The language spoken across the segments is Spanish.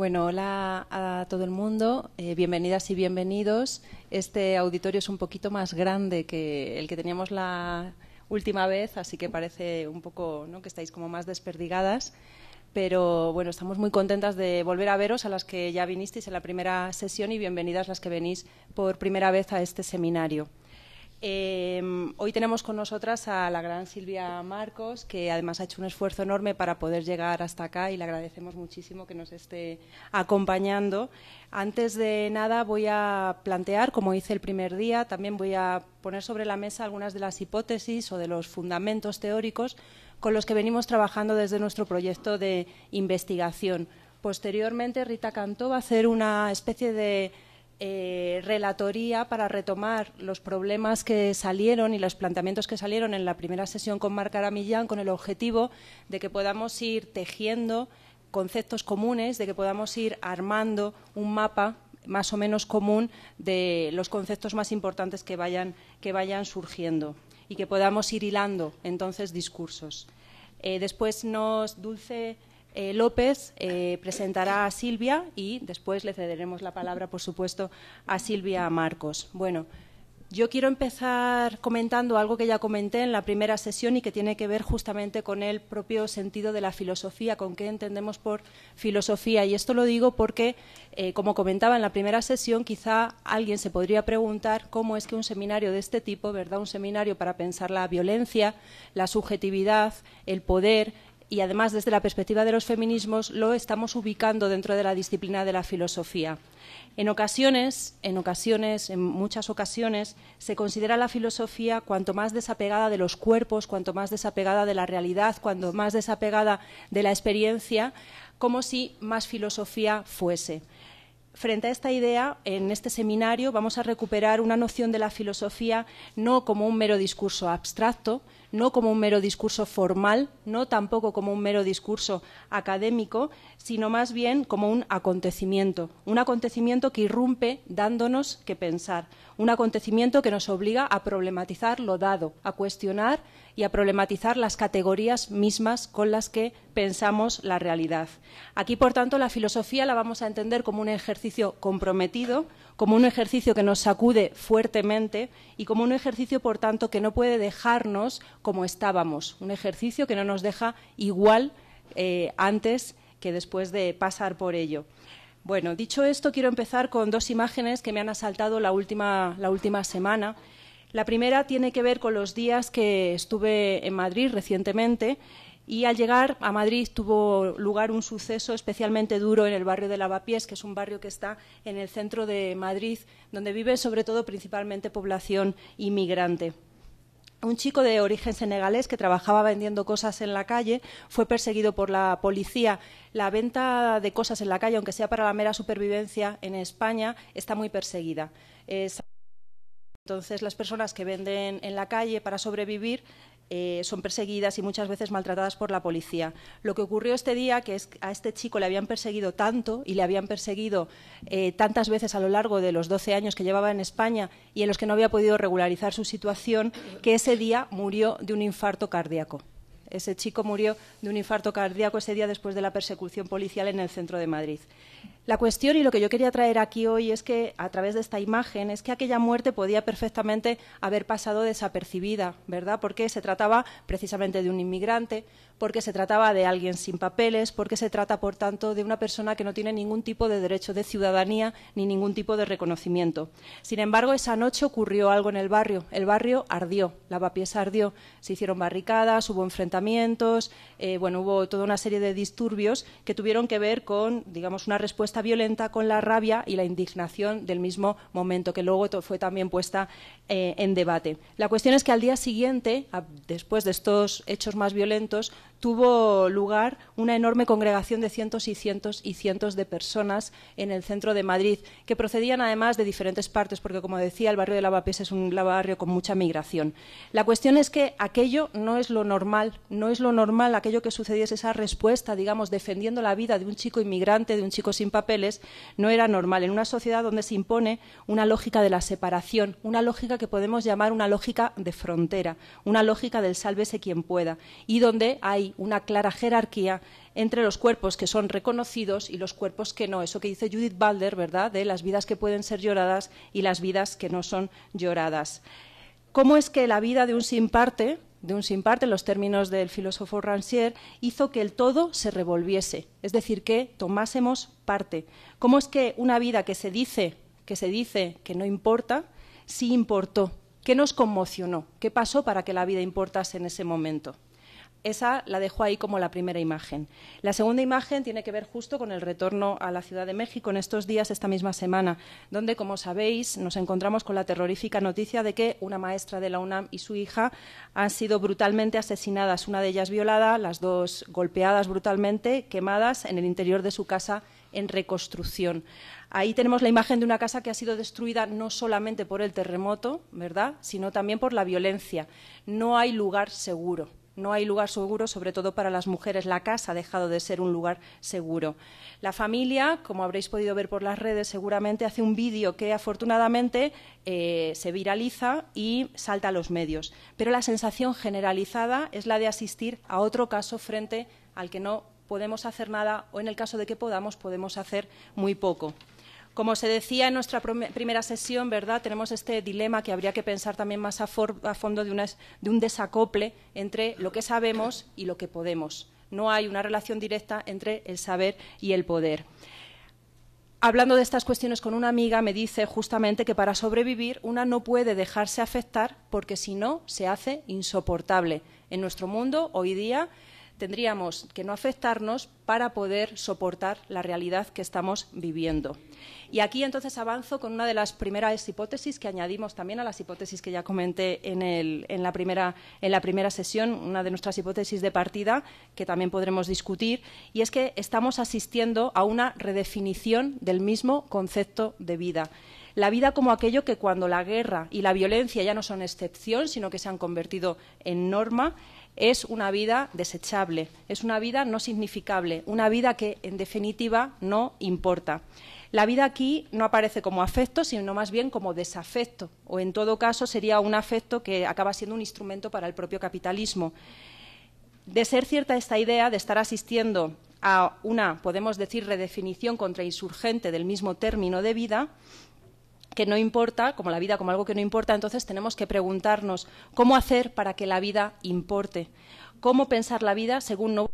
Bueno, hola a todo el mundo, eh, bienvenidas y bienvenidos. Este auditorio es un poquito más grande que el que teníamos la última vez, así que parece un poco que estáis como más desperdigadas. Pero bueno, estamos muy contentas de volver a veros a las que ya vinisteis en la primera sesión y bienvenidas las que venís por primera vez a este seminario. Em, hoy tenemos con nosotras a la gran Silvia Marcos, que además ha hecho un esfuerzo enorme para poder llegar hasta acá y le agradecemos muchísimo que nos esté acompañando. Antes de nada voy a plantear, como hice el primer día, también voy a poner sobre la mesa algunas de las hipótesis o de los fundamentos teóricos con los que venimos trabajando desde nuestro proyecto de investigación. Posteriormente, Rita Cantó va a hacer una especie de eh, relatoría para retomar los problemas que salieron y los planteamientos que salieron en la primera sesión con Marc Aramillán con el objetivo de que podamos ir tejiendo conceptos comunes, de que podamos ir armando un mapa más o menos común de los conceptos más importantes que vayan, que vayan surgiendo y que podamos ir hilando entonces discursos. Eh, después nos, Dulce eh, López eh, presentará a Silvia y después le cederemos la palabra, por supuesto, a Silvia Marcos. Bueno, yo quiero empezar comentando algo que ya comenté en la primera sesión y que tiene que ver justamente con el propio sentido de la filosofía, con qué entendemos por filosofía. Y esto lo digo porque, eh, como comentaba en la primera sesión, quizá alguien se podría preguntar cómo es que un seminario de este tipo, ¿verdad? Un seminario para pensar la violencia, la subjetividad, el poder, y además desde la perspectiva de los feminismos lo estamos ubicando dentro de la disciplina de la filosofía. En ocasiones, en ocasiones, en muchas ocasiones, se considera la filosofía cuanto más desapegada de los cuerpos, cuanto más desapegada de la realidad, cuanto más desapegada de la experiencia, como si más filosofía fuese. Frente a esta idea, en este seminario vamos a recuperar una noción de la filosofía no como un mero discurso abstracto, no como un mero discurso formal, no tampoco como un mero discurso académico, sino más bien como un acontecimiento, un acontecimiento que irrumpe dándonos que pensar, un acontecimiento que nos obliga a problematizar lo dado, a cuestionar y a problematizar las categorías mismas con las que pensamos la realidad. Aquí, por tanto, la filosofía la vamos a entender como un ejercicio comprometido, como un ejercicio que nos sacude fuertemente y como un ejercicio, por tanto, que no puede dejarnos como estábamos, un ejercicio que no nos deja igual eh, antes que después de pasar por ello. Bueno, dicho esto, quiero empezar con dos imágenes que me han asaltado la última, la última semana. La primera tiene que ver con los días que estuve en Madrid recientemente y al llegar a Madrid tuvo lugar un suceso especialmente duro en el barrio de Lavapiés, que es un barrio que está en el centro de Madrid, donde vive sobre todo principalmente población inmigrante. Un chico de origen senegalés que trabajaba vendiendo cosas en la calle fue perseguido por la policía. La venta de cosas en la calle, aunque sea para la mera supervivencia en España, está muy perseguida. Entonces, las personas que venden en la calle para sobrevivir eh, son perseguidas y muchas veces maltratadas por la policía. Lo que ocurrió este día, que es a este chico le habían perseguido tanto y le habían perseguido eh, tantas veces a lo largo de los 12 años que llevaba en España y en los que no había podido regularizar su situación, que ese día murió de un infarto cardíaco. Ese chico murió de un infarto cardíaco ese día después de la persecución policial en el centro de Madrid. La cuestión y lo que yo quería traer aquí hoy es que, a través de esta imagen, es que aquella muerte podía perfectamente haber pasado desapercibida, ¿verdad? Porque se trataba precisamente de un inmigrante, porque se trataba de alguien sin papeles, porque se trata, por tanto, de una persona que no tiene ningún tipo de derecho de ciudadanía ni ningún tipo de reconocimiento. Sin embargo, esa noche ocurrió algo en el barrio. El barrio ardió, Lavapiés ardió. Se hicieron barricadas, hubo enfrentamientos, eh, bueno, hubo toda una serie de disturbios que tuvieron que ver con, digamos, una respuesta violenta con la rabia y la indignación del mismo momento, que luego fue también puesta eh, en debate. La cuestión es que al día siguiente, después de estos hechos más violentos, tuvo lugar una enorme congregación de cientos y cientos y cientos de personas en el centro de Madrid, que procedían además de diferentes partes, porque como decía, el barrio de Lavapiés es un barrio con mucha migración. La cuestión es que aquello no es lo normal, no es lo normal aquello que sucediese, esa respuesta, digamos, defendiendo la vida de un chico inmigrante, de un chico sin papeles, no era normal. En una sociedad donde se impone una lógica de la separación, una lógica que podemos llamar una lógica de frontera, una lógica del sálvese quien pueda, y donde hay una clara jerarquía entre los cuerpos que son reconocidos y los cuerpos que no. Eso que dice Judith Balder, ¿verdad?, de las vidas que pueden ser lloradas y las vidas que no son lloradas. ¿Cómo es que la vida de un sin parte, de un sin parte, en los términos del filósofo Rancière, hizo que el todo se revolviese, es decir, que tomásemos parte? ¿Cómo es que una vida que se dice que se dice que no importa, sí importó? ¿Qué nos conmocionó? ¿Qué pasó para que la vida importase en ese momento? Esa la dejo ahí como la primera imagen. La segunda imagen tiene que ver justo con el retorno a la Ciudad de México en estos días, esta misma semana, donde, como sabéis, nos encontramos con la terrorífica noticia de que una maestra de la UNAM y su hija han sido brutalmente asesinadas, una de ellas violada, las dos golpeadas brutalmente, quemadas en el interior de su casa en reconstrucción. Ahí tenemos la imagen de una casa que ha sido destruida no solamente por el terremoto, ¿verdad?, sino también por la violencia. No hay lugar seguro no hay lugar seguro, sobre todo para las mujeres. La casa ha dejado de ser un lugar seguro. La familia, como habréis podido ver por las redes, seguramente hace un vídeo que afortunadamente eh, se viraliza y salta a los medios. Pero la sensación generalizada es la de asistir a otro caso frente al que no podemos hacer nada o en el caso de que podamos podemos hacer muy poco. Como se decía en nuestra primera sesión, ¿verdad? Tenemos este dilema que habría que pensar también más a, fondo de, de un desacople entre lo que sabemos y lo que podemos. No hay una relación directa entre el saber y el poder hablando de estas cuestiones con una amiga, me dice justamente que para sobrevivir una no puede dejarse afectar porque si no se hace insoportable. En nuestro mundo hoy día tendríamos que no afectarnos para poder soportar la realidad que estamos viviendo. Y aquí entonces avanzo con una de las primeras hipótesis que añadimos también a las hipótesis que ya comenté en, la, primera, sesión, una de nuestras hipótesis de partida que también podremos discutir, y es que estamos asistiendo a una redefinición del mismo concepto de vida la vida como aquello que cuando la guerra y la violencia ya no son excepción, sino que se han convertido en norma, es una vida desechable, es una vida no significable, una vida que, en definitiva, no importa. La vida aquí no aparece como afecto, sino más bien como desafecto, o en todo caso sería un afecto que acaba siendo un instrumento para el propio capitalismo. De ser cierta esta idea de estar asistiendo a una, podemos decir, redefinición contrainsurgente del mismo término de vida, que no importa, como la vida como algo que no importa, entonces tenemos que preguntarnos cómo hacer para que la vida importe, cómo pensar la vida según no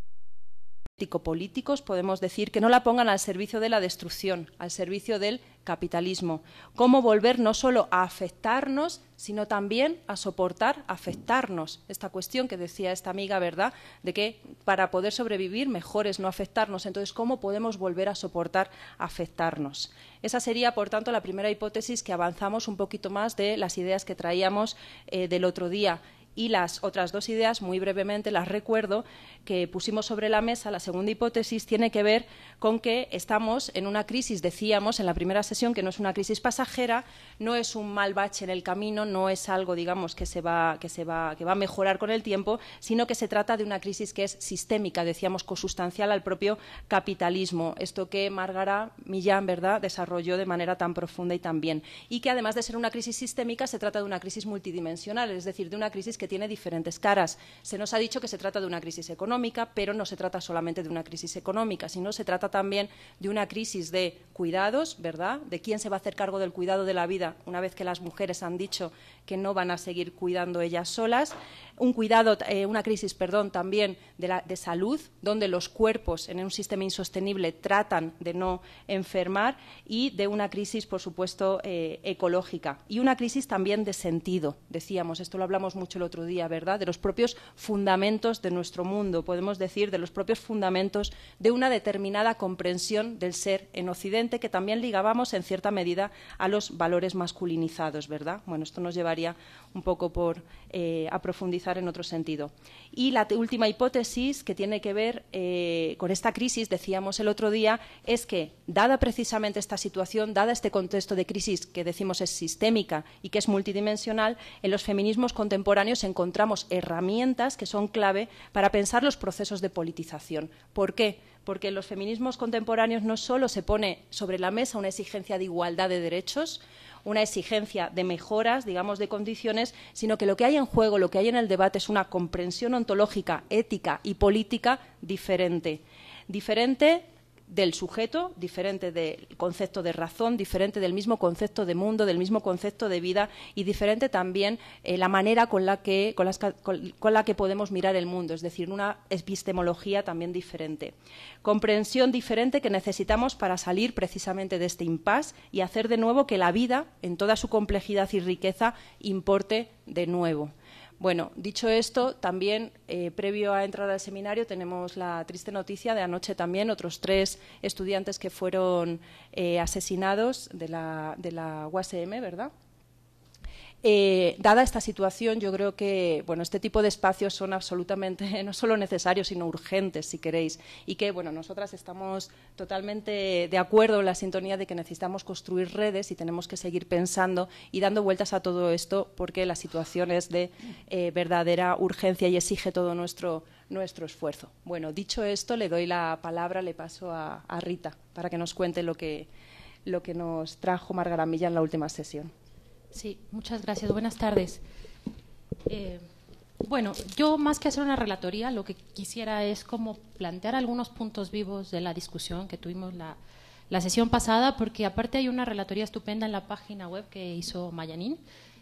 políticos podemos decir que no la pongan al servicio de la destrucción, al servicio del capitalismo. Cómo volver no solo a afectarnos, sino también a soportar afectarnos. Esta cuestión que decía esta amiga, ¿verdad? De que para poder sobrevivir mejor es no afectarnos. Entonces, ¿cómo podemos volver a soportar afectarnos? Esa sería, por tanto, la primera hipótesis que avanzamos un poquito más de las ideas que traíamos eh, del otro día. Y las otras dos ideas, muy brevemente, las recuerdo, que pusimos sobre la mesa, la segunda hipótesis, tiene que ver con que estamos en una crisis, decíamos en la primera sesión, que no es una crisis pasajera, no es un mal bache en el camino, no es algo, digamos, que, se va, que, se va, que va a mejorar con el tiempo, sino que se trata de una crisis que es sistémica, decíamos, consustancial al propio capitalismo. Esto que Margara Millán, ¿verdad?, desarrolló de manera tan profunda y tan bien. Y que además de ser una crisis sistémica, se trata de una crisis multidimensional, es decir, de una crisis que tiene diferentes caras. Se nos ha dicho que se trata de una crisis económica, pero no se trata solamente de una crisis económica, sino se trata también de una crisis de cuidados, ¿verdad? De quién se va a hacer cargo del cuidado de la vida una vez que las mujeres han dicho que no van a seguir cuidando ellas solas, un cuidado, eh, una crisis, perdón, también de, salud, donde los cuerpos en un sistema insostenible tratan de no enfermar y de una crisis, por supuesto, eh, ecológica y una crisis también de sentido. Decíamos, esto lo hablamos mucho el otro día, ¿verdad? De los propios fundamentos de nuestro mundo, podemos decir, de los propios fundamentos de una determinada comprensión del ser en Occidente que también ligábamos en cierta medida a los valores masculinizados, ¿verdad? Bueno, esto nos llevaría un poco por eh, profundizar en otro sentido. Y la última hipótesis que tiene que ver eh, con esta crisis, decíamos el otro día, es que, dada precisamente esta situación, dada este contexto de crisis que decimos es sistémica y que es multidimensional, en los feminismos contemporáneos encontramos herramientas que son clave para pensar los procesos de politización. ¿Por qué? Porque en los feminismos contemporáneos no solo se pone sobre la mesa una exigencia de igualdad de derechos, una exigencia de mejoras, digamos, de condiciones, sino que lo que hay en juego, lo que hay en el debate es una comprensión ontológica, ética y política diferente. Diferente del sujeto, diferente del concepto de razón, diferente del mismo concepto de mundo, del mismo concepto de vida y diferente también eh, la manera con la, que, con, la que podemos mirar el mundo, es decir, una epistemología también diferente. Comprensión diferente que necesitamos para salir precisamente de este impasse y hacer de nuevo que la vida, en toda su complejidad y riqueza, importe de nuevo. Bueno, dicho esto, también eh, previo a entrar al seminario tenemos la triste noticia de anoche también otros tres estudiantes que fueron eh, asesinados de la, de la UASM, ¿verdad? Eh, dada esta situación, yo creo que bueno, este tipo de espacios son absolutamente no solo necesarios, sino urgentes, si queréis. Y que bueno, nosotras estamos totalmente de acuerdo en la sintonía de que necesitamos construir redes y tenemos que seguir pensando y dando vueltas a todo esto porque la situación es de eh, verdadera urgencia y exige todo nuestro, nuestro esfuerzo. Bueno, dicho esto, le doy la palabra, le paso a, Rita para que nos cuente lo que, lo que nos trajo Margaramilla en la última sesión. Sí, muchas gracias. Buenas tardes. Eh, bueno, yo más que hacer una relatoría, lo que quisiera es como plantear algunos puntos vivos de la discusión que tuvimos la, sesión pasada, porque aparte hay una relatoría estupenda en la página web que hizo Mayanín.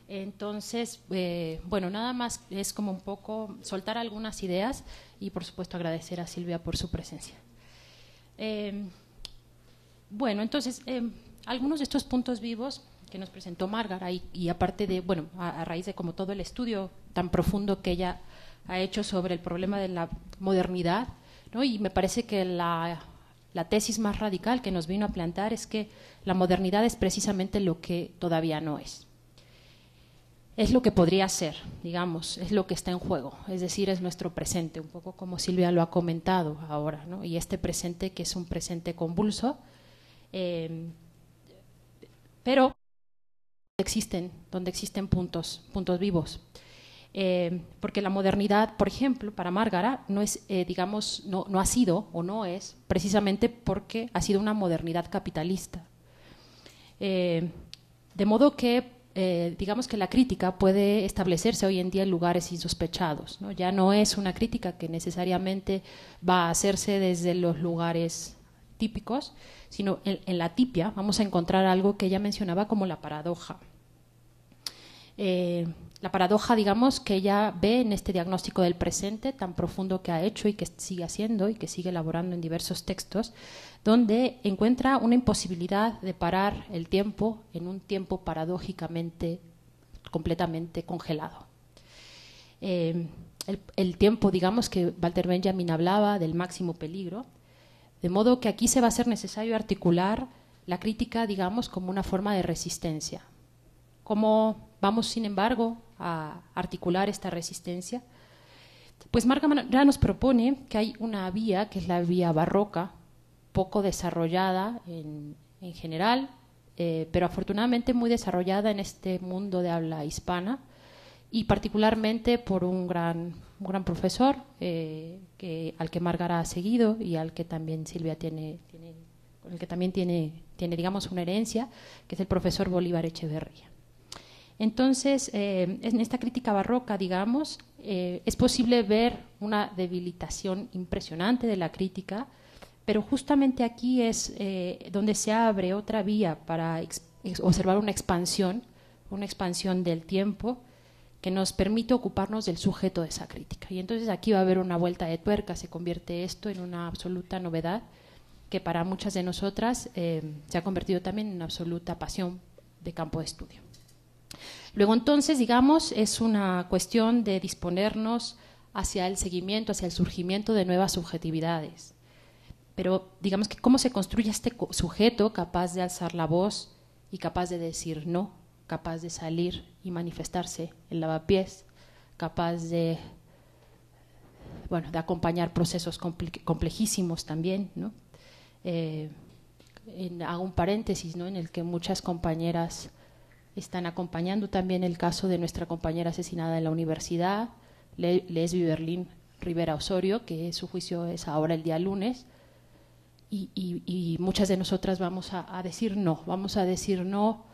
Entonces, eh, bueno, nada más es como un poco soltar algunas ideas y, por supuesto, agradecer a Silvia por su presencia. Eh, bueno, entonces, algunos de estos puntos vivos que nos presentó Margar y, aparte de, bueno, a, raíz de como todo el estudio tan profundo que ella ha hecho sobre el problema de la modernidad, ¿no? y me parece que la, la tesis más radical que nos vino a plantar es que la modernidad es precisamente lo que todavía no es. Es lo que podría ser, digamos, es lo que está en juego, es decir, es nuestro presente, un poco como Silvia lo ha comentado ahora, ¿no? y este presente que es un presente convulso, eh, pero existen, donde existen puntos, puntos vivos. Eh, porque la modernidad, por ejemplo, para Márgara, no es, eh, digamos, no, no, ha sido o no es precisamente porque ha sido una modernidad capitalista. Eh, de modo que, digamos que la crítica puede establecerse hoy en día en lugares insospechados. Ya no es una crítica que necesariamente va a hacerse desde los lugares típicos, sino en, la tipia vamos a encontrar algo que ella mencionaba como la paradoja. Eh, la paradoja, digamos, que ella ve en este diagnóstico del presente tan profundo que ha hecho y que sigue haciendo y que sigue elaborando en diversos textos, donde encuentra una imposibilidad de parar el tiempo en un tiempo paradójicamente completamente congelado. Eh, el, el, tiempo, digamos, que Walter Benjamin hablaba del máximo peligro, de modo que aquí se va a ser necesario articular la crítica, digamos, como una forma de resistencia. ¿Cómo vamos, sin embargo, a articular esta resistencia? Pues Marga ya nos propone que hay una vía, que es la vía barroca, poco desarrollada en, general, eh, pero afortunadamente muy desarrollada en este mundo de habla hispana y particularmente por un gran un gran profesor eh, que, al que Margara ha seguido y al que también Silvia tiene, con el que también tiene, tiene, digamos, una herencia, que es el profesor Bolívar Echeverría. Entonces, eh, en esta crítica barroca, digamos, eh, es posible ver una debilitación impresionante de la crítica, pero justamente aquí es donde se abre otra vía para observar una expansión, una expansión del tiempo, que nos permite ocuparnos del sujeto de esa crítica. Y entonces aquí va a haber una vuelta de tuerca, se convierte esto en una absoluta novedad que para muchas de nosotras eh, se ha convertido también en una absoluta pasión de campo de estudio. Luego entonces, digamos, es una cuestión de disponernos hacia el seguimiento, hacia el surgimiento de nuevas subjetividades. Pero digamos que cómo se construye este sujeto capaz de alzar la voz y capaz de decir no capaz de salir y manifestarse en lavapiés, capaz de, bueno, de acompañar procesos complejísimos también. ¿no? Eh, hago un paréntesis ¿no? en el que muchas compañeras están acompañando también el caso de nuestra compañera asesinada en la universidad, Lesbi Berlín Rivera Osorio, que su juicio es ahora el día lunes. Y, muchas de nosotras vamos a decir no, vamos a decir no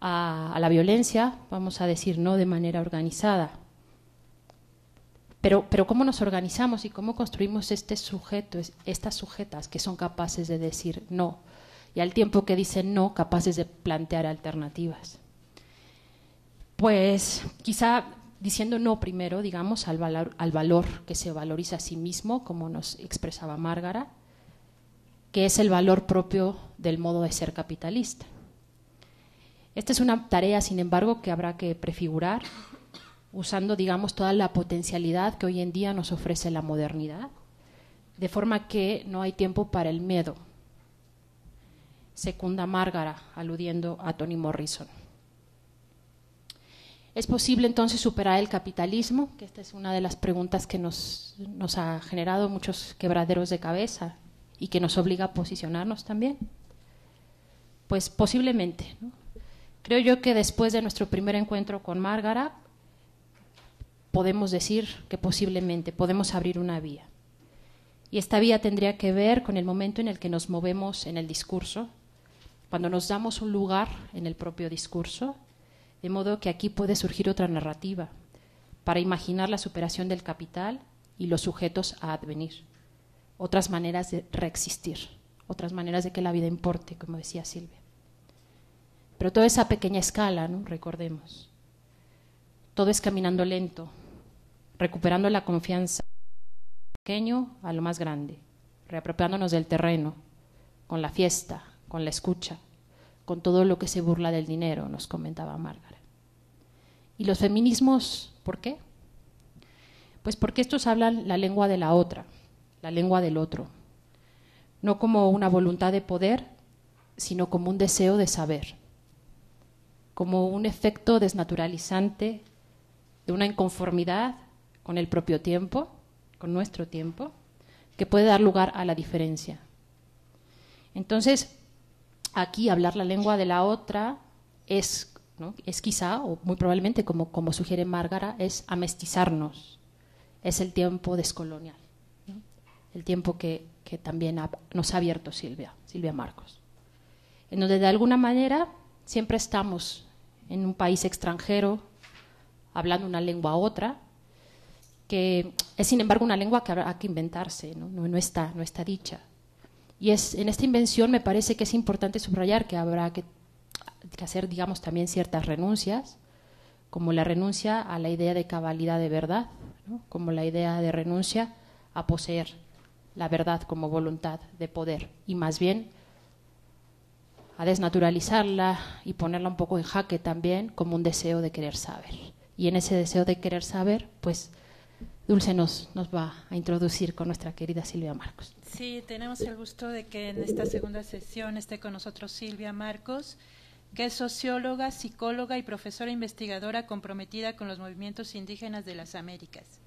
a, la violencia, vamos a decir no de manera organizada. Pero, pero cómo nos organizamos y cómo construimos este sujeto, estas sujetas que son capaces de decir no y al tiempo que dicen no, capaces de plantear alternativas. Pues quizá diciendo no primero, digamos, al valor, al valor que se valoriza a sí mismo, como nos expresaba Márgara, que es el valor propio del modo de ser capitalista. Esta es una tarea, sin embargo, que habrá que prefigurar usando, digamos, toda la potencialidad que hoy en día nos ofrece la modernidad, de forma que no hay tiempo para el miedo. Secunda Márgara, aludiendo a Tony Morrison. ¿Es posible entonces superar el capitalismo? Que esta es una de las preguntas que nos, nos ha generado muchos quebraderos de cabeza y que nos obliga a posicionarnos también. Pues posiblemente. ¿no? Creo yo que después de nuestro primer encuentro con Márgara, podemos decir que posiblemente podemos abrir una vía. Y esta vía tendría que ver con el momento en el que nos movemos en el discurso, cuando nos damos un lugar en el propio discurso, de modo que aquí puede surgir otra narrativa para imaginar la superación del capital y los sujetos a advenir, otras maneras de reexistir, otras maneras de que la vida importe, como decía Silvia. Pero toda esa pequeña escala, ¿no? recordemos, todo es caminando lento, recuperando la confianza pequeño a lo más grande, reapropiándonos del terreno, con la fiesta, con la escucha, con todo lo que se burla del dinero, nos comentaba Margaret. ¿Y los feminismos por qué? Pues porque estos hablan la lengua de la otra, la lengua del otro, no como una voluntad de poder, sino como un deseo de saber como un efecto desnaturalizante de una inconformidad con el propio tiempo, con nuestro tiempo, que puede dar lugar a la diferencia. Entonces, aquí hablar la lengua de la otra es, es quizá, o muy probablemente, como, como sugiere Márgara, es amestizarnos, es el tiempo descolonial, el tiempo que, que también nos ha abierto Silvia, Silvia Marcos, en donde de alguna manera siempre estamos en un país extranjero, hablando una lengua a otra, que es sin embargo una lengua que habrá que inventarse, ¿no? Está, no está dicha. Y es, en esta invención me parece que es importante subrayar que habrá que, hacer, digamos, también ciertas renuncias, como la renuncia a la idea de cabalidad de verdad, como la idea de renuncia a poseer la verdad como voluntad de poder, y más bien a desnaturalizarla y ponerla un poco en jaque también como un deseo de querer saber. Y en ese deseo de querer saber, pues Dulce nos, nos va a introducir con nuestra querida Silvia Marcos. Sí, tenemos el gusto de que en esta segunda sesión esté con nosotros Silvia Marcos, que es socióloga, psicóloga y profesora investigadora comprometida con los movimientos indígenas de las Américas.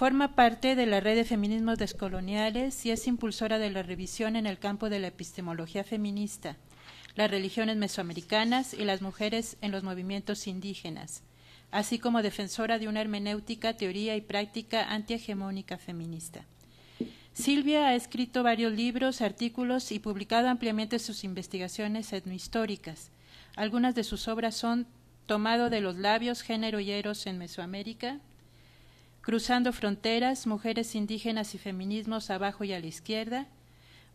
Forma parte de la red de feminismos descoloniales y es impulsora de la revisión en el campo de la epistemología feminista, las religiones mesoamericanas y las mujeres en los movimientos indígenas, así como defensora de una hermenéutica, teoría y práctica antihegemónica feminista. Silvia ha escrito varios libros, artículos y publicado ampliamente sus investigaciones etnohistóricas. Algunas de sus obras son Tomado de los labios, género y eros en Mesoamérica, Cruzando Fronteras, Mujeres Indígenas y Feminismos abajo y a la izquierda,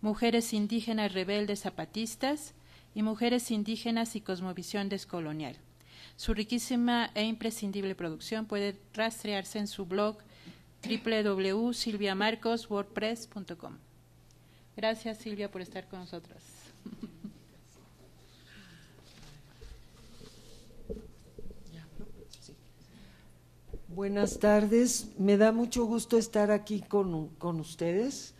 Mujeres Indígenas Rebeldes Zapatistas y Mujeres Indígenas y Cosmovisión Descolonial. Su riquísima e imprescindible producción puede rastrearse en su blog www.silviamarcoswordpress.com. Gracias Silvia por estar con nosotros. Buenas tardes, me da mucho gusto estar aquí con, ustedes.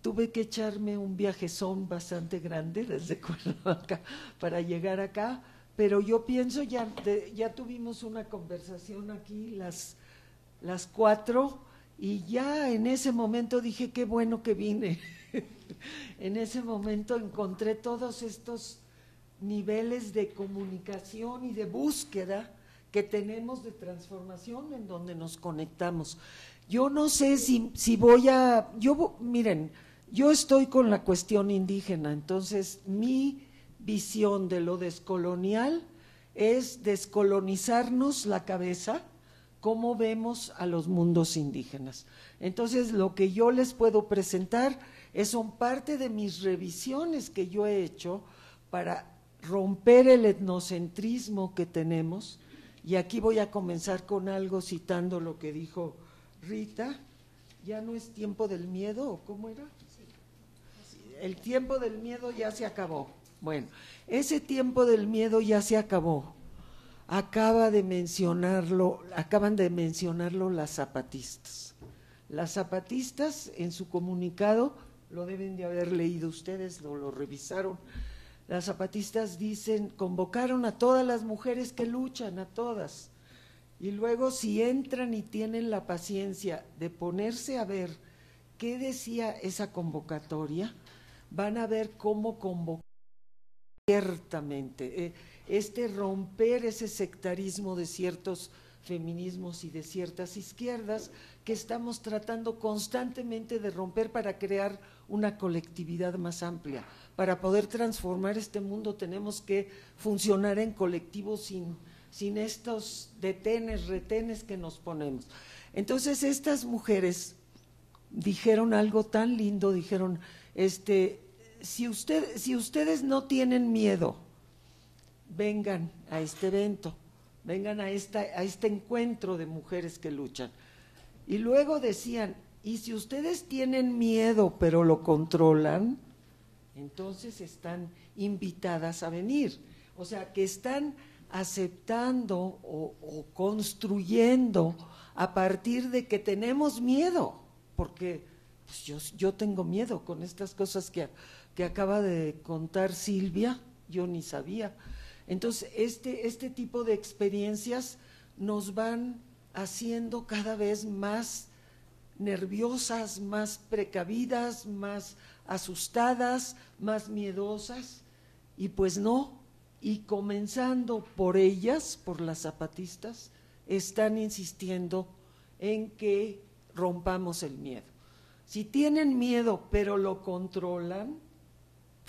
Tuve que echarme un viajezón bastante grande desde Cuernavaca para llegar acá, pero yo pienso ya, ya tuvimos una conversación aquí las, las cuatro y ya en ese momento dije qué bueno que vine. en ese momento encontré todos estos niveles de comunicación y de búsqueda que tenemos de transformación en donde nos conectamos. Yo no sé si, si voy a, yo, miren, yo estoy con la cuestión indígena, entonces mi visión de lo descolonial es descolonizarnos la cabeza, cómo vemos a los mundos indígenas. Entonces, lo que yo les puedo presentar es, son parte de mis revisiones que yo he hecho para romper el etnocentrismo que tenemos. Y aquí voy a comenzar con algo citando lo que dijo Rita. ¿Ya no es tiempo del miedo o cómo era? El tiempo del miedo ya se acabó. Bueno, ese tiempo del miedo ya se acabó. Acaba de mencionarlo, acaban de mencionarlo las zapatistas. Las zapatistas en su comunicado, lo deben de haber leído ustedes, lo, lo revisaron. Las zapatistas dicen, convocaron a todas las mujeres que luchan, a todas. Y luego si entran y tienen la paciencia de ponerse a ver qué decía esa convocatoria, van a ver cómo convocó ciertamente. Eh, este romper ese sectarismo de ciertos feminismos y de ciertas izquierdas que estamos tratando constantemente de romper para crear una colectividad más amplia. Para poder transformar este mundo tenemos que funcionar en colectivo sin, sin estos detenes, retenes que nos ponemos. Entonces estas mujeres dijeron algo tan lindo, dijeron, este, si, usted, si ustedes no tienen miedo, vengan a este evento, vengan a, esta, a este encuentro de mujeres que luchan. Y luego decían, y si ustedes tienen miedo pero lo controlan, entonces están invitadas a venir. O sea, que están aceptando o, construyendo a partir de que tenemos miedo, porque pues yo, yo tengo miedo con estas cosas que que acaba de contar Silvia, yo ni sabía. Entonces, este, este tipo de experiencias nos van haciendo cada vez más nerviosas, más precavidas, más asustadas, más miedosas, y pues no, y comenzando por ellas, por las zapatistas, están insistiendo en que rompamos el miedo. Si tienen miedo pero lo controlan,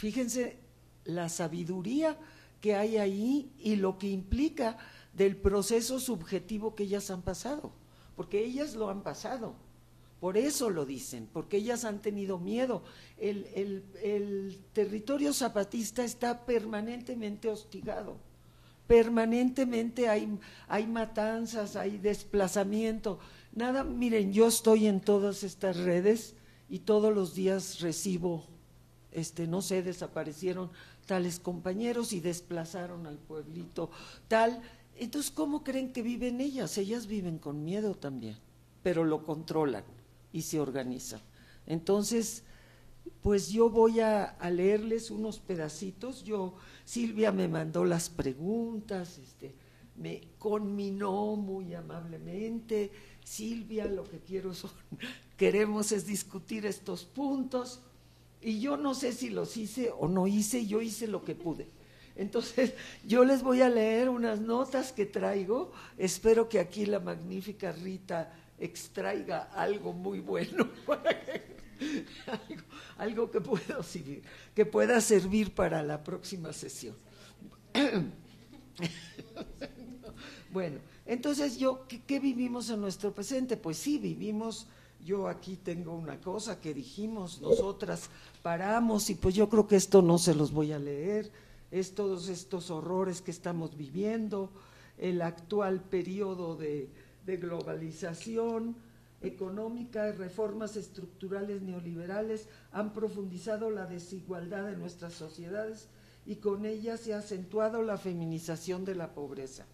Fíjense la sabiduría que hay ahí y lo que implica del proceso subjetivo que ellas han pasado, porque ellas lo han pasado, por eso lo dicen, porque ellas han tenido miedo. El, el territorio zapatista está permanentemente hostigado, permanentemente hay, hay matanzas, hay desplazamiento. Nada, miren, yo estoy en todas estas redes y todos los días recibo este, no sé, desaparecieron tales compañeros y desplazaron al pueblito tal. Entonces, ¿cómo creen que viven ellas? Ellas viven con miedo también, pero lo controlan y se organizan. Entonces, pues yo voy a, a leerles unos pedacitos. Yo, Silvia me mandó las preguntas, este, me conminó muy amablemente. Silvia, lo que quiero son, queremos es discutir estos puntos y yo no sé si los hice o no hice, yo hice lo que pude. Entonces, yo les voy a leer unas notas que traigo. Espero que aquí la magnífica Rita extraiga algo muy bueno algo, que pueda servir, que pueda servir para la próxima sesión. bueno, entonces yo, ¿qué vivimos en nuestro presente? Pues sí, vivimos yo aquí tengo una cosa que dijimos, nosotras paramos y pues yo creo que esto no se los voy a leer, es todos estos horrores que estamos viviendo, el actual periodo de, de globalización económica, reformas estructurales neoliberales han profundizado la desigualdad de nuestras sociedades y con ellas se ha acentuado la feminización de la pobreza.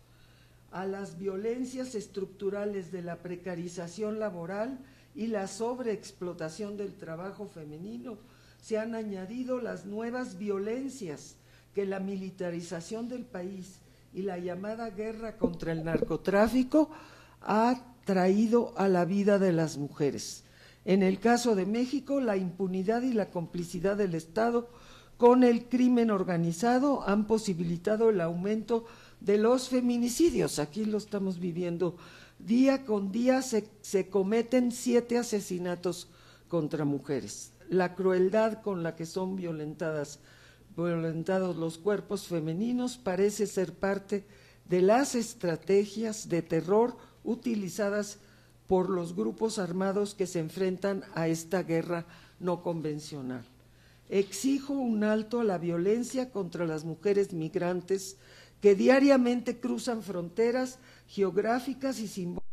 A las violencias estructurales de la precarización laboral, y la sobreexplotación del trabajo femenino, se han añadido las nuevas violencias que la militarización del país y la llamada guerra contra el narcotráfico ha traído a la vida de las mujeres. En el caso de México, la impunidad y la complicidad del Estado con el crimen organizado han posibilitado el aumento de los feminicidios. Aquí lo estamos viviendo Día con día se, cometen siete asesinatos contra mujeres. La crueldad con la que son violentadas violentados los cuerpos femeninos parece ser parte de las estrategias de terror utilizadas por los grupos armados que se enfrentan a esta guerra no convencional. Exijo un alto a la violencia contra las mujeres migrantes que diariamente cruzan fronteras geográficas y simbólicas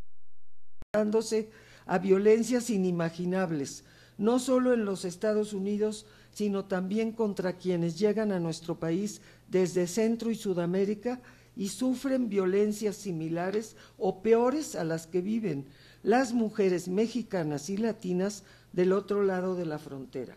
a violencias inimaginables, no solo en los Estados Unidos, sino también contra quienes llegan a nuestro país desde Centro y Sudamérica y sufren violencias similares o peores a las que viven las mujeres mexicanas y latinas del otro lado de la frontera.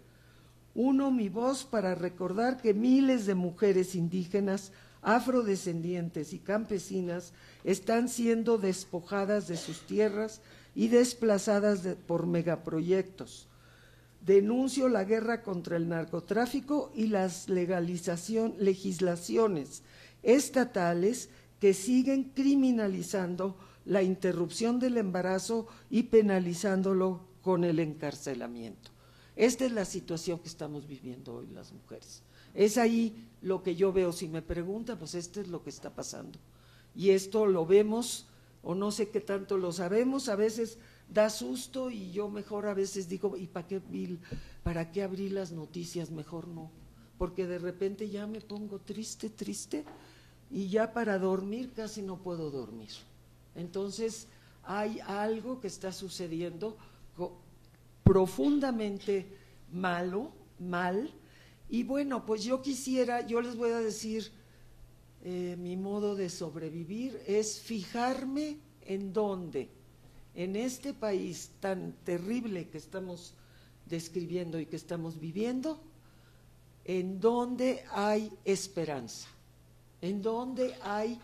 Uno mi voz para recordar que miles de mujeres indígenas, afrodescendientes y campesinas están siendo despojadas de sus tierras y desplazadas por megaproyectos. Denuncio la guerra contra el narcotráfico y las legalización, legislaciones estatales que siguen criminalizando la interrupción del embarazo y penalizándolo con el encarcelamiento. Esta es la situación que estamos viviendo hoy las mujeres. Es ahí lo que yo veo. Si me pregunta, pues esto es lo que está pasando. Y esto lo vemos o no sé qué tanto lo sabemos, a veces da susto y yo mejor a veces digo, ¿y para qué, para qué abrí las noticias? Mejor no, porque de repente ya me pongo triste, triste y ya para dormir casi no puedo dormir. Entonces hay algo que está sucediendo profundamente malo, mal, y bueno, pues yo quisiera, yo les voy a decir eh, mi modo de sobrevivir es fijarme en dónde, en este país tan terrible que estamos describiendo y que estamos viviendo, en donde hay esperanza, en donde hay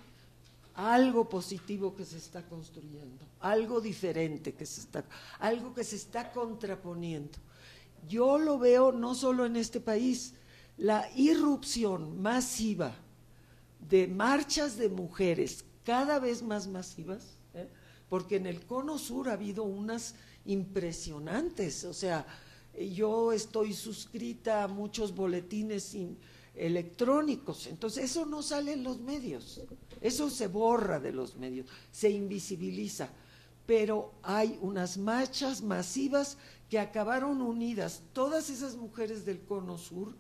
algo positivo que se está construyendo, algo diferente que se está, algo que se está contraponiendo. Yo lo veo no solo en este país, la irrupción masiva de marchas de mujeres cada vez más masivas, ¿eh? porque en el cono sur ha habido unas impresionantes, o sea, yo estoy suscrita a muchos boletines electrónicos, entonces eso no sale en los medios, eso se borra de los medios, se invisibiliza, pero hay unas marchas masivas que acabaron unidas, todas esas mujeres del cono sur,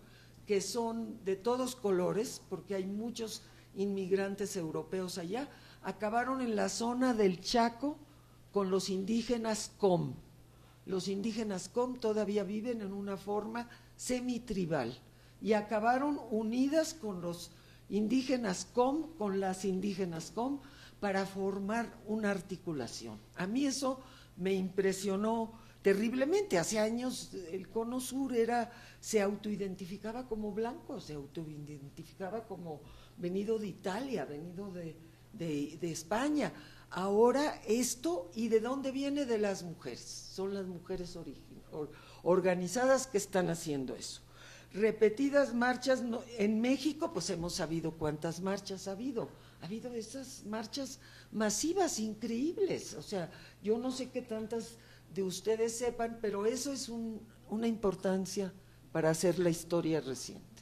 que son de todos colores, porque hay muchos inmigrantes europeos allá, acabaron en la zona del Chaco con los indígenas Com. Los indígenas Com todavía viven en una forma semitribal y acabaron unidas con los indígenas Com, con las indígenas Com, para formar una articulación. A mí eso me impresionó terriblemente. Hace años el cono sur era, se autoidentificaba como blanco, se autoidentificaba como venido de Italia, venido de, España. Ahora esto, ¿y de dónde viene? De las mujeres. Son las mujeres organizadas que están haciendo eso. Repetidas marchas en México, pues hemos sabido cuántas marchas ha habido. Ha habido esas marchas masivas, increíbles. O sea, yo no sé qué tantas de ustedes sepan, pero eso es una importancia para hacer la historia reciente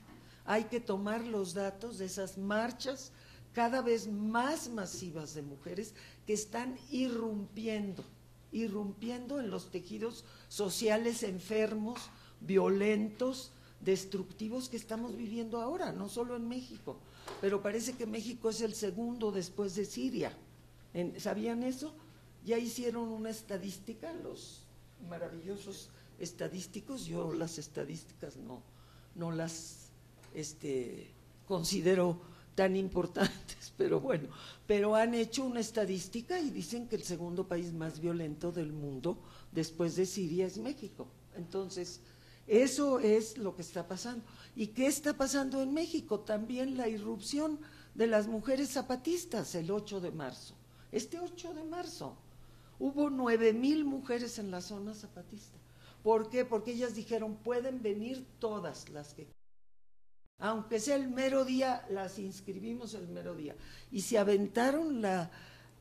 hay que tomar los datos de esas marchas cada vez más masivas de mujeres que están irrumpiendo, irrumpiendo en los tejidos sociales enfermos, violentos, destructivos que estamos viviendo ahora, no solo en México, pero parece que México es el segundo después de Siria. ¿Sabían eso? Ya hicieron una estadística, los maravillosos estadísticos, yo las estadísticas no, no las este, considero tan importantes, pero bueno, pero han hecho una estadística y dicen que el segundo país más violento del mundo después de Siria es México. Entonces, eso es lo que está pasando. ¿Y qué está pasando en México? También la irrupción de las mujeres zapatistas el 8 de marzo. Este 8 de marzo hubo nueve mil mujeres en la zona zapatista. ¿Por qué? Porque ellas dijeron, pueden venir todas las que aunque sea el mero día, las inscribimos el mero día. Y se aventaron la,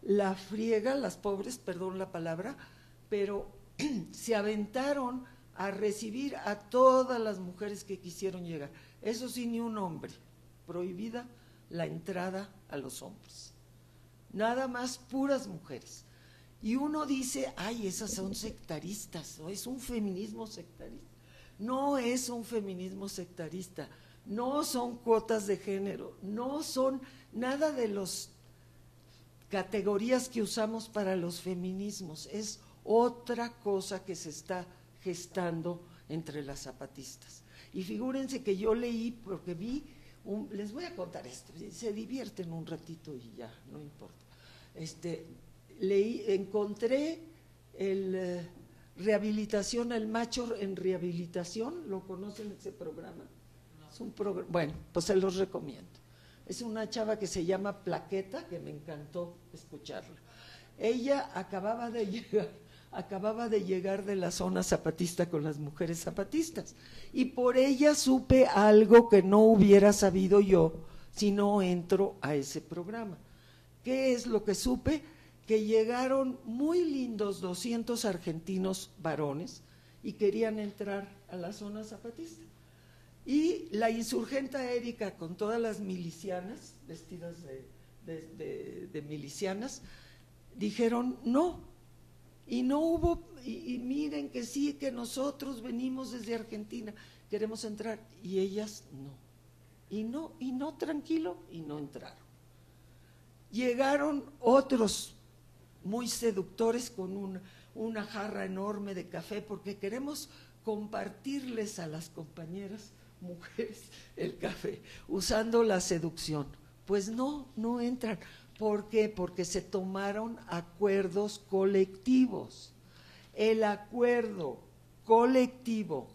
la friega, las pobres, perdón la palabra, pero se aventaron a recibir a todas las mujeres que quisieron llegar. Eso sí, ni un hombre. Prohibida la entrada a los hombres. Nada más puras mujeres. Y uno dice, ay, esas son sectaristas, es un feminismo sectarista. No es un feminismo sectarista, no son cuotas de género, no son nada de las categorías que usamos para los feminismos, es otra cosa que se está gestando entre las zapatistas. Y figúrense que yo leí, porque vi, les voy a contar esto, se divierten un ratito y ya, no importa. Este, leí, encontré el eh, rehabilitación, el macho en rehabilitación, ¿lo conocen ese programa? Es un programa, bueno, pues se los recomiendo. Es una chava que se llama Plaqueta, que me encantó escucharla. Ella acababa de llegar, acababa de llegar de la zona zapatista con las mujeres zapatistas y por ella supe algo que no hubiera sabido yo si no entro a ese programa. ¿Qué es lo que supe? que llegaron muy lindos 200 argentinos varones y querían entrar a la zona zapatista. Y la insurgenta Erika con todas las milicianas, vestidas de, milicianas, dijeron no. Y no hubo, y, miren que sí, que nosotros venimos desde Argentina, queremos entrar. Y ellas no. Y no, y no tranquilo, y no entraron. Llegaron otros muy seductores con una jarra enorme de café porque queremos compartirles a las compañeras mujeres el café usando la seducción. Pues no, no entran. ¿Por qué? Porque se tomaron acuerdos colectivos. El acuerdo colectivo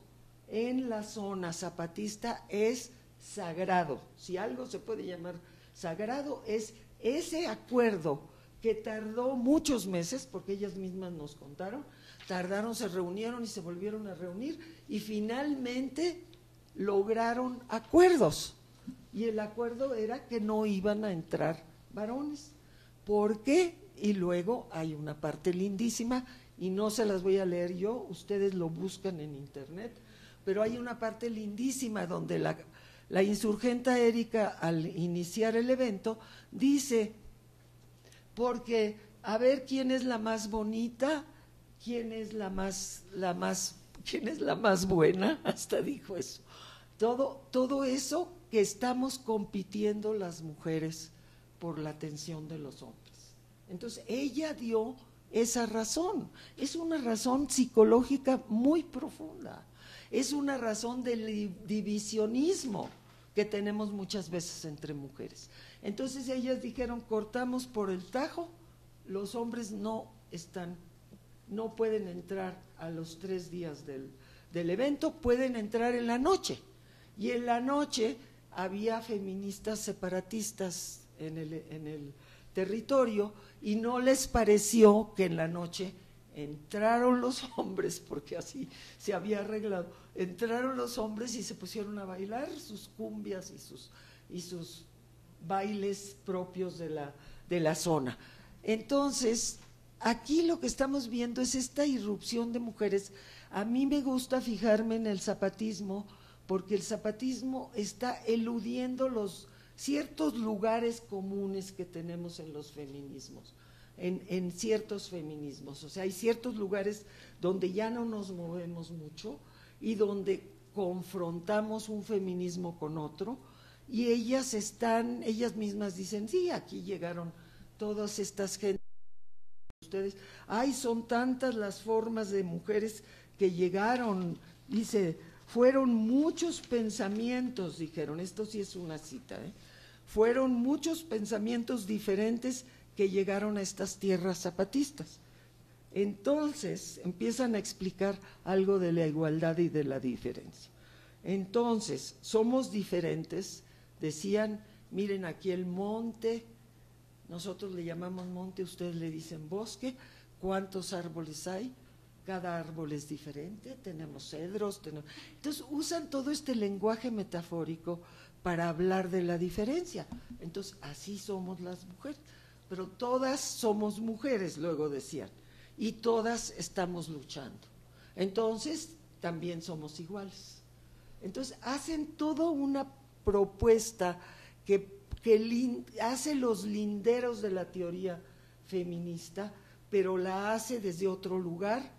en la zona zapatista es sagrado. Si algo se puede llamar sagrado, es ese acuerdo que tardó muchos meses, porque ellas mismas nos contaron, tardaron, se reunieron y se volvieron a reunir y finalmente lograron acuerdos. Y el acuerdo era que no iban a entrar varones. ¿Por qué? Y luego hay una parte lindísima y no se las voy a leer yo, ustedes lo buscan en internet, pero hay una parte lindísima donde la, la insurgenta Erika al iniciar el evento dice, porque a ver quién es la más bonita, quién es la más, la más, quién es la más buena, hasta dijo eso. Todo, todo eso que estamos compitiendo las mujeres por la atención de los hombres. Entonces, ella dio esa razón. Es una razón psicológica muy profunda. Es una razón del divisionismo que tenemos muchas veces entre mujeres. Entonces ellas dijeron, cortamos por el tajo, los hombres no están, no pueden entrar a los tres días del, evento, pueden entrar en la noche. Y en la noche había feministas separatistas en el, en el territorio y no les pareció que en la noche entraron los hombres, porque así se había arreglado, entraron los hombres y se pusieron a bailar sus cumbias y sus, y sus bailes propios de la, de la zona. Entonces, aquí lo que estamos viendo es esta irrupción de mujeres. A mí me gusta fijarme en el zapatismo, porque el zapatismo está eludiendo los ciertos lugares comunes que tenemos en los feminismos en, ciertos feminismos. O sea, hay ciertos lugares donde ya no nos movemos mucho y donde confrontamos un feminismo con otro y ellas están, ellas mismas dicen, sí, aquí llegaron todas estas gentes. Ustedes, ay, son tantas las formas de mujeres que llegaron, dice, fueron muchos pensamientos, dijeron, esto sí es una cita, ¿eh? fueron muchos pensamientos diferentes que llegaron a estas tierras zapatistas. Entonces empiezan a explicar algo de la igualdad y de la diferencia. Entonces, somos diferentes, decían, miren aquí el monte, nosotros le llamamos monte, ustedes le dicen bosque, ¿cuántos árboles hay? Cada árbol es diferente, tenemos cedros, tenemos... Entonces usan todo este lenguaje metafórico para hablar de la diferencia. Entonces, así somos las mujeres pero todas somos mujeres, luego decían, y todas estando. Entonces, también somos iguales. Entonces hacen toda una propuesta que, que hace los linderos de la teoría feminista, pero la hace desde otro lugar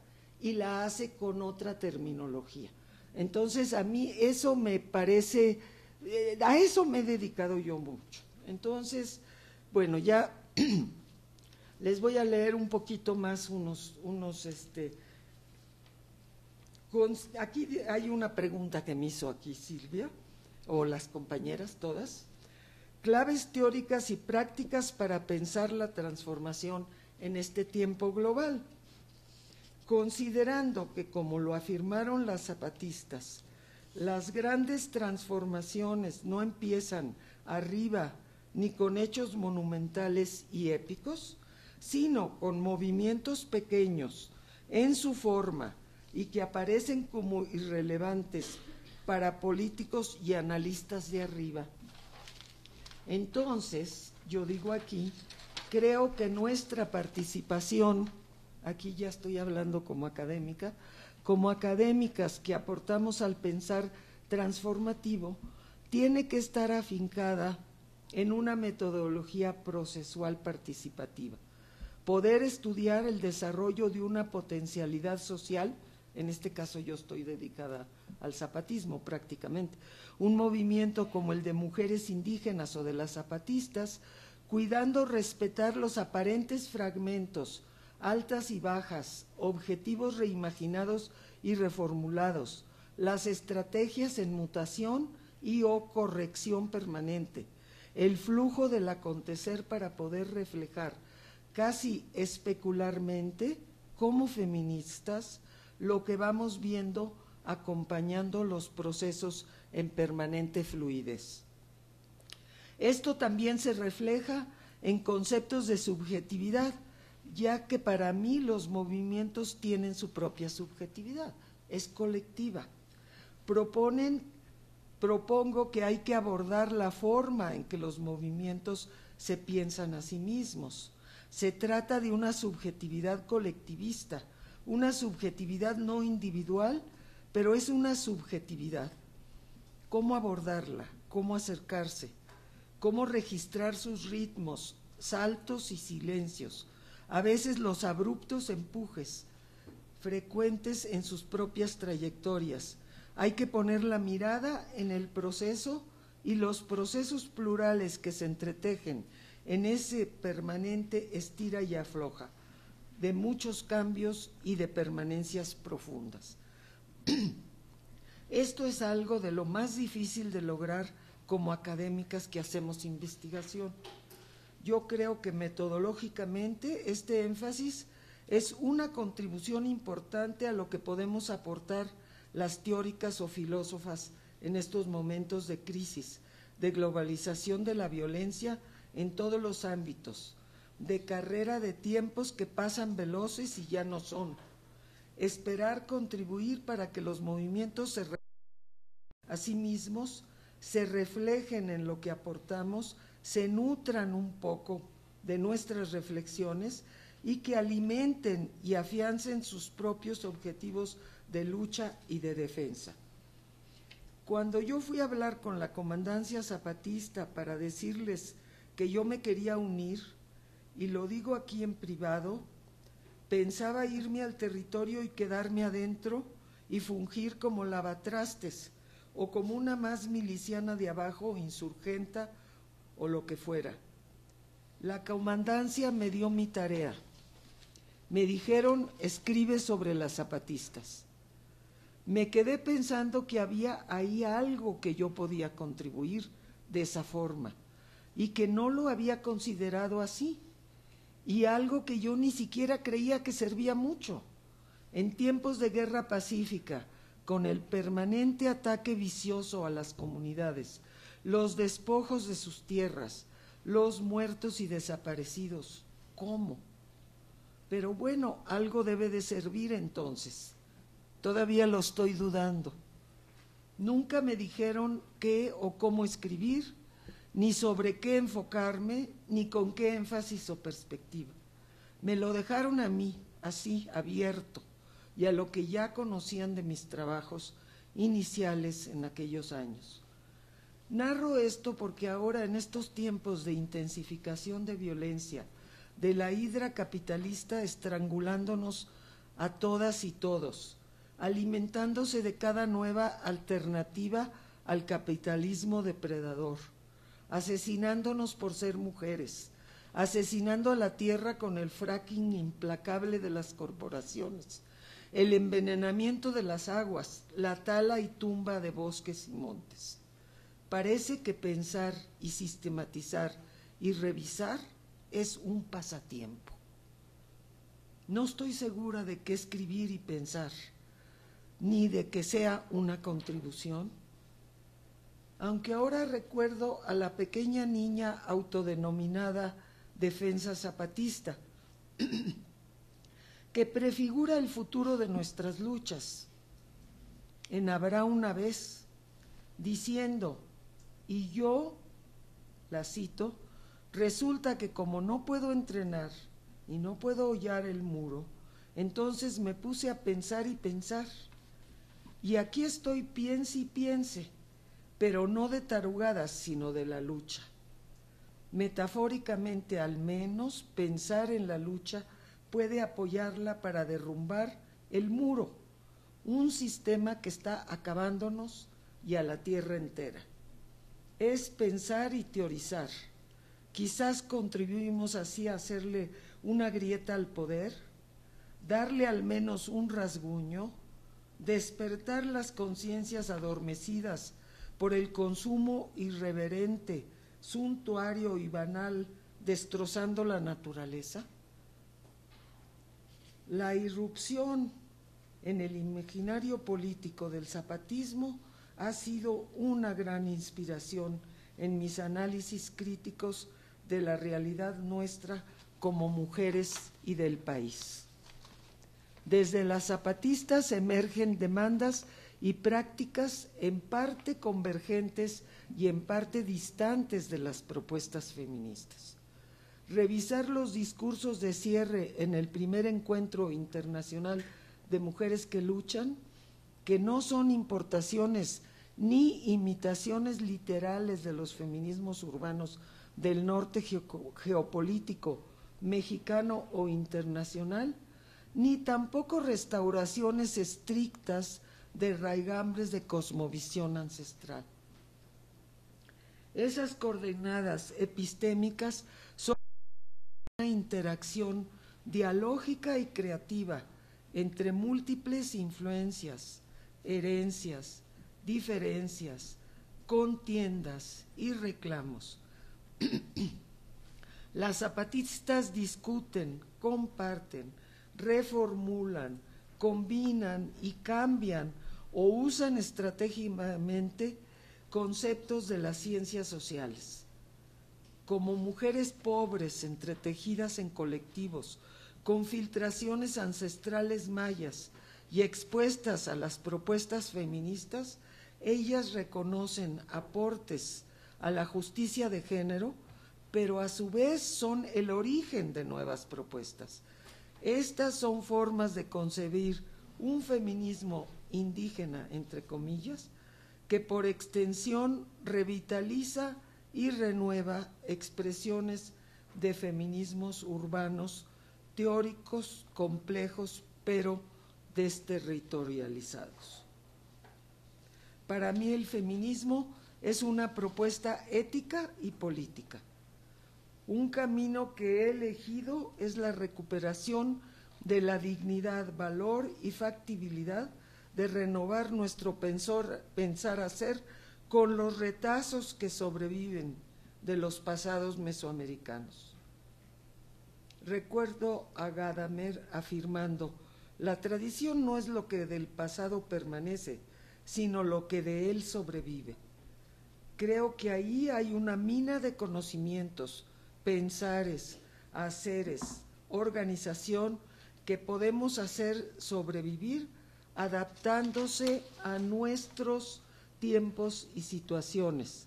y la hace con otra terminología. Entonces a mí eso me parece, eh, a eso me he dedicado yo mucho. Entonces, bueno, ya les voy a leer un poquito más unos, unos, este, aquí hay una pregunta que me hizo aquí Silvia, o las compañeras todas. Claves teóricas y prácticas para pensar la transformación en este tiempo global considerando que, como lo afirmaron las zapatistas, las grandes transformaciones no empiezan arriba ni con hechos monumentales y épicos, sino con movimientos pequeños en su forma y que aparecen como irrelevantes para políticos y analistas de arriba. Entonces, yo digo aquí, creo que nuestra participación aquí ya estoy hablando como académica, como académicas que aportamos al pensar transformativo, tiene que estar afincada en una metodología procesual participativa. Poder estudiar el desarrollo de una potencialidad social, en este caso yo estoy dedicada al zapatismo prácticamente, un movimiento como el de mujeres indígenas o de las zapatistas, cuidando respetar los aparentes fragmentos altas y bajas, objetivos reimaginados y reformulados, las estrategias en mutación y o corrección permanente, el flujo del acontecer para poder reflejar casi especularmente como feministas lo que vamos viendo acompañando los procesos en permanente fluidez. Esto también se refleja en conceptos de subjetividad, ya que para mí los movimientos tienen su propia subjetividad, es colectiva. Proponen, propongo que hay que abordar la forma en que los movimientos se piensan a sí mismos. Se trata de una subjetividad colectivista, una subjetividad no individual, pero es una subjetividad. ¿Cómo abordarla? ¿Cómo acercarse? ¿Cómo registrar sus ritmos, saltos y silencios? A veces los abruptos empujes, frecuentes en sus propias trayectorias. Hay que poner la mirada en el proceso y los procesos plurales que se entretejen en ese permanente estira y afloja, de muchos cambios y de permanencias profundas. Esto es algo de lo más difícil de lograr como académicas que hacemos investigación yo creo que metodológicamente este énfasis es una contribución importante a lo que podemos aportar las teóricas o filósofas en estos momentos de crisis, de globalización de la violencia en todos los ámbitos, de carrera de tiempos que pasan veloces y ya no son. Esperar contribuir para que los movimientos se a sí mismos se reflejen en lo que aportamos se nutran un poco de nuestras reflexiones y que alimenten y afiancen sus propios objetivos de lucha y de defensa. Cuando yo fui a hablar con la comandancia zapatista para decirles que yo me quería unir, y lo digo aquí en privado, pensaba irme al territorio y quedarme adentro y fungir como lavatrastes o como una más miliciana de abajo, insurgenta o lo que fuera. La comandancia me dio mi tarea. Me dijeron, escribe sobre las zapatistas. Me quedé pensando que había ahí algo que yo podía contribuir de esa forma y que no lo había considerado así y algo que yo ni siquiera creía que servía mucho. En tiempos de guerra pacífica, con el permanente ataque vicioso a las comunidades, los despojos de sus tierras, los muertos y desaparecidos. ¿Cómo? Pero bueno, algo debe de servir entonces. Todavía lo estoy dudando. Nunca me dijeron qué o cómo escribir, ni sobre qué enfocarme, ni con qué énfasis o perspectiva. Me lo dejaron a mí, así, abierto, y a lo que ya conocían de mis trabajos, iniciales en aquellos años. Narro esto porque ahora en estos tiempos de intensificación de violencia, de la hidra capitalista estrangulándonos a todas y todos, alimentándose de cada nueva alternativa al capitalismo depredador, asesinándonos por ser mujeres, asesinando a la tierra con el fracking implacable de las corporaciones, el envenenamiento de las aguas, la tala y tumba de bosques y montes. Parece que pensar y sistematizar y revisar es un pasatiempo. No estoy segura de qué escribir y pensar, ni de que sea una contribución. Aunque ahora recuerdo a la pequeña niña autodenominada defensa zapatista, que prefigura el futuro de nuestras luchas. En Habrá una vez, diciendo, y yo, la cito, resulta que como no puedo entrenar y no puedo hollar el muro, entonces me puse a pensar y pensar. Y aquí estoy piense y piense, pero no de tarugadas, sino de la lucha. Metafóricamente al menos, pensar en la lucha puede apoyarla para derrumbar el muro, un sistema que está acabándonos y a la tierra entera. Es pensar y teorizar. Quizás contribuimos así a hacerle una grieta al poder, darle al menos un rasguño, despertar las conciencias adormecidas por el consumo irreverente, suntuario y banal, destrozando la naturaleza? La irrupción en el imaginario político del zapatismo ha sido una gran inspiración en mis análisis críticos de la realidad nuestra como mujeres y del país. Desde las zapatistas emergen demandas y prácticas en parte convergentes y en parte distantes de las propuestas feministas. Revisar los discursos de cierre en el primer encuentro internacional de mujeres que luchan, que no son importaciones ni imitaciones literales de los feminismos urbanos del norte geopolítico mexicano o internacional, ni tampoco restauraciones estrictas de raigambres de cosmovisión ancestral. Esas coordenadas epistémicas son una interacción dialógica y creativa entre múltiples influencias, herencias, diferencias, contiendas y reclamos. Las zapatistas discuten, comparten, reformulan, combinan y cambian o usan estratégicamente conceptos de las ciencias sociales. Como mujeres pobres entretejidas en colectivos, con filtraciones ancestrales mayas y expuestas a las propuestas feministas, ellas reconocen aportes a la justicia de género, pero a su vez son el origen de nuevas propuestas. Estas son formas de concebir un feminismo indígena, entre comillas, que por extensión revitaliza y renueva expresiones de feminismos urbanos teóricos, complejos, pero desterritorializados. Para mí el feminismo es una propuesta ética y política. Un camino que he elegido es la recuperación de la dignidad, valor y factibilidad de renovar nuestro pensar, pensar hacer con los retazos que sobreviven de los pasados mesoamericanos. Recuerdo a Gadamer afirmando, la tradición no es lo que del pasado permanece, sino lo que de él sobrevive. Creo que ahí hay una mina de conocimientos, pensares, haceres, organización que podemos hacer sobrevivir adaptándose a nuestros tiempos y situaciones,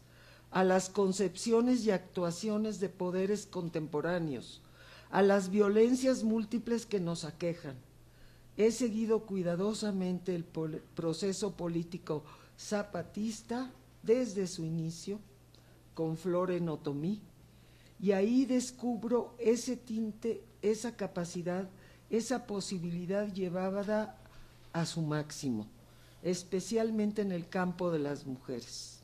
a las concepciones y actuaciones de poderes contemporáneos, a las violencias múltiples que nos aquejan. He seguido cuidadosamente el proceso político zapatista desde su inicio, con Flor en Otomí, y ahí descubro ese tinte, esa capacidad, esa posibilidad llevada a su máximo, especialmente en el campo de las mujeres.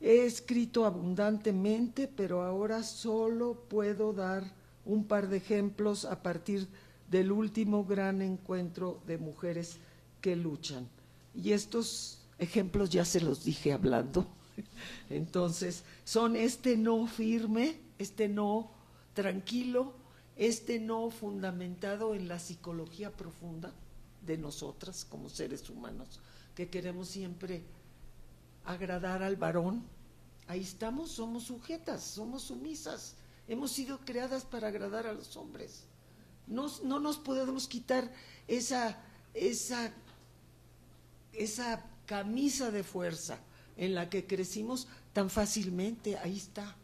He escrito abundantemente, pero ahora solo puedo dar un par de ejemplos a partir del último gran encuentro de mujeres que luchan. Y estos ejemplos ya se los dije hablando. Entonces, son este no firme, este no tranquilo, este no fundamentado en la psicología profunda de nosotras como seres humanos, que queremos siempre agradar al varón. Ahí estamos, somos sujetas, somos sumisas, hemos sido creadas para agradar a los hombres. No, no nos podemos quitar esa, esa, esa camisa de fuerza en la que crecimos tan fácilmente, ahí está.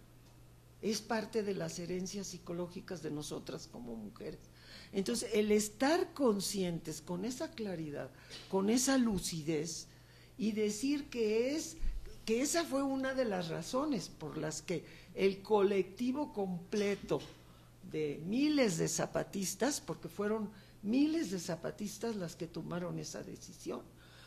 Es parte de las herencias psicológicas de nosotras como mujeres. Entonces, el estar conscientes con esa claridad, con esa lucidez y decir que es que esa fue una de las razones por las que el colectivo completo de miles de zapatistas, porque fueron miles de zapatistas las que tomaron esa decisión,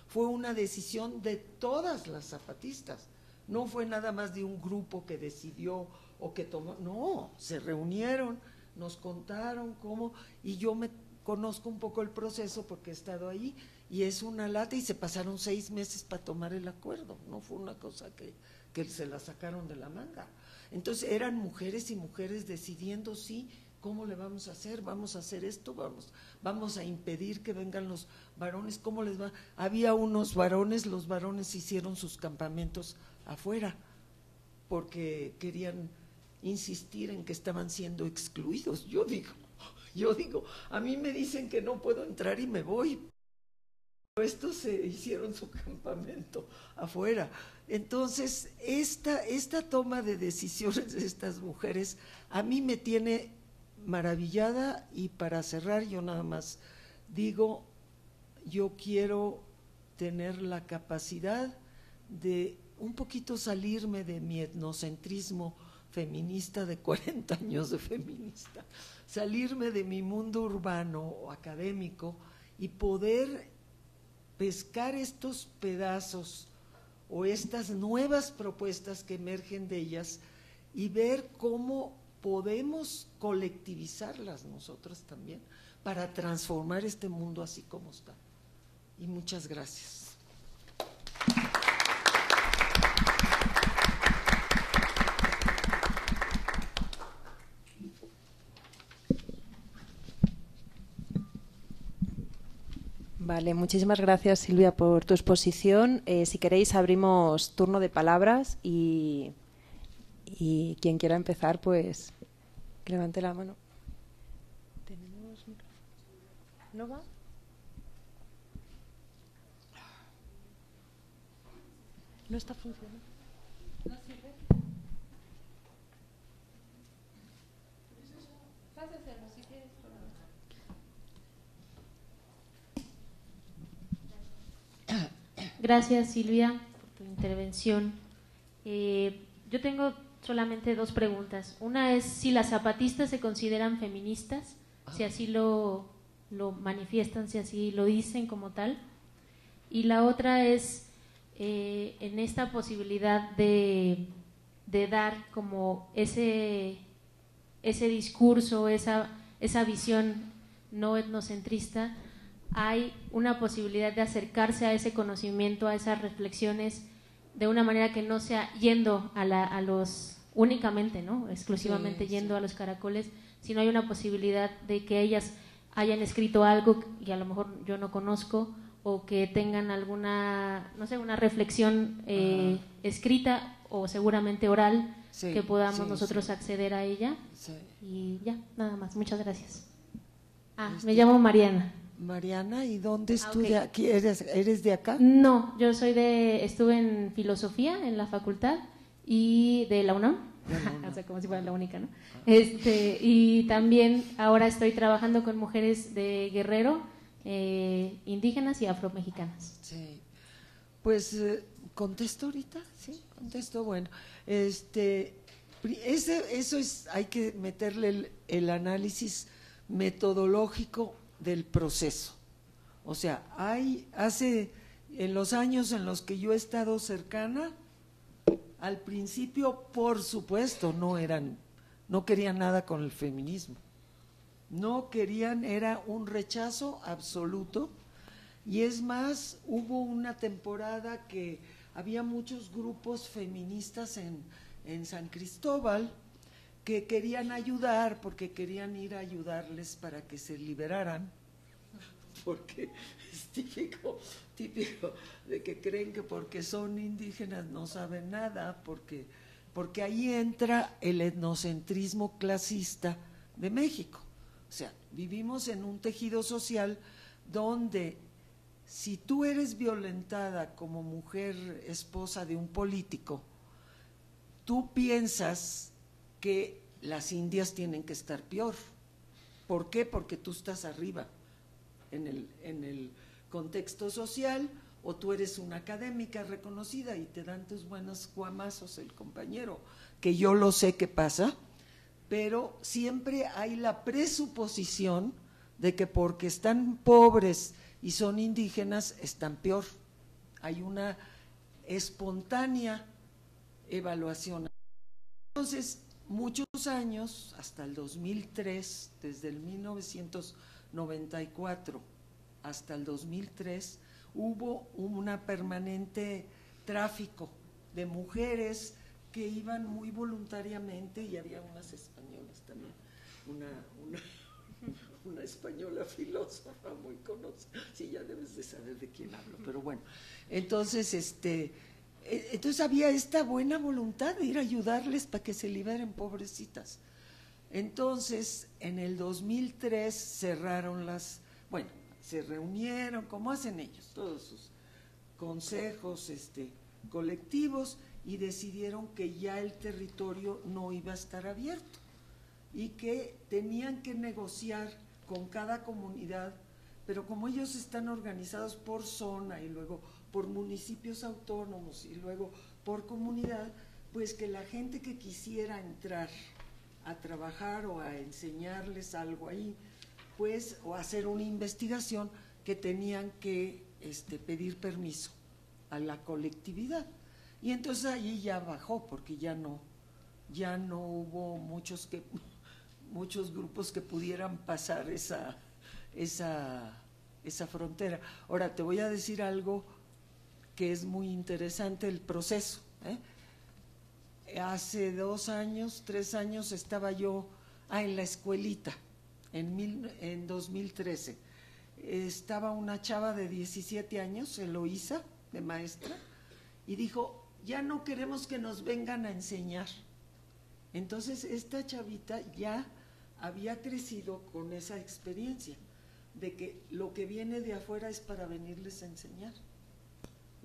fue una decisión de todas las zapatistas. No fue nada más de un grupo que decidió o que tomó, no, se reunieron, nos contaron cómo, y yo me conozco un poco el proceso porque he estado ahí, y es una lata y se pasaron seis meses para tomar el acuerdo, no fue una cosa que, que se la sacaron de la manga. Entonces eran mujeres y mujeres decidiendo sí ¿Cómo le vamos a hacer? ¿Vamos a hacer esto? ¿Vamos, vamos a impedir que vengan los varones? ¿Cómo les va? Había unos varones, los varones hicieron sus campamentos afuera porque querían insistir en que estaban siendo excluidos. Yo digo, yo digo, a mí me dicen que no puedo entrar y me voy. Estos se hicieron su campamento afuera. Entonces, esta, esta toma de decisiones de estas mujeres a mí me tiene maravillada y para cerrar yo nada más digo, yo quiero tener la capacidad de un poquito salirme de mi etnocentrismo feminista de 40 años de feminista, salirme de mi mundo urbano o académico y poder pescar estos pedazos o estas nuevas propuestas que emergen de ellas y ver cómo podemos colectivizarlas nosotros también para transformar este mundo así como está. Y muchas gracias. Vale, muchísimas gracias Silvia por tu exposición. Eh, si queréis abrimos turno de palabras y y quien quiera empezar, pues levante la mano. ¿Tenemos ¿No va? No está funcionando. Gracias Silvia por tu intervención. Eh, yo tengo solamente dos preguntas. Una es si las zapatistas se consideran feministas, si así lo, lo manifiestan, si así lo dicen como tal. Y la otra es eh, en esta posibilidad de, de, dar como ese, ese discurso, esa, esa visión no etnocentrista, hay una posibilidad de acercarse a ese conocimiento, a esas reflexiones, de una manera que no sea yendo a, la, a los únicamente, ¿no? Exclusivamente yendo a los caracoles, sino hay una posibilidad de que ellas hayan escrito algo y a lo mejor yo no conozco o que tengan alguna, no sé, una reflexión eh, escrita o seguramente oral que podamos nosotros acceder a ella. Y ya, nada más. Muchas gracias. Ah, me este, llamo Mariana. Mariana, ¿y dónde ah, estudias? ¿Eres, ¿Eres de acá? No, yo soy de, estuve en filosofía en la facultad y de la UNAM o sea, como si fuera la única, ¿no? Este, y también ahora estoy trabajando con mujeres de Guerrero, eh, indígenas y afromexicanas. Sí. Pues eh, contesto ahorita, sí, contesto. Bueno, este, ese, eso es, hay que meterle el, el análisis metodológico del proceso. O sea, hay, hace, en los años en los que yo he estado cercana, al principio, por supuesto, no eran, no querían nada con el feminismo. No querían, era un rechazo absoluto. Y es más, hubo una temporada que había muchos grupos feministas en, en San Cristóbal que querían ayudar porque querían ir a ayudarles para que se liberaran porque es típico, típico de que creen que porque son indígenas no saben nada, porque, porque ahí entra el etnocentrismo clasista de México. O sea, vivimos en un tejido social donde si tú eres violentada como mujer esposa de un político, tú piensas que las indias tienen que estar peor. ¿Por qué? Porque tú estás arriba en el, en el contexto social, o tú eres una académica reconocida y te dan tus buenos guamazos el compañero, que yo lo sé que pasa, pero siempre hay la presuposición de que porque están pobres y son indígenas están peor. Hay una espontánea evaluación. Entonces, muchos años, hasta el 2003, desde el 1900 94 hasta el 2003 hubo una permanente tráfico de mujeres que iban muy voluntariamente y había unas españolas también, una, una, española filósofa muy conocida, sí, ya debes de saber de quién hablo, pero bueno, entonces, este, entonces había esta buena voluntad de ir a ayudarles para que se liberen pobrecitas. Entonces, en el 2003 cerraron las, bueno, se reunieron, como hacen ellos, todos sus consejos este, colectivos y decidieron que ya el territorio no iba a estar abierto y que tenían que negociar con cada comunidad, pero como ellos están organizados por zona y luego por municipios autónomos y luego por comunidad, pues que la gente que quisiera entrar a trabajar o a enseñarles algo ahí, pues, o hacer una investigación que tenían que este, pedir permiso a la colectividad. Y entonces ahí ya bajó, porque ya no, ya no hubo muchos que muchos grupos que pudieran pasar esa, esa, esa frontera. Ahora te voy a decir algo que es muy interesante el proceso. ¿eh? hace dos años, tres años estaba yo ah, en la escuelita, en, mil, en 2013. Estaba una chava de 17 años, Eloísa, de maestra, y dijo, ya no queremos que nos vengan a enseñar. Entonces esta chavita ya había crecido con esa experiencia de que lo que viene de afuera es para venirles a enseñar.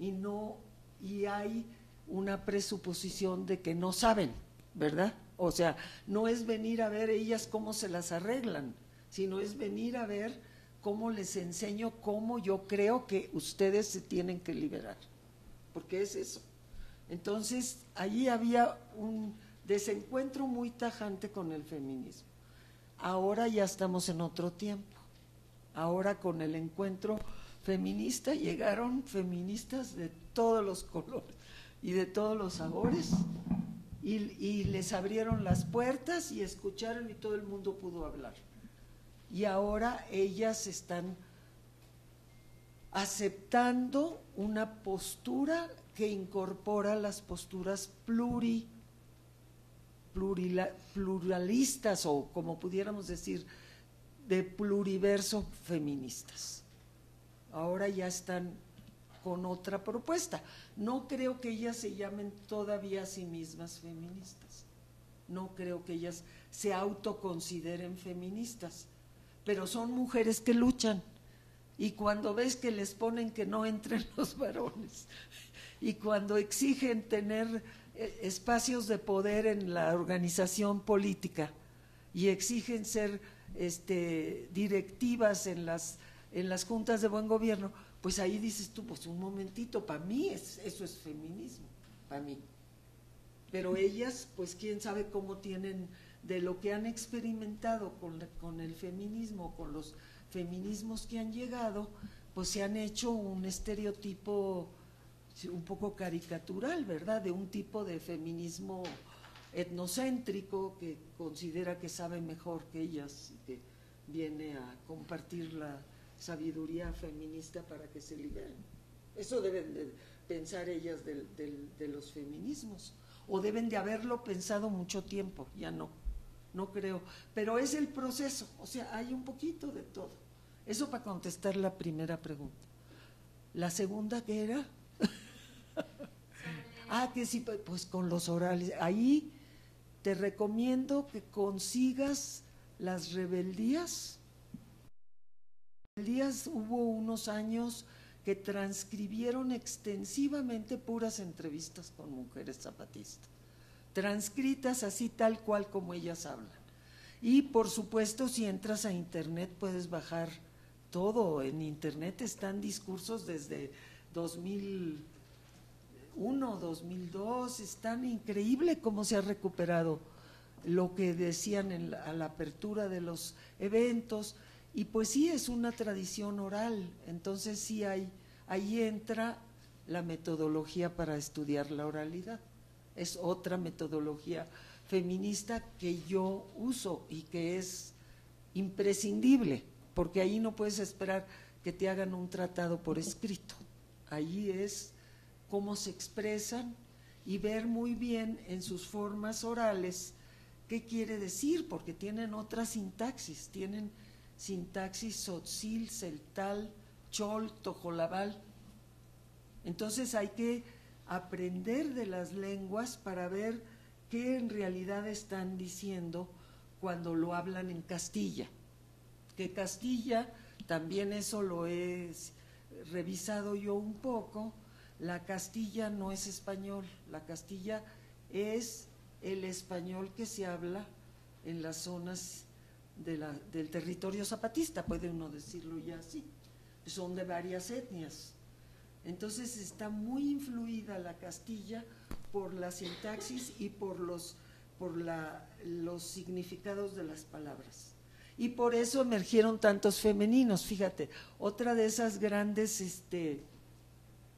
Y no, y hay una presuposición de que no saben, ¿verdad? O sea, no es venir a ver ellas cómo se las arreglan, sino es venir a ver cómo les enseño cómo yo creo que ustedes se tienen que liberar, porque es eso. Entonces, allí había un desencuentro muy tajante con el feminismo. Ahora ya estamos en otro tiempo. Ahora con el encuentro feminista llegaron feministas de todos los colores y de todos los sabores. Y, les abrieron las puertas y escucharon y todo el mundo pudo hablar. Y ahora ellas están aceptando una postura que incorpora las posturas pluri, pluralistas o como pudiéramos decir, de pluriverso feministas. Ahora ya están con otra propuesta. No creo que ellas se llamen todavía a sí mismas feministas. No creo que ellas se autoconsideren feministas, pero son mujeres que luchan. Y cuando ves que les ponen que no entren los varones, y cuando exigen tener eh, espacios de poder en la organización política y exigen ser este, directivas en las, en las juntas de buen gobierno, pues ahí dices tú, pues un momentito, para mí es, eso es feminismo, para mí. Pero ellas, pues quién sabe cómo tienen, de lo que han experimentado con, con el feminismo, con los feminismos que han llegado, pues se han hecho un estereotipo un poco caricatural, ¿verdad? De un tipo de feminismo etnocéntrico que considera que sabe mejor que ellas y que viene a compartir la sabiduría feminista para que se liberen. Eso deben de pensar ellas de los feminismos, o deben de haberlo pensado mucho tiempo, ya no, no creo, pero es el proceso, o sea, hay un poquito de todo. Eso para contestar la primera pregunta. La segunda que era... ah, que sí, pues con los orales. Ahí te recomiendo que consigas las rebeldías. Rebeldías hubo unos años que transcribieron extensivamente puras entrevistas con mujeres zapatistas, transcritas así tal cual como ellas hablan. Y por supuesto, si entras a internet puedes bajar todo. En internet están discursos desde 2000 2001, 2002, es tan increíble cómo se ha recuperado lo que decían en a la apertura de los eventos, y pues sí es una tradición oral, entonces sí hay, ahí entra la metodología para estudiar la oralidad, es otra metodología feminista que yo uso y que es imprescindible, porque ahí no puedes esperar que te hagan un tratado por escrito, ahí es cómo se expresan y ver muy bien en sus formas orales qué quiere decir, porque tienen otra sintaxis, tienen sintaxis sotzil, celtal, chol, tojolabal. Entonces hay que aprender de las lenguas para ver qué en realidad están diciendo cuando lo hablan en Castilla. Que Castilla, también eso lo he revisado yo un poco, la Castilla no es español, la Castilla es el español que se habla en las zonas del territorio zapatista, puede uno decirlo ya así. Son de varias etnias. Entonces está muy influida la Castilla por la sintaxis y por los, por los significados de las palabras. Y por eso emergieron tantos femeninos. Fíjate, otra de esas grandes este,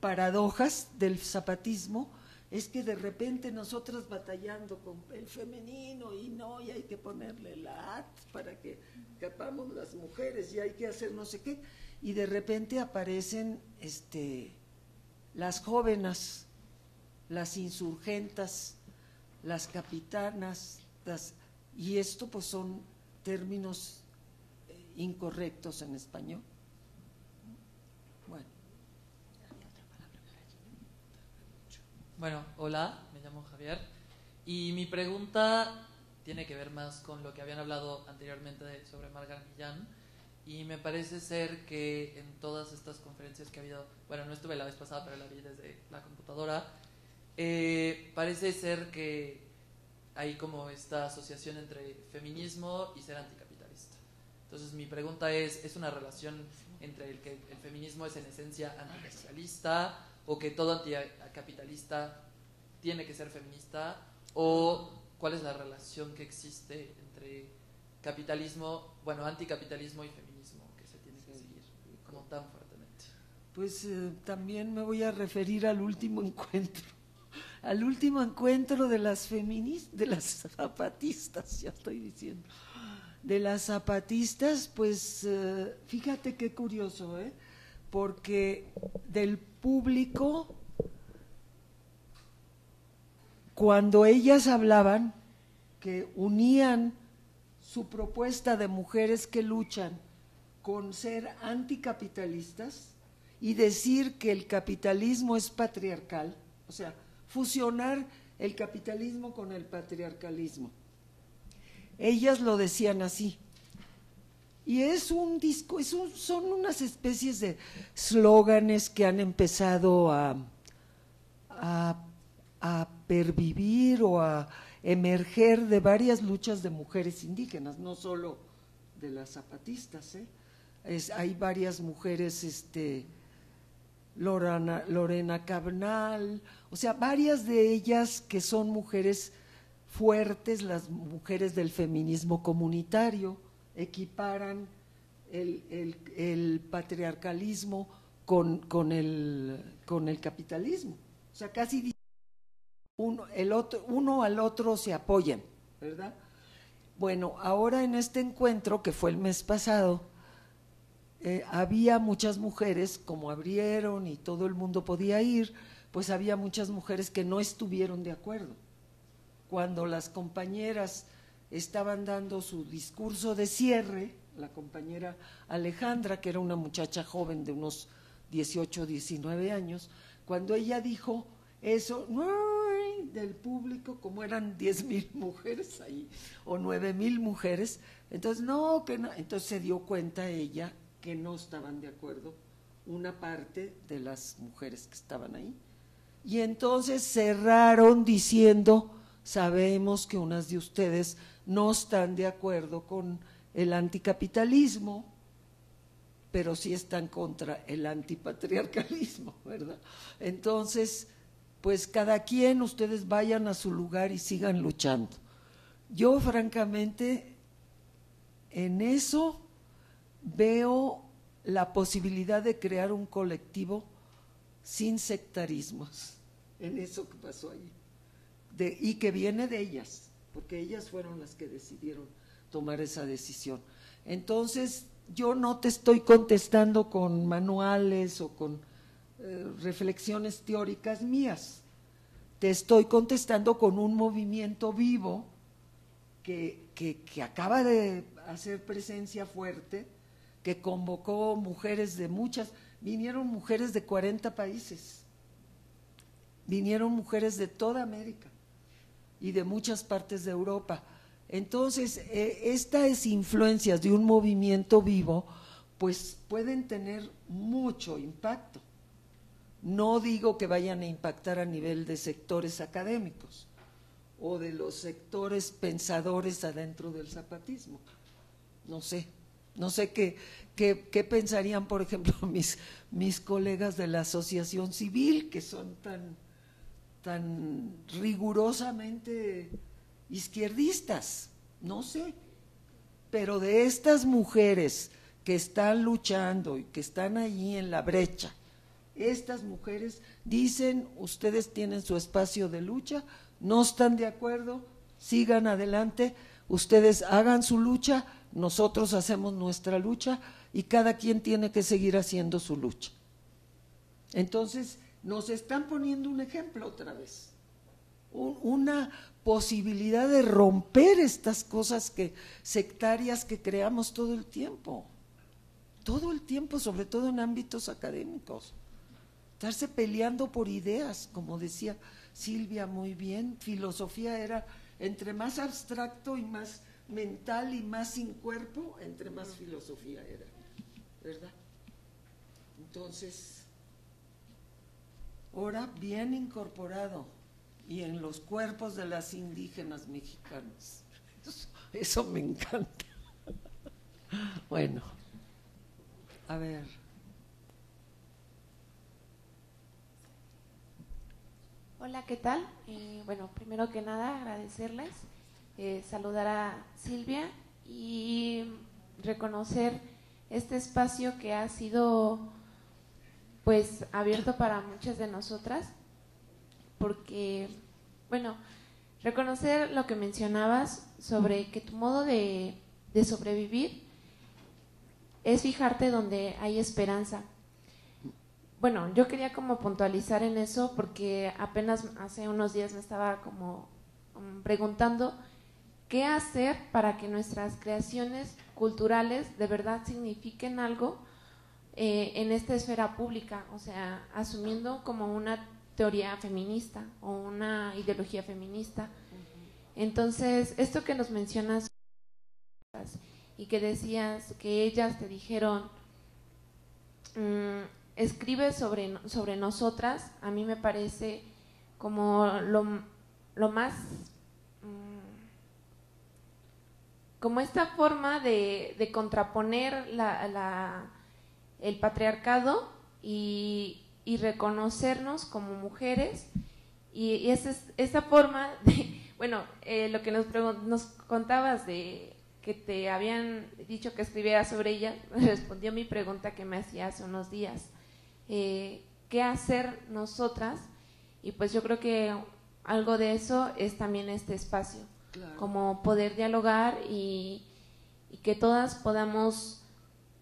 paradojas del zapatismo es que de repente nosotras batallando con el femenino y no, y hay que ponerle la at para que capamos las mujeres y hay que hacer no sé qué, y de repente aparecen este, las jóvenes, las insurgentas, las capitanas, y esto pues son términos eh, incorrectos en español. Bueno, hola, me llamo Javier. Y mi pregunta tiene que ver más con lo que habían hablado anteriormente sobre Margaret Millán y me parece ser que en todas estas conferencias que ha habido, bueno, no estuve la vez pasada, pero la vi desde la computadora, eh, parece ser que hay como esta asociación entre feminismo y ser anticapitalista. Entonces mi pregunta es, ¿es una relación entre el que el feminismo es en esencia anticapitalista o que todo anticapitalista tiene que ser feminista o cuál es la relación que existe entre capitalismo, bueno, anticapitalismo y feminismo que se tiene que seguir como tan fuertemente. Pues eh, también me voy a referir al último encuentro, al último encuentro de las feministas, de las zapatistas, ya estoy diciendo, de las zapatistas, pues eh, fíjate qué curioso, ¿eh? porque del público, cuando ellas hablaban, que unían su propuesta de mujeres que luchan con ser anticapitalistas y decir que el capitalismo es patriarcal, o sea, fusionar el capitalismo con el patriarcalismo. Ellas lo decían así. Y es un disco, son unas especies de slóganes que han empezado a, a pervivir o a emerger de varias luchas de mujeres indígenas, no solo de las zapatistas. ¿eh? hay varias mujeres, este, Lorena, Lorena Cabnal, o sea, varias de ellas que son mujeres fuertes, las mujeres del feminismo comunitario, equiparan el, patriarcalismo con, con, el, con el capitalismo. O sea, casi uno, el otro, uno al otro se apoyan, ¿verdad? Bueno, ahora en este encuentro, que fue el mes pasado, eh, había muchas mujeres, como abrieron y todo el mundo podía ir, pues había muchas mujeres que no estuvieron de acuerdo. Cuando las compañeras estaban dando su discurso de cierre, la compañera Alejandra, que era una muchacha joven de unos 18, 19 años, cuando ella dijo eso, del público, como eran 10 mil mujeres ahí, o 9 mil mujeres, entonces no, que no, entonces se dio cuenta ella que no estaban de acuerdo una parte de las mujeres que estaban ahí. Y entonces cerraron diciendo, sabemos que unas de ustedes no están de acuerdo con el anticapitalismo, pero sí están contra el antipatriarcalismo, ¿verdad? Entonces, pues cada quien, ustedes vayan a su lugar y sigan luchando. Yo, francamente, en eso veo la posibilidad de crear un colectivo sin sectarismos, en eso que pasó ahí, y que viene de ellas, porque ellas fueron las que decidieron tomar esa decisión. Entonces, yo no te estoy contestando con manuales o con eh, reflexiones teóricas mías, te estoy contestando con un movimiento vivo que, que acaba de hacer presencia fuerte, que convocó mujeres de muchas, vinieron mujeres de 40 países, vinieron mujeres de toda América y de muchas partes de Europa. Entonces, eh, estas influencias de un movimiento vivo, pues pueden tener mucho impacto. No digo que vayan a impactar a nivel de sectores académicos o de los sectores pensadores adentro del zapatismo. No sé, no sé qué, qué, pensarían, por ejemplo, mis, mis colegas de la asociación civil, que son tan, tan rigurosamente izquierdistas, no sé. Pero de estas mujeres que están luchando y que están allí en la brecha, estas mujeres dicen, ustedes tienen su espacio de lucha, no están de acuerdo, sigan adelante, ustedes hagan su lucha, nosotros hacemos nuestra lucha y cada quien tiene que seguir haciendo su lucha. Entonces, nos están poniendo un ejemplo otra vez, una posibilidad de romper estas cosas que sectarias que creamos todo el tiempo, todo el tiempo, sobre todo en ámbitos académicos, estarse peleando por ideas, como decía Silvia muy bien, filosofía era entre más abstracto y más mental y más sin cuerpo, entre más filosofía era, ¿verdad? Entonces, ahora bien incorporado y en los cuerpos de las indígenas mexicanas. Eso, me encanta. Bueno, a ver. Hola, ¿qué tal? Eh, bueno, primero que nada agradecerles eh, saludar a Silvia y reconocer este espacio que ha sido pues abierto para muchas de nosotras porque bueno reconocer lo que mencionabas sobre que tu modo de, de sobrevivir es fijarte donde hay esperanza. Bueno, yo quería como puntualizar en eso porque apenas hace unos días me estaba como um, preguntando qué hacer para que nuestras creaciones culturales de verdad signifiquen algo eh, en esta esfera pública, o sea, asumiendo como una teoría feminista o una ideología feminista. Entonces, esto que nos mencionas y que decías que ellas te dijeron, mm, escribe sobre, sobre nosotras, a mí me parece como lo, más, mm, como esta forma de, contraponer la, el patriarcado y, reconocernos como mujeres. Y, esa, esa forma de, bueno, eh, lo que nos, nos contabas de que te habían dicho que escribiera sobre ella, respondió mi pregunta que me hacía hace unos días. Eh, ¿Qué hacer nosotras? Y pues yo creo que algo de eso es también este espacio, como poder dialogar y, que todas podamos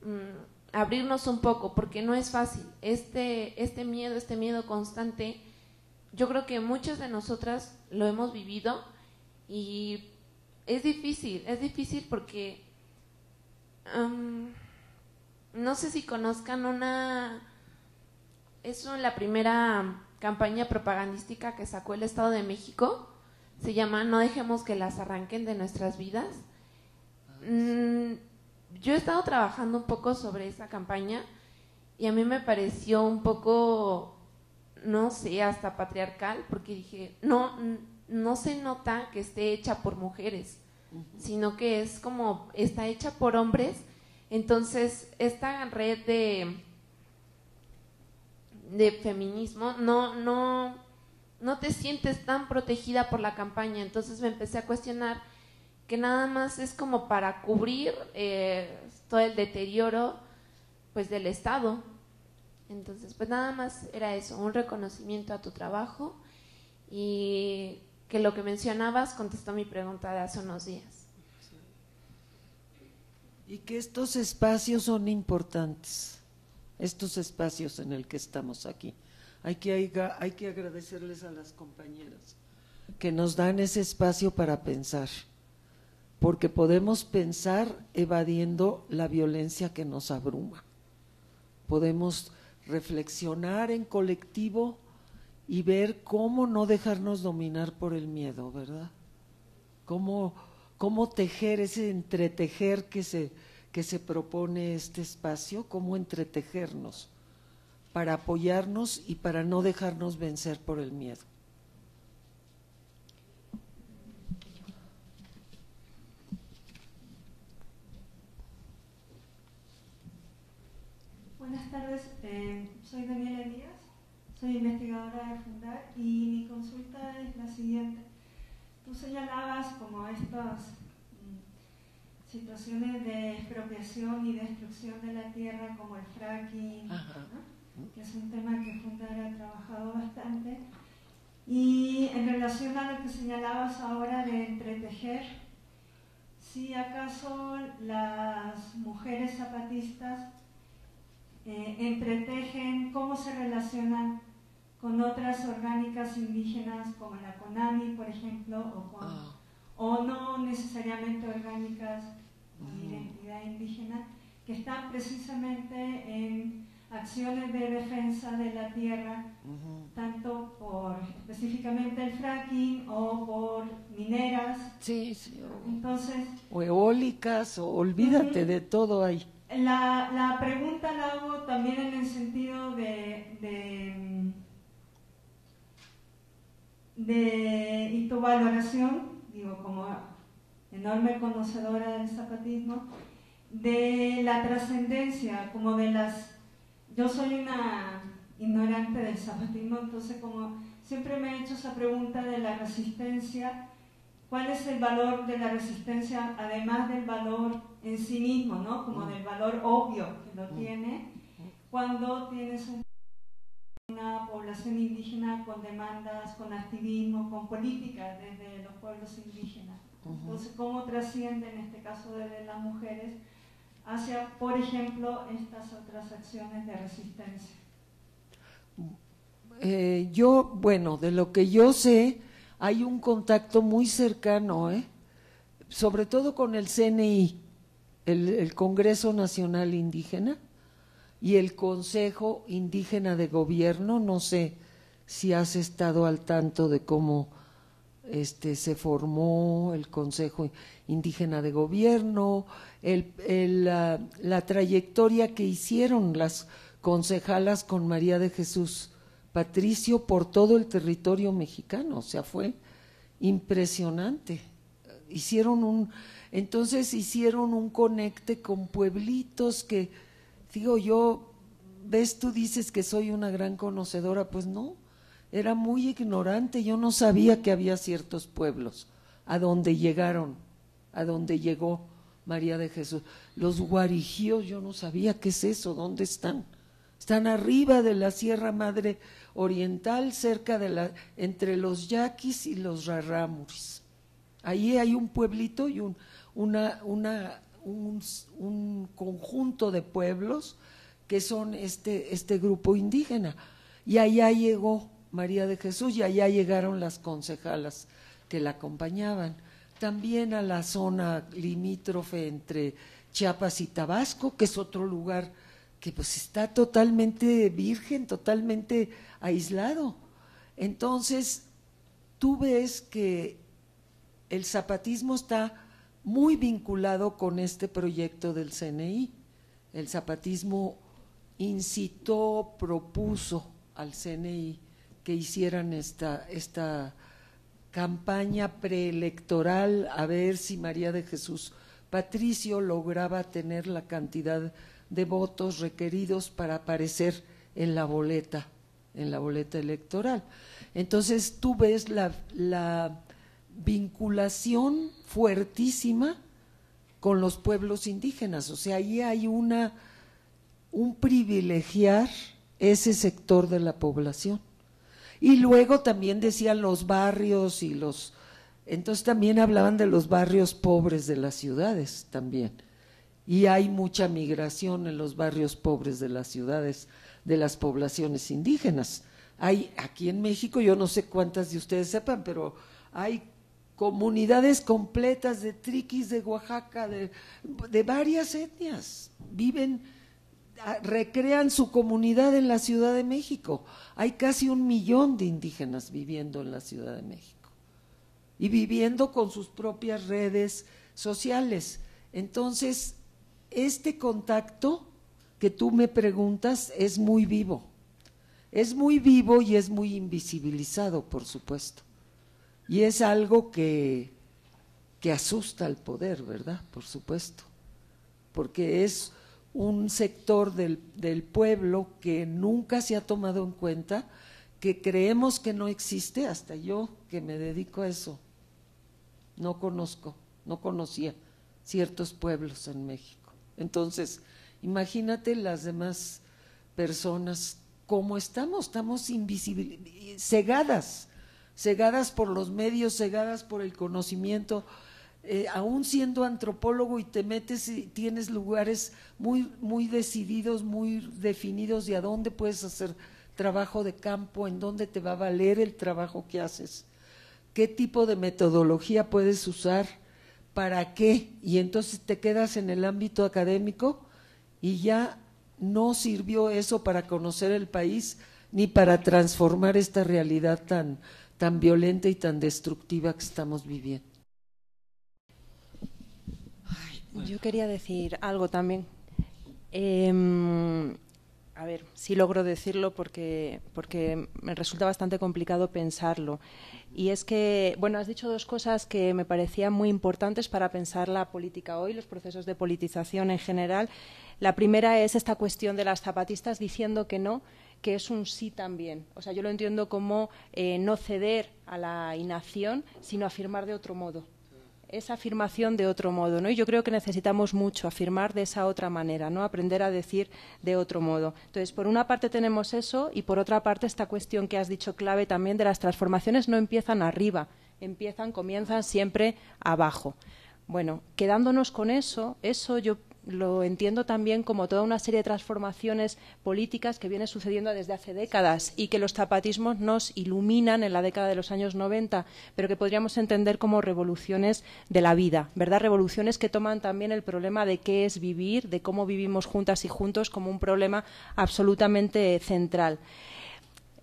mm, abrirnos un poco, porque no es fácil. Este, este miedo, este miedo constante, yo creo que muchas de nosotras lo hemos vivido y es difícil, es difícil porque no sé si conozcan una, es la primera campaña propagandística que sacó el Estado de México, se llama No dejemos que las arranquen de nuestras vidas. Mm, yo he estado trabajando un poco sobre esa campaña y a mí me pareció un poco, no sé, hasta patriarcal, porque dije, no, no se nota que esté hecha por mujeres, sino que es como está hecha por hombres. Entonces, esta red de, de feminismo no, no, no te sientes tan protegida por la campaña. Entonces me empecé a cuestionar que nada más es como para cubrir eh, todo el deterioro pues del Estado. Entonces, pues nada más era eso, un reconocimiento a tu trabajo y que lo que mencionabas contestó mi pregunta de hace unos días. Y que estos espacios son importantes, estos espacios en el que estamos aquí. Hay que, hay que agradecerles a las compañeras que nos dan ese espacio para pensar, porque podemos pensar evadiendo la violencia que nos abruma. Podemos reflexionar en colectivo y ver cómo no dejarnos dominar por el miedo, ¿verdad? Cómo, cómo tejer ese entretejer que se, que se propone este espacio, cómo entretejernos para apoyarnos y para no dejarnos vencer por el miedo. Buenas tardes, eh, soy Daniela Díaz soy investigadora de Fundar y mi consulta es la siguiente. Tú señalabas como estas mm, situaciones de expropiación y destrucción de la tierra como el fracking, que es un tema que Fundar ha trabajado bastante. Y en relación a lo que señalabas ahora de entretejer, si acaso las mujeres zapatistas eh, entretejen, cómo se relacionan con otras orgánicas indígenas como la CONAMI, por ejemplo, o, ah. o no necesariamente orgánicas con identidad indígena, que están precisamente en acciones de defensa de la tierra, tanto por específicamente el fracking o por mineras. Sí, sí. O, Entonces, o eólicas, o olvídate de todo ahí. La, la, pregunta la hago también en el sentido de, de de, y tu valoración, digo, como enorme conocedora del zapatismo, de la trascendencia, como de las... Yo soy una ignorante del zapatismo, entonces como siempre me he hecho esa pregunta de la resistencia, ¿cuál es el valor de la resistencia, además del valor en sí mismo, ¿no? como del valor obvio que lo tiene, cuando tienes un una población indígena con demandas, con activismo, con políticas desde los pueblos indígenas. Entonces, ¿cómo trasciende en este caso desde las mujeres hacia, por ejemplo, estas otras acciones de resistencia? Eh, yo, bueno, de lo que yo sé, hay un contacto muy cercano, ¿eh? sobre todo con el CNI, el Congreso Nacional Indígena, y el Consejo Indígena de Gobierno, no sé si has estado al tanto de cómo este, se formó el Consejo Indígena de Gobierno, el, la, la, trayectoria que hicieron las concejalas con María de Jesús patricio por todo el territorio mexicano, o sea, fue impresionante. Hicieron un, entonces hicieron un conecte con pueblitos que, digo yo, ves, tú dices que soy una gran conocedora, pues no, era muy ignorante, yo no sabía que había ciertos pueblos a donde llegaron, a donde llegó María de Jesús. Los guarijíos, yo no sabía qué es eso, ¿dónde están? Están arriba de la Sierra Madre Oriental, cerca de la, entre los yaquis y los rarámuris. Ahí hay un pueblito y un, una, una, un, un conjunto de pueblos que son este, este grupo indígena. Y allá llegó María de Jesús y allá llegaron las concejalas que la acompañaban. También a la zona limítrofe entre Chiapas y Tabasco, que es otro lugar que pues está totalmente virgen, totalmente aislado. Entonces, tú ves que el zapatismo está muy vinculado con este proyecto del CNI. El zapatismo incitó, propuso al CNI que hicieran esta, esta campaña preelectoral a ver si María de Jesús Patricio lograba tener la cantidad de votos requeridos para aparecer en la boleta, en la boleta electoral. Entonces tú ves la, la vinculación fuertísima con los pueblos indígenas, o sea, ahí hay una un privilegiar ese sector de la población. Y luego también decían los barrios y los... Entonces también hablaban de los barrios pobres de las ciudades también. Y hay mucha migración en los barrios pobres de las ciudades, de las poblaciones indígenas. Hay aquí en México, yo no sé cuántas de ustedes sepan, pero hay comunidades completas de triquis de Oaxaca, de, varias etnias. Viven recrean su comunidad en la Ciudad de México. Hay casi un millón de indígenas viviendo en la Ciudad de México y viviendo con sus propias redes sociales. Entonces, este contacto que tú me preguntas es muy vivo. Es muy vivo y es muy invisibilizado, por supuesto. Y es algo que, que asusta al poder, ¿verdad? Por supuesto. Porque es un sector del, del, pueblo que nunca se ha tomado en cuenta, que creemos que no existe, hasta yo que me dedico a eso, no conozco, no conocía ciertos pueblos en México. Entonces, imagínate las demás personas, cómo estamos, estamos invisibles, cegadas, cegadas por los medios, cegadas por el conocimiento, eh, aún siendo antropólogo y te metes y tienes lugares muy, muy decididos, muy definidos de a dónde puedes hacer trabajo de campo, en dónde te va a valer el trabajo que haces, qué tipo de metodología puedes usar, para qué, y entonces te quedas en el ámbito académico y ya no sirvió eso para conocer el país ni para transformar esta realidad tan, tan violenta y tan destructiva que estamos viviendo. Yo quería decir algo también. Em, a ver, si logro decirlo porque, porque me resulta bastante complicado pensarlo. Y es que, bueno, has dicho dos cosas que me parecían muy importantes para pensar la política hoy, los procesos de politización en general. La primera es esta cuestión de las zapatistas diciendo que no, que es un sí también. O sea, yo lo entiendo como eh, no ceder a la inacción, sino afirmar de otro modo esa afirmación de otro modo, ¿no? Y yo creo que necesitamos mucho afirmar de esa otra manera, ¿no? Aprender a decir de otro modo. Entonces, por una parte tenemos eso y por otra parte esta cuestión que has dicho clave también de las transformaciones no empiezan arriba, empiezan, comienzan siempre abajo. Bueno, quedándonos con eso, eso yo lo entiendo también como toda una serie de transformaciones políticas que vienen sucediendo desde hace décadas y que los zapatismos nos iluminan en la década de los años 90, pero que podríamos entender como revoluciones de la vida, ¿verdad? Revoluciones que toman también el problema de qué es vivir, de cómo vivimos juntas y juntos como un problema absolutamente central.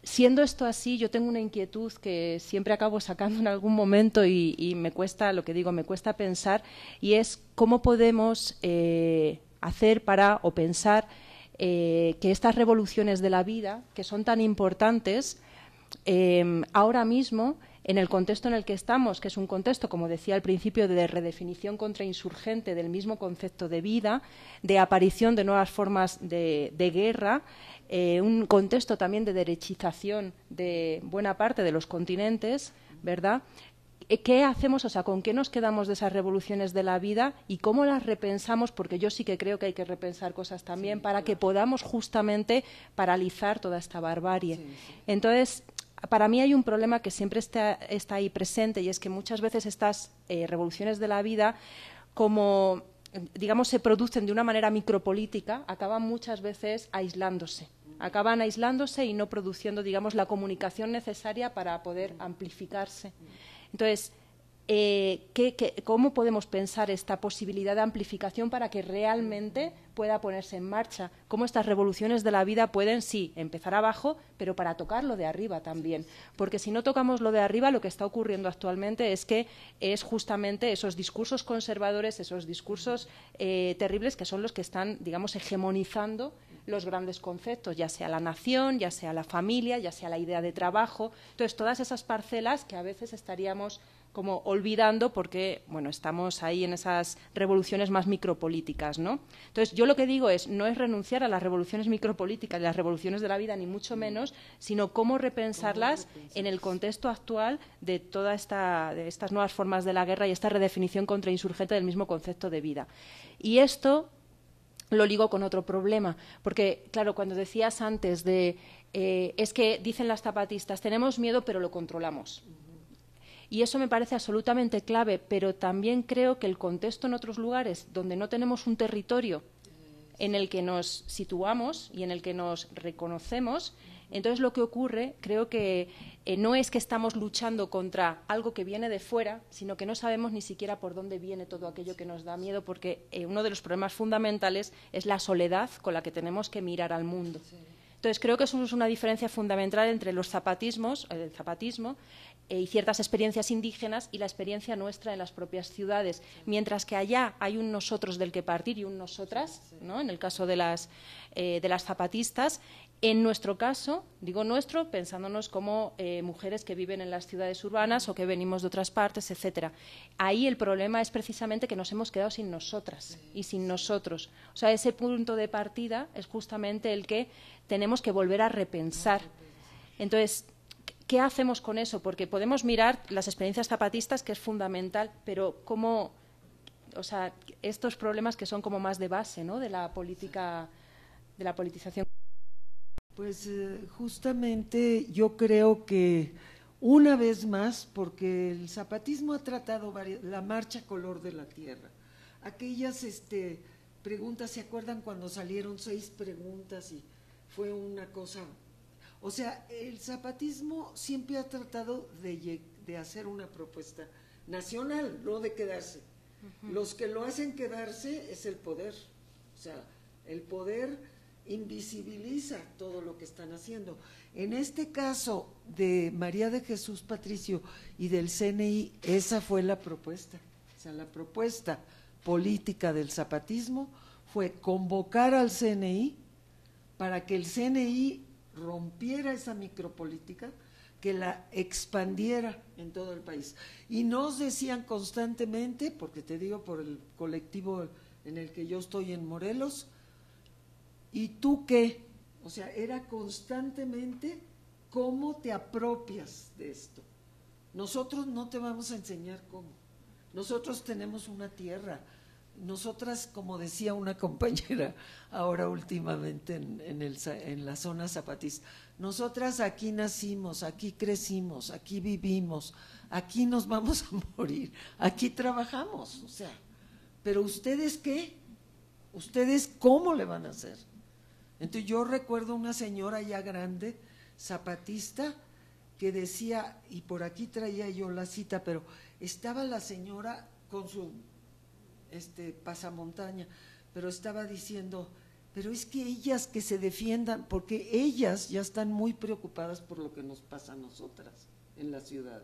Siendo esto así, yo tengo una inquietud que siempre acabo sacando en algún momento y, me cuesta, lo que digo, me cuesta pensar, y es cómo podemos eh, hacer para o pensar eh, que estas revoluciones de la vida, que son tan importantes, eh, ahora mismo en el contexto en el que estamos, que es un contexto, como decía al principio, de redefinición contrainsurgente del mismo concepto de vida, de aparición de nuevas formas de, guerra, eh, un contexto también de derechización de buena parte de los continentes, ¿verdad? Eh, ¿Qué hacemos? O sea, ¿con qué nos quedamos de esas revoluciones de la vida y cómo las repensamos? Porque yo sí que creo que hay que repensar cosas también para que podamos justamente paralizar toda esta barbarie. Entonces, para mí hay un problema que siempre está, ahí presente y es que muchas veces estas eh, revoluciones de la vida, como digamos se producen de una manera micropolítica, acaban muchas veces aislándose. Acaban aislándose y no produciendo, digamos, la comunicación necesaria para poder amplificarse. Entonces, eh, cómo podemos pensar esta posibilidad de amplificación para que realmente pueda ponerse en marcha? ¿Cómo estas revoluciones de la vida pueden, sí, empezar abajo, pero para tocar lo de arriba también? Porque si no tocamos lo de arriba, lo que está ocurriendo actualmente es que es justamente esos discursos conservadores, esos discursos eh, terribles que son los que están, digamos, hegemonizando los grandes conceptos, ya sea la nación, ya sea la familia, ya sea la idea de trabajo. Entonces, todas esas parcelas que a veces estaríamos como olvidando porque, bueno, estamos ahí en esas revoluciones más micropolíticas, ¿no? Entonces, yo lo que digo es, no es renunciar a las revoluciones micropolíticas, las revoluciones de la vida, ni mucho menos, sino cómo repensarlas en el contexto actual de todas esta, estas nuevas formas de la guerra y esta redefinición contrainsurgente del mismo concepto de vida. Y esto lo ligo con otro problema, porque, claro, cuando decías antes de, eh, es que dicen las zapatistas, tenemos miedo pero lo controlamos. Y eso me parece absolutamente clave, pero también creo que el contexto en otros lugares donde no tenemos un territorio en el que nos situamos y en el que nos reconocemos, entonces lo que ocurre, creo que eh, no es que estamos luchando contra algo que viene de fuera, sino que no sabemos ni siquiera por dónde viene todo aquello que nos da miedo, porque eh, uno de los problemas fundamentales es la soledad con la que tenemos que mirar al mundo. Entonces creo que eso es una diferencia fundamental entre los zapatismos, el zapatismo eh, y ciertas experiencias indígenas y la experiencia nuestra en las propias ciudades. Mientras que allá hay un nosotros del que partir y un nosotras, ¿no? en el caso de las, eh, de las zapatistas, en nuestro caso, digo nuestro, pensándonos como eh, mujeres que viven en las ciudades urbanas o que venimos de otras partes, etcétera. Ahí el problema es precisamente que nos hemos quedado sin nosotras y sin nosotros. O sea, ese punto de partida es justamente el que tenemos que volver a repensar. Entonces, ¿qué hacemos con eso? Porque podemos mirar las experiencias zapatistas, que es fundamental, pero cómo, o sea, estos problemas que son como más de base, ¿no? De la política, de la politización. Pues eh, justamente yo creo que una vez más, porque el zapatismo ha tratado la marcha color de la tierra, aquellas este, preguntas, ¿se acuerdan cuando salieron seis preguntas y fue una cosa? O sea, el zapatismo siempre ha tratado de, de hacer una propuesta nacional, no de quedarse. Los que lo hacen quedarse es el poder. O sea, el poder invisibiliza todo lo que están haciendo. En este caso de María de Jesús Patricio y del CNI, esa fue la propuesta. O sea, la propuesta política del zapatismo fue convocar al CNI para que el CNI rompiera esa micropolítica, que la expandiera en todo el país. Y nos decían constantemente, porque te digo por el colectivo en el que yo estoy en Morelos, ¿Y tú qué? O sea, era constantemente cómo te apropias de esto. Nosotros no te vamos a enseñar cómo. Nosotros tenemos una tierra. Nosotras, como decía una compañera ahora últimamente en, en la zona zapatista, nosotras aquí nacimos, aquí crecimos, aquí vivimos, aquí nos vamos a morir, aquí trabajamos. O sea, pero ustedes qué? ¿Ustedes cómo le van a hacer? Entonces yo recuerdo una señora ya grande, zapatista, que decía, y por aquí traía yo la cita, pero estaba la señora con su este pasamontaña, pero estaba diciendo, pero es que ellas que se defiendan, porque ellas ya están muy preocupadas por lo que nos pasa a nosotras en la ciudad,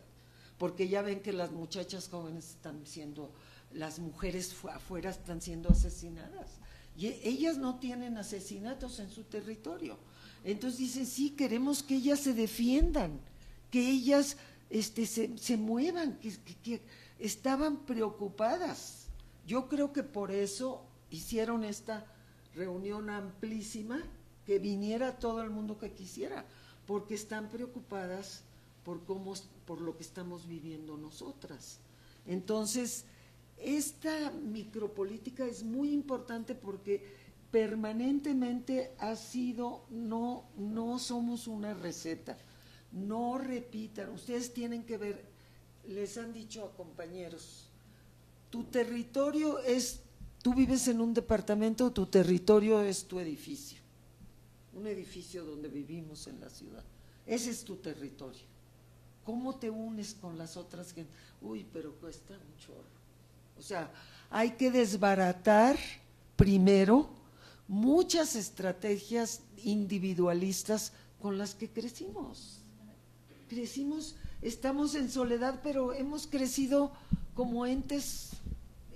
porque ya ven que las muchachas jóvenes están siendo, las mujeres afuera están siendo asesinadas Y e, ellas no tienen asesinatos en su territorio. Entonces dicen, sí, queremos que ellas se defiendan, que ellas este, se, muevan, que estaban preocupadas. Yo creo que por eso hicieron esta reunión amplísima, que viniera todo el mundo que quisiera, porque están preocupadas por cómo, por lo que estamos viviendo nosotras. Entonces, esta micropolítica es muy importante porque permanentemente ha sido, no, no somos una receta, no repitan, ustedes tienen que ver, les han dicho a compañeros, tu territorio es, tú vives en un departamento, tu territorio es tu edificio, un edificio donde vivimos en la ciudad, ese es tu territorio. ¿Cómo te unes con las otras gentes? Uy, pero cuesta mucho. O sea, hay que desbaratar primero muchas estrategias individualistas con las que crecimos. Crecimos, estamos en soledad, pero hemos crecido como entes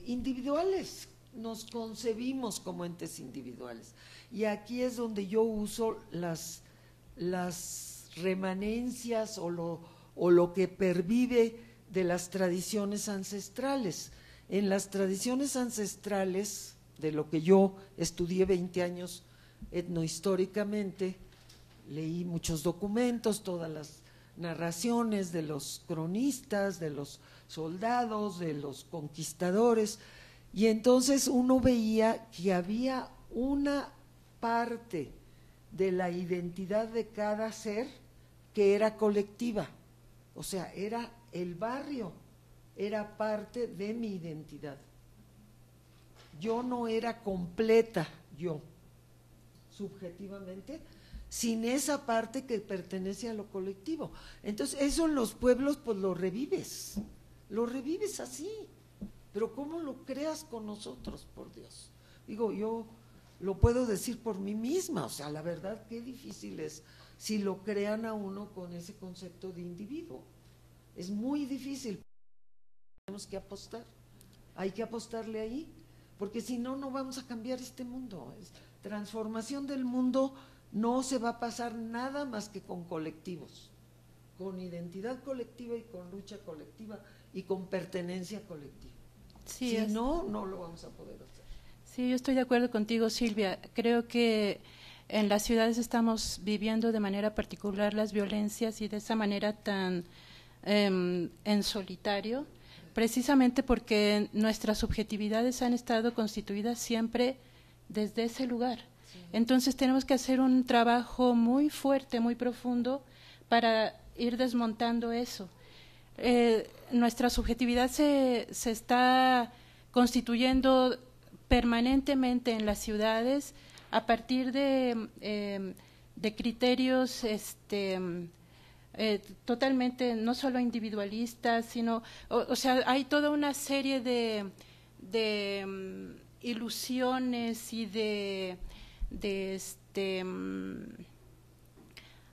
individuales, nos concebimos como entes individuales. Y aquí es donde yo uso las, las remanencias o lo, o lo que pervive de las tradiciones ancestrales. En las tradiciones ancestrales, de lo que yo estudié 20 años etnohistóricamente, leí muchos documentos, todas las narraciones de los cronistas, de los soldados, de los conquistadores, y entonces uno veía que había una parte de la identidad de cada ser que era colectiva o sea, era el barrio, era parte de mi identidad. Yo no era completa, yo, subjetivamente, sin esa parte que pertenece a lo colectivo. Entonces, eso en los pueblos, pues lo revives, lo revives así. Pero ¿cómo lo creas con nosotros, por Dios? Digo, yo lo puedo decir por mí misma, o sea, la verdad, qué difícil es si lo crean a uno con ese concepto de individuo. Es muy difícil. Tenemos que apostar. Hay que apostarle ahí, porque si no, no vamos a cambiar este mundo. transformación del mundo no se va a pasar nada más que con colectivos, con identidad colectiva y con lucha colectiva y con pertenencia colectiva. si no, no lo vamos a poder hacer. Sí, yo estoy de acuerdo contigo, Silvia. Creo que en las ciudades estamos viviendo de manera particular las violencias y de esa manera tan em, en solitario, precisamente porque nuestras subjetividades han estado constituidas siempre desde ese lugar. Entonces tenemos que hacer un trabajo muy fuerte, muy profundo para ir desmontando eso. Eh, nuestra subjetividad se, se está constituyendo permanentemente en las ciudades a partir de, em, de criterios este, eh, totalmente no solo individualistas, sino, o, sea, hay toda una serie de, em, ilusiones y de, este, em,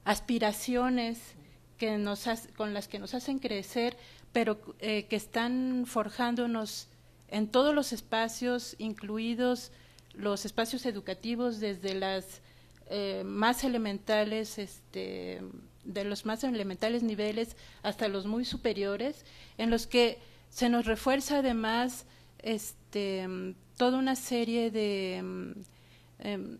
aspiraciones que nos con las que nos hacen crecer, pero eh, que están forjándonos en todos los espacios, incluidos los espacios educativos desde las eh, más elementales, este, de los más elementales niveles hasta los muy superiores, en los que se nos refuerza además este, toda una serie de, em,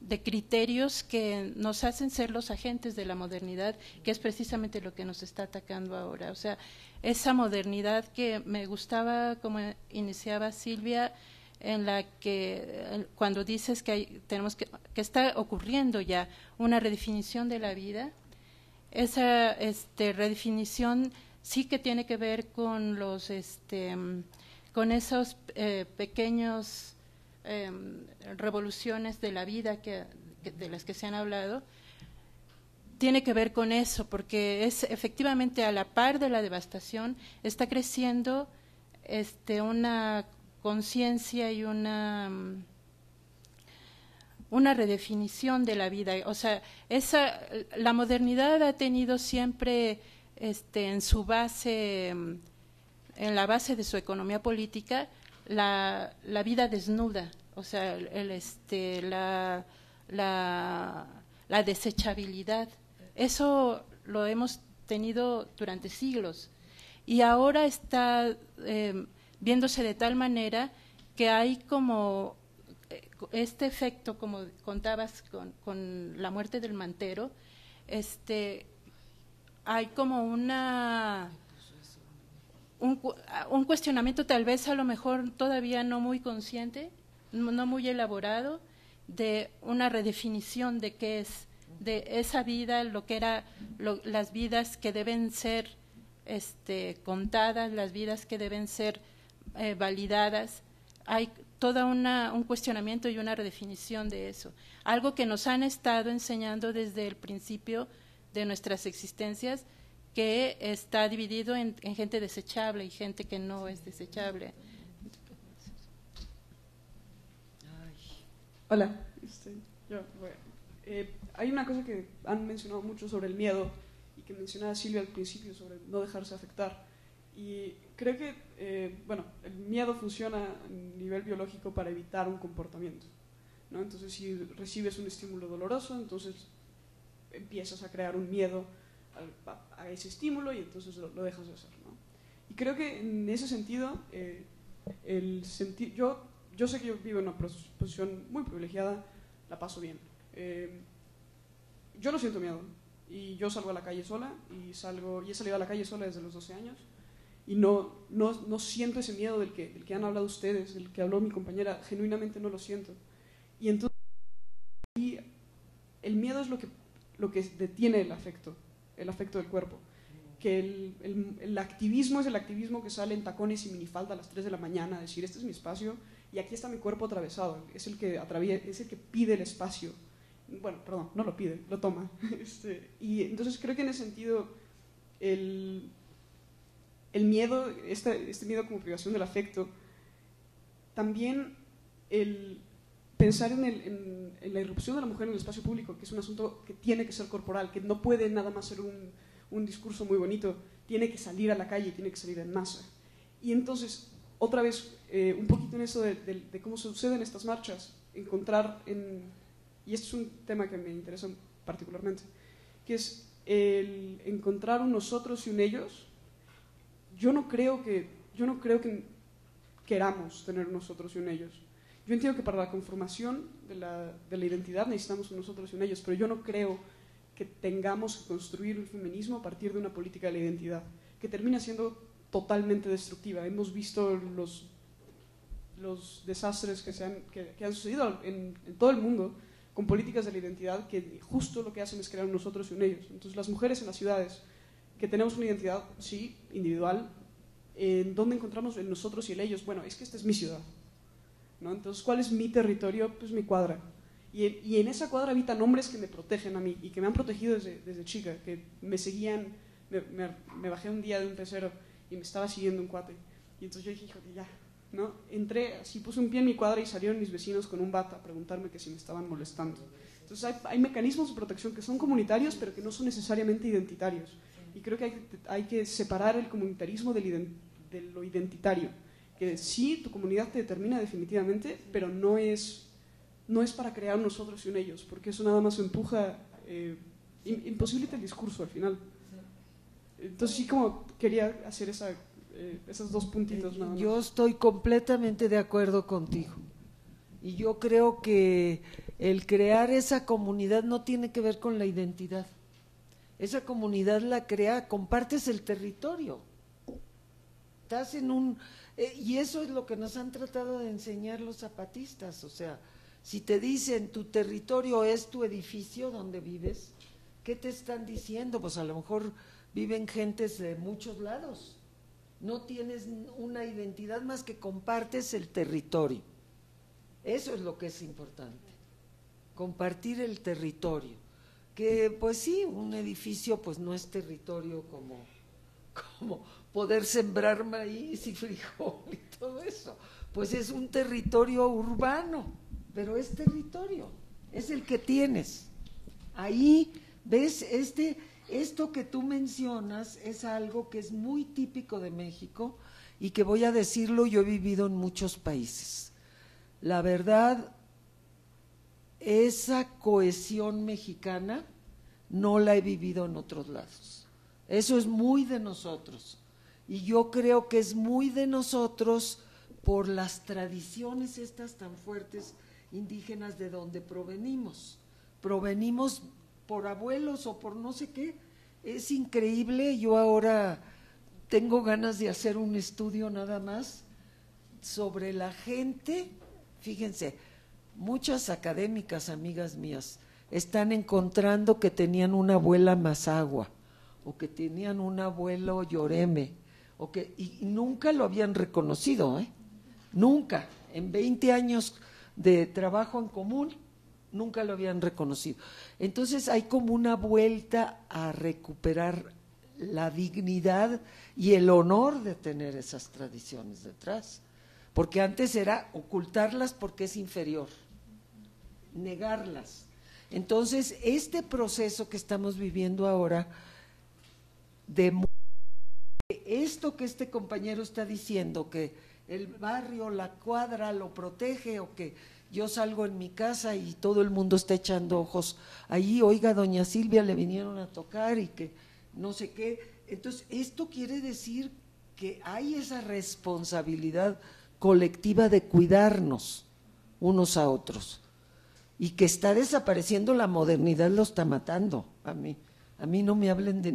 de criterios que nos hacen ser los agentes de la modernidad, que es precisamente lo que nos está atacando ahora. O sea, esa modernidad que me gustaba, como iniciaba Silvia, en la que cuando dices que tenemos que, que está ocurriendo ya una redefinición de la vida, esa este, redefinición sí que tiene que ver con los este, con esos eh, pequeños em, revoluciones de la vida que, de las que se han hablado. Tiene que ver con eso porque es efectivamente a la par de la devastación está creciendo este una conciencia y una una redefinición de la vida. O sea, esa, la modernidad ha tenido siempre este, en su base, en la base de su economía política, la, la vida desnuda, o sea, el, este, la, la, la desechabilidad. Eso lo hemos tenido durante siglos y ahora está eh, viéndose de tal manera que hay como este efecto, como contabas con, con, la muerte del mantero, este, hay como una un, un, cuestionamiento tal vez a lo mejor todavía no muy consciente, no muy elaborado, de una redefinición de qué es, de esa vida, lo que era las vidas que deben ser este, contadas, las vidas que deben ser eh, validadas. Hay todo un cuestionamiento y una redefinición de eso. Algo que nos han estado enseñando desde el principio de nuestras existencias, que está dividido en, gente desechable y gente que no es desechable. Hola, este, eh, hay una cosa que han mencionado mucho sobre el miedo y que mencionaba Silvia al principio sobre no dejarse afectar. Y creo que, eh, bueno, el miedo funciona a nivel biológico para evitar un comportamiento. ¿no? Entonces, si recibes un estímulo doloroso, entonces empiezas a crear un miedo a, ese estímulo y entonces lo, dejas de hacer. ¿no? Y creo que en ese sentido, eh, el yo, yo sé que yo vivo en una posición muy privilegiada, la paso bien. Eh, yo no siento miedo, y yo salgo a la calle sola y salgo y he salido a la calle sola desde los 12 años y no, no, no siento ese miedo del que, del que han hablado ustedes, del que habló mi compañera, genuinamente no lo siento. Y entonces el miedo es lo que, lo que detiene el afecto, el afecto del cuerpo. Que el, el, el, activismo es el activismo que sale en tacones y minifalda a las 3 de la mañana, a decir, este es mi espacio y aquí está mi cuerpo atravesado, es el que, es el que pide el espacio bueno, perdón, no lo pide, lo toma. Este, y entonces creo que en ese sentido el, el miedo, este, este miedo como privación del afecto, también el pensar en, el, en, la irrupción de la mujer en el espacio público, que es un asunto que tiene que ser corporal, que no puede nada más ser un, un discurso muy bonito, tiene que salir a la calle, tiene que salir en masa. Y entonces, otra vez, eh, un poquito en eso de, de, de cómo suceden estas marchas, encontrar en y este es un tema que me interesa particularmente, que es el encontrar un nosotros y un ellos. Yo no creo que, yo no creo que queramos tener nosotros y un ellos. Yo entiendo que para la conformación de la, de la identidad necesitamos un nosotros y un ellos, pero yo no creo que tengamos que construir un feminismo a partir de una política de la identidad, que termina siendo totalmente destructiva. Hemos visto los, los desastres que, se han, que, han sucedido en, en todo el mundo con políticas de la identidad que justo lo que hacen es crear un nosotros y un ellos. Entonces, las mujeres en las ciudades que tenemos una identidad, sí, individual, ¿en dónde encontramos el nosotros y el ellos? Bueno, es que esta es mi ciudad. ¿no? Entonces, ¿cuál es mi territorio? Pues mi cuadra. Y, y, en esa cuadra habitan hombres que me protegen a mí y que me han protegido desde, desde chica, que me seguían, me, me, bajé un día de un pecero y me estaba siguiendo un cuate. Y entonces yo dije, hijo, ya, ¿no? Entré, así puse un pie en mi cuadra y salieron mis vecinos con un bata a preguntarme que si me estaban molestando. Entonces hay, hay mecanismos de protección que son comunitarios, pero que no son necesariamente identitarios. Y creo que hay, hay que separar el comunitarismo del de lo identitario. Que sí, tu comunidad te determina definitivamente, pero no es, no es para crear nosotros y un ellos, porque eso nada más empuja, eh, imposibilita el discurso al final. Entonces sí como quería hacer esa eh, esos dos puntitos nada Yo estoy completamente de acuerdo contigo. Y yo creo que el crear esa comunidad no tiene que ver con la identidad. Esa comunidad la crea, compartes el territorio. Estás en un... Eh, y eso es lo que nos han tratado de enseñar los zapatistas. O sea, si te dicen tu territorio es tu edificio donde vives, ¿qué te están diciendo? Pues a lo mejor viven gentes de muchos lados no tienes una identidad más que compartes el territorio. Eso es lo que es importante, compartir el territorio. Que pues sí, un edificio pues no es territorio como, como poder sembrar maíz y frijol y todo eso. Pues es un territorio urbano, pero es territorio, es el que tienes. Ahí ves este esto que tú mencionas es algo que es muy típico de México y que voy a decirlo, yo he vivido en muchos países. La verdad, esa cohesión mexicana no la he vivido en otros lados. Eso es muy de nosotros. Y yo creo que es muy de nosotros por las tradiciones estas tan fuertes indígenas de donde provenimos. Provenimos por abuelos o por no sé qué. Es increíble. Yo ahora tengo ganas de hacer un estudio nada más sobre la gente. Fíjense, muchas académicas, amigas mías, están encontrando que tenían una abuela Mazagua o que tenían un abuelo Lloreme o que y nunca lo habían reconocido, ¿eh? Nunca en 20 años de trabajo en común nunca lo habían reconocido. Entonces hay como una vuelta a recuperar la dignidad y el honor de tener esas tradiciones detrás, porque antes era ocultarlas porque es inferior, negarlas. Entonces, este proceso que estamos viviendo ahora, de esto que este compañero está diciendo, que el barrio, la cuadra lo protege o que yo salgo en mi casa y todo el mundo está echando ojos ahí, oiga, doña Silvia le vinieron a tocar y que no sé qué. Entonces, esto quiere decir que hay esa responsabilidad colectiva de cuidarnos unos a otros y que está desapareciendo la modernidad lo está matando a mí. A mí no me hablen de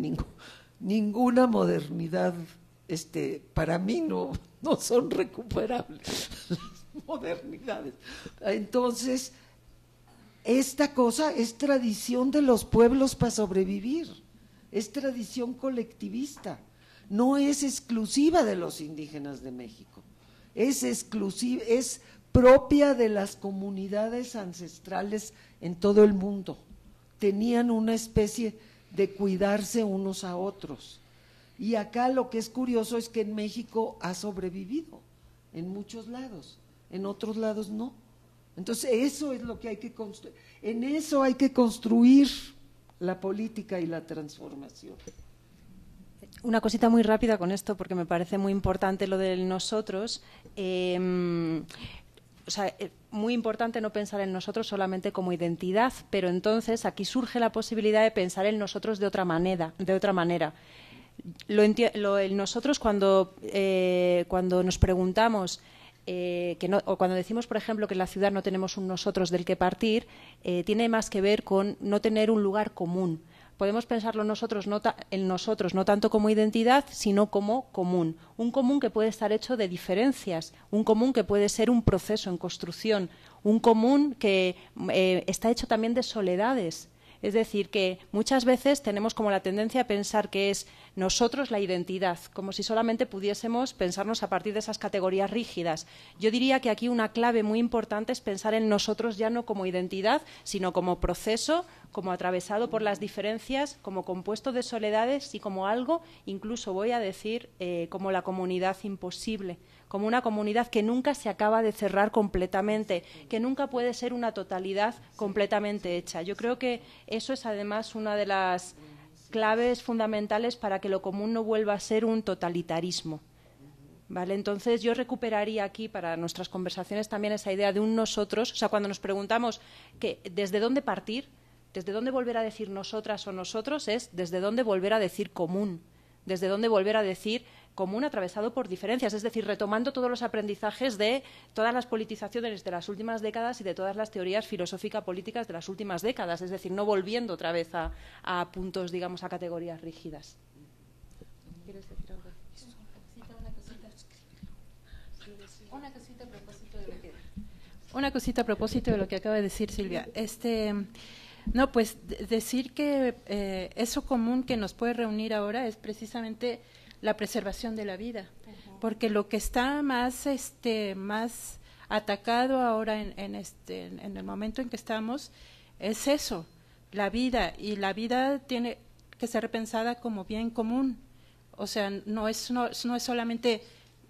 ninguna modernidad, este, para mí no, no son recuperables las modernidades. Entonces, esta cosa es tradición de los pueblos para sobrevivir, es tradición colectivista, no es exclusiva de los indígenas de México, es exclusiva, es propia de las comunidades ancestrales en todo el mundo. Tenían una especie de cuidarse unos a otros. Y acá lo que es curioso es que en México ha sobrevivido, en muchos lados, en otros lados no. Entonces eso es lo que hay que construir, en eso hay que construir la política y la transformación. Una cosita muy rápida con esto, porque me parece muy importante lo del nosotros. Eh, o sea, eh, muy importante no pensar en nosotros solamente como identidad, pero entonces aquí surge la posibilidad de pensar en nosotros de otra manera. De otra manera. Lo, el nosotros cuando, eh, cuando nos preguntamos eh, que no, o cuando decimos, por ejemplo, que en la ciudad no tenemos un nosotros del que partir, tiene más que ver con no tener un lugar común podemos pensarlo nosotros no en nosotros no tanto como identidad, sino como común. Un común que puede estar hecho de diferencias, un común que puede ser un proceso en construcción, un común que eh, está hecho también de soledades. Es decir, que muchas veces tenemos como la tendencia a pensar que es nosotros la identidad, como si solamente pudiésemos pensarnos a partir de esas categorías rígidas. Yo diría que aquí una clave muy importante es pensar en nosotros ya no como identidad, sino como proceso, como atravesado por las diferencias, como compuesto de soledades y como algo, incluso voy a decir, eh, como la comunidad imposible como una comunidad que nunca se acaba de cerrar completamente, que nunca puede ser una totalidad completamente hecha. Yo creo que eso es además una de las claves fundamentales para que lo común no vuelva a ser un totalitarismo. ¿Vale? Entonces yo recuperaría aquí para nuestras conversaciones también esa idea de un nosotros, o sea, cuando nos preguntamos que desde dónde partir, desde dónde volver a decir nosotras o nosotros es desde dónde volver a decir común, desde dónde volver a decir común atravesado por diferencias, es decir, retomando todos los aprendizajes de todas las politizaciones de las últimas décadas y de todas las teorías filosófica-políticas de las últimas décadas, es decir, no volviendo otra vez a, puntos, digamos, a categorías rígidas. ¿Quieres decir algo? Una cosita a propósito de lo que acaba de decir Silvia. Este, no, pues decir que eh, eso común que nos puede reunir ahora es precisamente la preservación de la vida, porque lo que está más, este, más atacado ahora en, este, en el momento en que estamos es eso, la vida, y la vida tiene que ser pensada como bien común, o sea, no es, no, no es solamente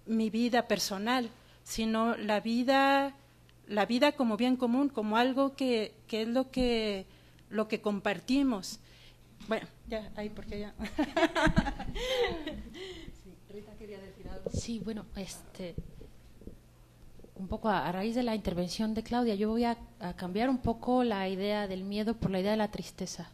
mi vida personal, sino la vida, la vida como bien común, como algo que, que es lo que, lo que compartimos. Bueno, ya, ahí, porque ya. sí, Rita quería decir algo. Sí, bueno, este. un poco a, raíz de la intervención de Claudia, yo voy a, cambiar un poco la idea del miedo por la idea de la tristeza.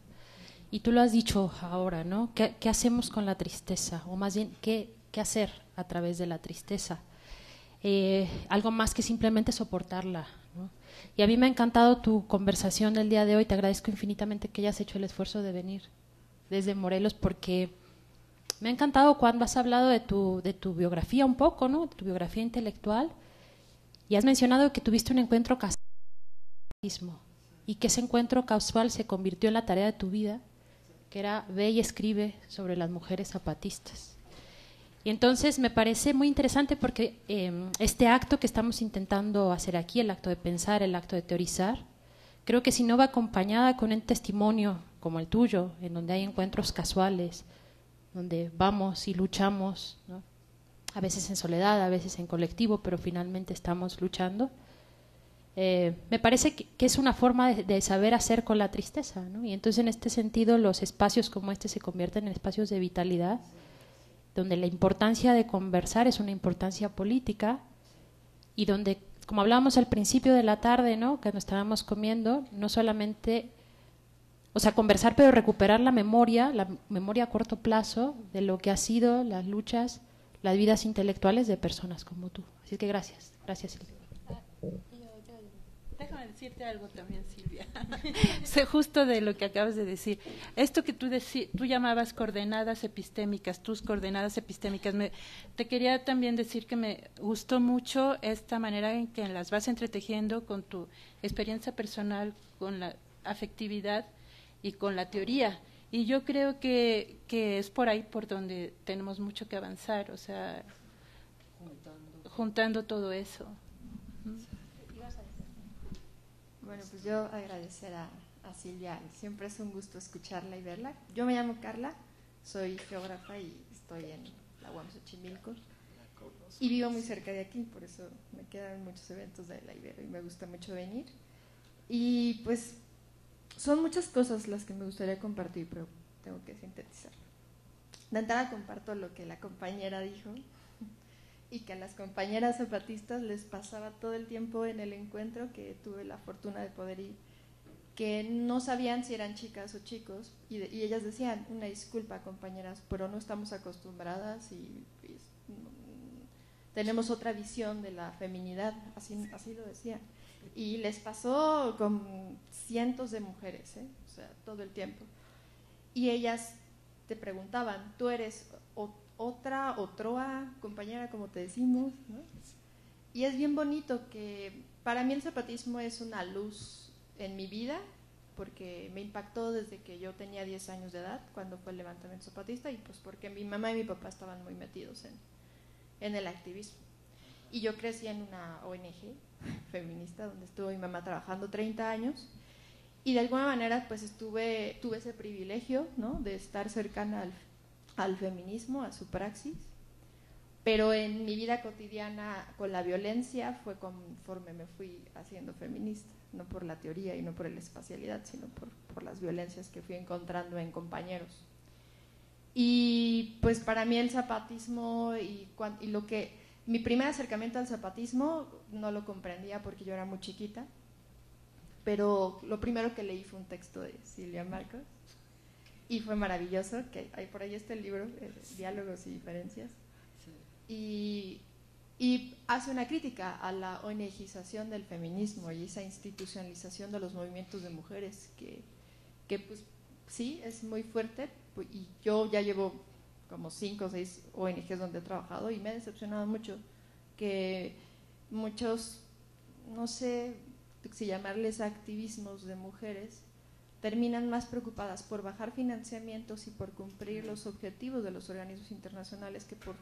Y tú lo has dicho ahora, ¿no? ¿Qué, hacemos con la tristeza? O más bien, ¿qué, qué hacer a través de la tristeza? Eh, algo más que simplemente soportarla. Y a mí me ha encantado tu conversación del día de hoy. Te agradezco infinitamente que hayas hecho el esfuerzo de venir desde Morelos porque me ha encantado cuando has hablado de tu, de tu biografía un poco, ¿no? De tu biografía intelectual. Y has mencionado que tuviste un encuentro casual y que ese encuentro casual se convirtió en la tarea de tu vida, que era ve y escribe sobre las mujeres zapatistas. Y entonces me parece muy interesante porque em, este acto que estamos intentando hacer aquí, el acto de pensar, el acto de teorizar, creo que si no va acompañada con un testimonio como el tuyo, en donde hay encuentros casuales, donde vamos y luchamos, a veces en soledad, a veces en colectivo, pero finalmente estamos luchando. Eh, me parece que, es una forma de, saber hacer con la tristeza, ¿no? y entonces en este sentido los espacios como este se convierten en espacios de vitalidad, donde la importancia de conversar es una importancia política y donde, como hablábamos al principio de la tarde, ¿no? cuando estábamos comiendo, no solamente o sea, conversar, pero recuperar la memoria, la memoria a corto plazo de lo que ha sido las luchas, las vidas intelectuales de personas como tú. Así que gracias, gracias Silvia. Déjame decirte algo también, Silvia. sé justo de lo que acabas de decir. Esto que tú, tú llamabas coordenadas epistémicas, tus coordenadas epistémicas, me, te quería también decir que me gustó mucho esta manera en que las vas entretejiendo con tu experiencia personal, con la afectividad y con la teoría. Y yo creo que, que es por ahí por donde tenemos mucho que avanzar, o sea, juntando, todo eso. Bueno, pues yo agradecer a, Silvia, siempre es un gusto escucharla y verla. Yo me llamo Carla, soy geógrafa y estoy en la UAM Xochimilco. Y vivo muy cerca de aquí, por eso me quedan muchos eventos de la Ibero y me gusta mucho venir. Y pues son muchas cosas las que me gustaría compartir, pero tengo que sintetizar. De entrada comparto lo que la compañera dijo y que a las compañeras zapatistas les pasaba todo el tiempo en el encuentro que tuve la fortuna de poder ir, que no sabían si eran chicas o chicos y, ellas decían, una disculpa compañeras, pero no estamos acostumbradas y, tenemos otra visión de la feminidad, así, así lo decían. Y les pasó con cientos de mujeres, ¿eh? o sea, todo el tiempo. Y ellas te preguntaban, ¿tú eres otra, otroa compañera, como te decimos? ¿no? Y es bien bonito que para mí el zapatismo es una luz en mi vida, porque me impactó desde que yo tenía 10 años de edad, cuando fue el levantamiento zapatista, y pues porque mi mamá y mi papá estaban muy metidos en, en el activismo. Y yo crecí en una ONG feminista donde estuvo mi mamá trabajando 30 años y de alguna manera pues estuve, tuve ese privilegio ¿no? de estar cercana al, al feminismo, a su praxis, pero en mi vida cotidiana con la violencia fue conforme me fui haciendo feminista, no por la teoría y no por la espacialidad, sino por, por las violencias que fui encontrando en compañeros. Y pues para mí el zapatismo y, y lo que mi primer acercamiento al zapatismo no lo comprendía porque yo era muy chiquita, pero lo primero que leí fue un texto de Silvia Marcos y fue maravilloso, que hay por ahí está el libro, eh, Diálogos y Diferencias, y, y, hace una crítica a la ONGización del feminismo y esa institucionalización de los movimientos de mujeres que, que pues sí, es muy fuerte y yo ya llevo como cinco o seis ONGs donde he trabajado y me ha decepcionado mucho que muchos, no sé si llamarles activismos de mujeres, terminan más preocupadas por bajar financiamientos y por cumplir los objetivos de los organismos internacionales que por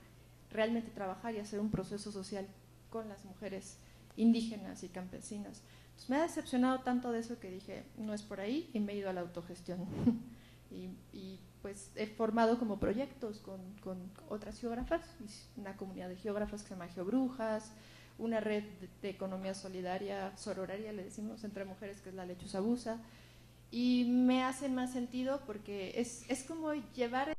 realmente trabajar y hacer un proceso social con las mujeres indígenas y campesinas. me ha decepcionado tanto de eso que dije, no es por ahí, y me he ido a la autogestión. y pues he formado como proyectos con, con, otras geógrafas, una comunidad de geógrafas que se llama Geobrujas, una red de, economía solidaria, sororaria, le decimos, entre mujeres, que es la Lechuza Busa, y me hace más sentido porque es, es como llevar el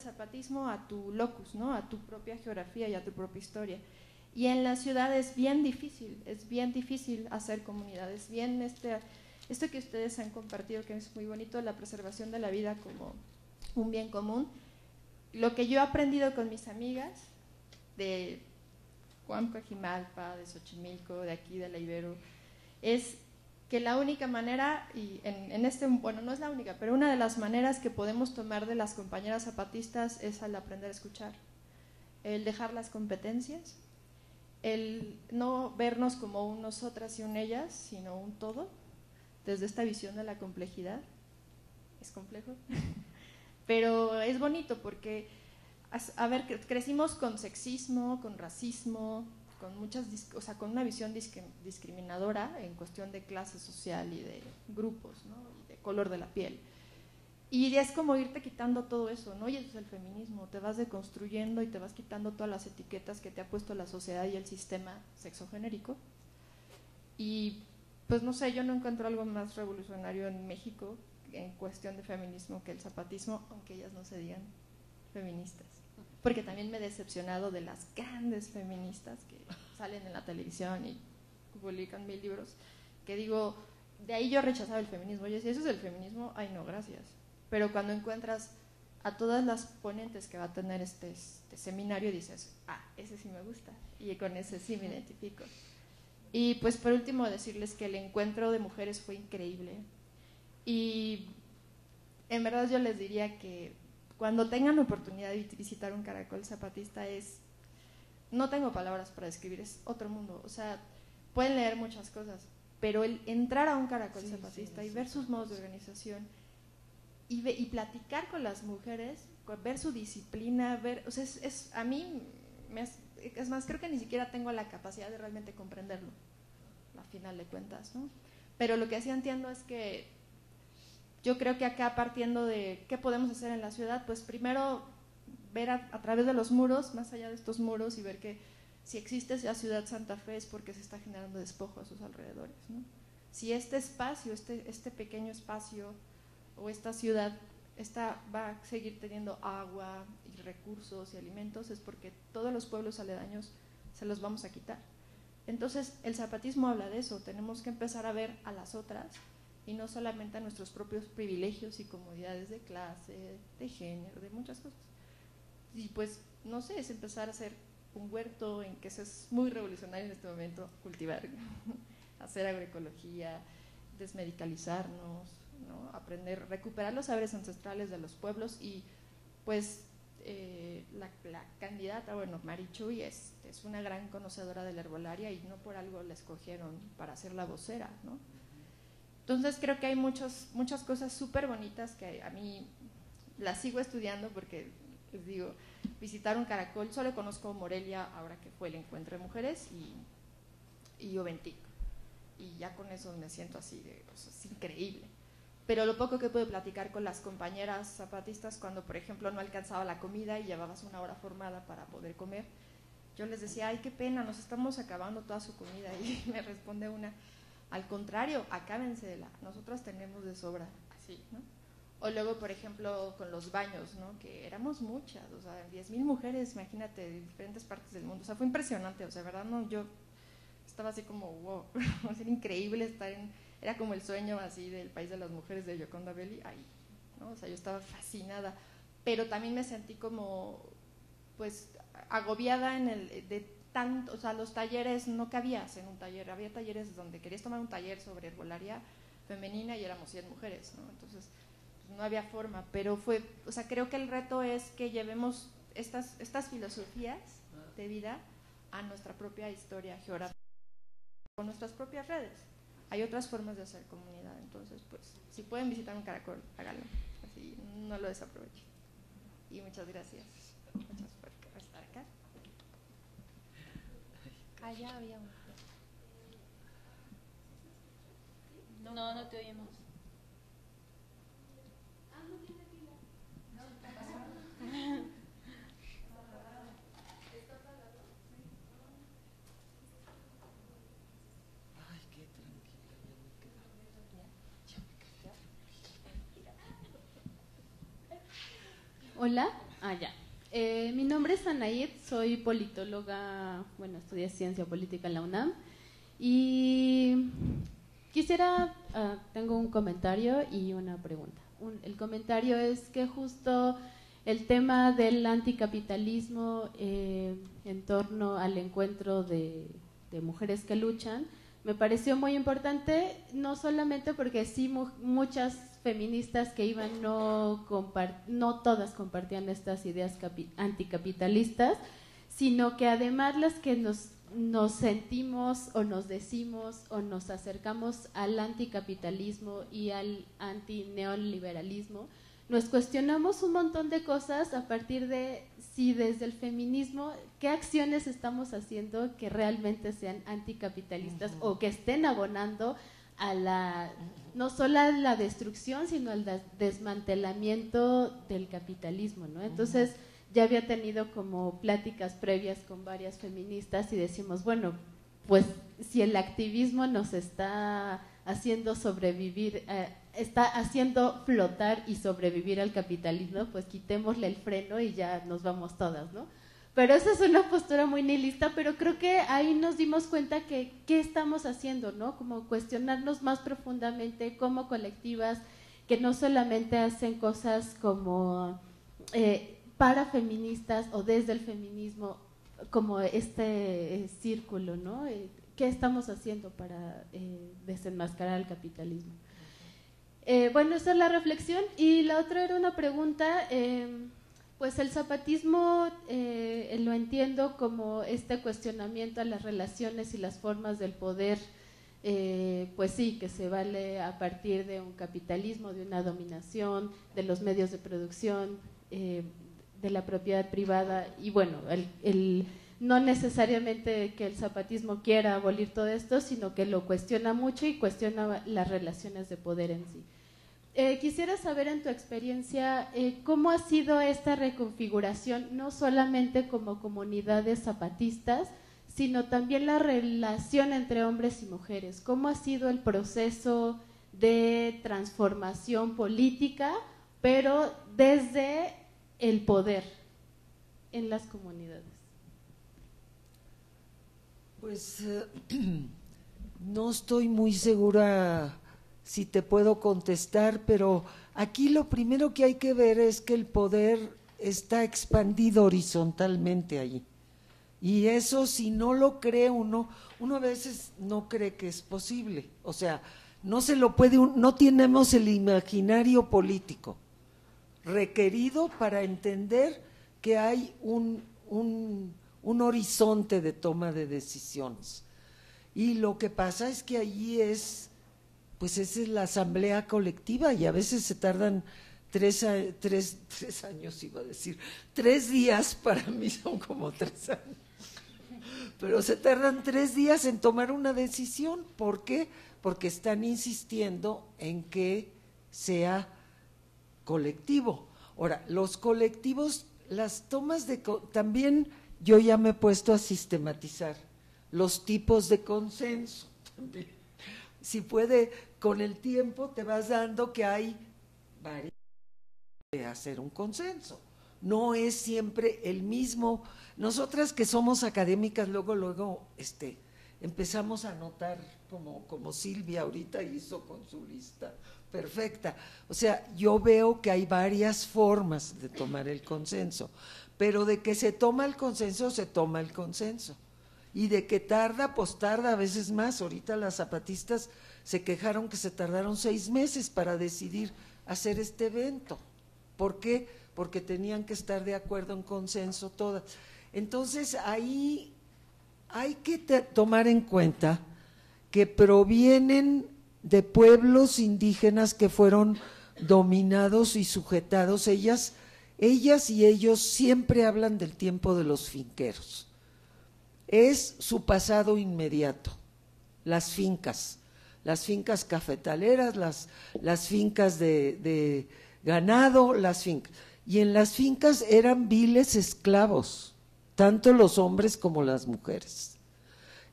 zapatismo a tu locus, ¿no? a tu propia geografía y a tu propia historia. Y en la ciudad es bien difícil, es bien difícil hacer comunidad, es bien este, esto que ustedes han compartido, que es muy bonito, la preservación de la vida como un bien común. Lo que yo he aprendido con mis amigas de Juan Jimalpa, de Xochimilco, de aquí, de la Ibero, es que la única manera, y en, este, bueno, no es la única, pero una de las maneras que podemos tomar de las compañeras zapatistas es al aprender a escuchar, el dejar las competencias, el no vernos como un nosotras y un ellas, sino un todo, desde esta visión de la complejidad. Es complejo, pero es bonito porque, a ver, crecimos con sexismo, con racismo, con muchas, o sea, con una visión discriminadora en cuestión de clase social y de grupos, ¿no? y de color de la piel. Y es como irte quitando todo eso, ¿no? Y eso es el feminismo, te vas deconstruyendo y te vas quitando todas las etiquetas que te ha puesto la sociedad y el sistema sexogenérico. Y pues no sé, yo no encuentro algo más revolucionario en México en cuestión de feminismo que el zapatismo, aunque ellas no se digan feministas porque también me he decepcionado de las grandes feministas que salen en la televisión y publican mil libros, que digo, de ahí yo rechazaba el feminismo. Yo decía, eso es el feminismo, ay no, gracias. Pero cuando encuentras a todas las ponentes que va a tener este, este seminario, dices, ah, ese sí me gusta, y con ese sí me identifico. Y pues por último decirles que el encuentro de mujeres fue increíble. Y en verdad yo les diría que cuando tengan la oportunidad de visitar un caracol zapatista es, no tengo palabras para describir, es otro mundo. O sea, pueden leer muchas cosas, pero el entrar a un caracol zapatista y ver sus modos de organización y, y, platicar con las mujeres, ver su disciplina, ver, o sea, es, a mí, es, más, creo que ni siquiera tengo la capacidad de realmente comprenderlo, a final de cuentas, ¿no? Pero lo que sí entiendo es que yo creo que acá partiendo de qué podemos hacer en la ciudad, pues primero ver a, través de los muros, más allá de estos muros, y ver que si existe esa ciudad Santa Fe es porque se está generando despojo a sus alrededores. ¿no? Si este espacio, este, este pequeño espacio o esta ciudad esta, va a seguir teniendo agua y recursos y alimentos, es porque todos los pueblos aledaños se los vamos a quitar. Entonces el zapatismo habla de eso, tenemos que empezar a ver a las otras y no solamente a nuestros propios privilegios y comodidades de clase, de género, de muchas cosas. Y pues, no sé, es empezar a hacer un huerto en que eso es muy revolucionario en este momento, cultivar, hacer agroecología, desmedicalizarnos, ¿no? aprender, recuperar los saberes ancestrales de los pueblos y pues eh, la, la, candidata, bueno, Marichuy es, es una gran conocedora de la herbolaria y no por algo la escogieron para ser la vocera, ¿no? Entonces creo que hay muchos, muchas cosas súper bonitas que a mí las sigo estudiando porque, les digo, visitar un caracol, solo conozco Morelia ahora que fue el encuentro de mujeres y, y Oventic. Y ya con eso me siento así, de, es increíble. Pero lo poco que pude platicar con las compañeras zapatistas cuando, por ejemplo, no alcanzaba la comida y llevabas una hora formada para poder comer, yo les decía, ay, qué pena, nos estamos acabando toda su comida. Y me responde una, al contrario, acábensela, nosotras tenemos de sobra, así, ¿no? O luego, por ejemplo, con los baños, ¿no? Que éramos muchas, o sea, 10.000 mujeres, imagínate, de diferentes partes del mundo. O sea, fue impresionante, o sea, ¿verdad? No, yo estaba así como, wow, va a ser increíble estar en... Era como el sueño así del país de las mujeres de Yoconda Belli, ahí, ¿no? O sea, yo estaba fascinada. Pero también me sentí como, pues, agobiada en el... De, tanto, o sea, los talleres no cabías en un taller, había talleres donde querías tomar un taller sobre herbolaria femenina y éramos 100 mujeres, ¿no? Entonces, pues, no había forma, pero fue, o sea, creo que el reto es que llevemos estas, estas filosofías de vida a nuestra propia historia geográfica, con nuestras propias redes. Hay otras formas de hacer comunidad, entonces, pues, si pueden visitar un caracol, háganlo, así no lo desaprovechen. Y muchas gracias. Muchas Allá había un. No, no, no te oímos. Ah, no tiene pila. No, Ay, qué tranquila, ya me quedé. Hola, ah, ya. Eh, mi nombre es Anaid, soy politóloga, bueno, estudié ciencia política en la UNAM y quisiera, ah, tengo un comentario y una pregunta. Un- el comentario es que justo el tema del anticapitalismo eh, en torno al encuentro de mujeres que luchan me pareció muy importante, no solamente porque sí mu- muchas feministas que iban no, no todas compartían estas ideas capi- anticapitalistas, sino que además las que nos, nos sentimos o nos decimos o nos acercamos al anticapitalismo y al antineoliberalismo, nos cuestionamos un montón de cosas a partir de si desde el feminismo, qué acciones estamos haciendo que realmente sean anticapitalistas o que estén abonando a la, no solo a la destrucción, sino al des- desmantelamiento del capitalismo, ¿no? Entonces, ya había tenido como pláticas previas con varias feministas y decimos, bueno, pues si el activismo nos está haciendo sobrevivir, eh, está haciendo flotar y sobrevivir al capitalismo, pues quitémosle el freno y ya nos vamos todas, ¿no? Pero esa es una postura muy nihilista, pero creo que ahí nos dimos cuenta que qué estamos haciendo, ¿no? Como cuestionarnos más profundamente como colectivas que no solamente hacen cosas como eh, para feministas o desde el feminismo, como este eh, círculo, ¿no? Eh, ¿Qué estamos haciendo para eh, desenmascarar el capitalismo? Bueno, esa es la reflexión. Y la otra era una pregunta. Pues el zapatismo eh, lo entiendo como este cuestionamiento a las relaciones y las formas del poder, eh, pues sí, que se vale a partir de un capitalismo, de una dominación, de los medios de producción, eh, de la propiedad privada. Y bueno, no necesariamente que el zapatismo quiera abolir todo esto, sino que lo cuestiona mucho y cuestiona las relaciones de poder en sí. Eh, quisiera saber en tu experiencia eh, cómo ha sido esta reconfiguración, no solamente como comunidades zapatistas, sino también la relación entre hombres y mujeres. ¿Cómo ha sido el proceso de transformación política, pero desde el poder en las comunidades? Pues eh, no estoy muy segura si te puedo contestar, pero aquí lo primero que hay que ver es que el poder está expandido horizontalmente allí. Y eso si no lo cree uno, uno a veces no cree que es posible. O sea, no se lo puede, no tenemos el imaginario político requerido para entender que hay un, un, un horizonte de toma de decisiones. Y lo que pasa es que allí es, pues esa es la asamblea colectiva y a veces se tardan tres, tres, tres años, iba a decir, tres días para mí son como tres años. Pero se tardan tres días en tomar una decisión. ¿Por qué? Porque están insistiendo en que sea colectivo. Ahora, los colectivos, las tomas de... También yo ya me he puesto a sistematizar los tipos de consenso. También. Si puede, con el tiempo te vas dando que hay varias de hacer un consenso. No es siempre el mismo. Nosotras que somos académicas, luego, luego, este, empezamos a notar como, como Silvia ahorita hizo con su lista perfecta. O sea, yo veo que hay varias formas de tomar el consenso, pero de que se toma el consenso, se toma el consenso. Y de que tarda, pues tarda a veces más. Ahorita las zapatistas se quejaron que se tardaron seis meses para decidir hacer este evento. ¿Por qué? Porque tenían que estar de acuerdo en consenso todas. Entonces ahí hay que tomar en cuenta que provienen de pueblos indígenas que fueron dominados y sujetados. Ellas, ellas y ellos siempre hablan del tiempo de los finqueros. Es su pasado inmediato, las fincas, las fincas cafetaleras, las, las fincas de, de ganado, las fincas. Y en las fincas eran viles esclavos, tanto los hombres como las mujeres.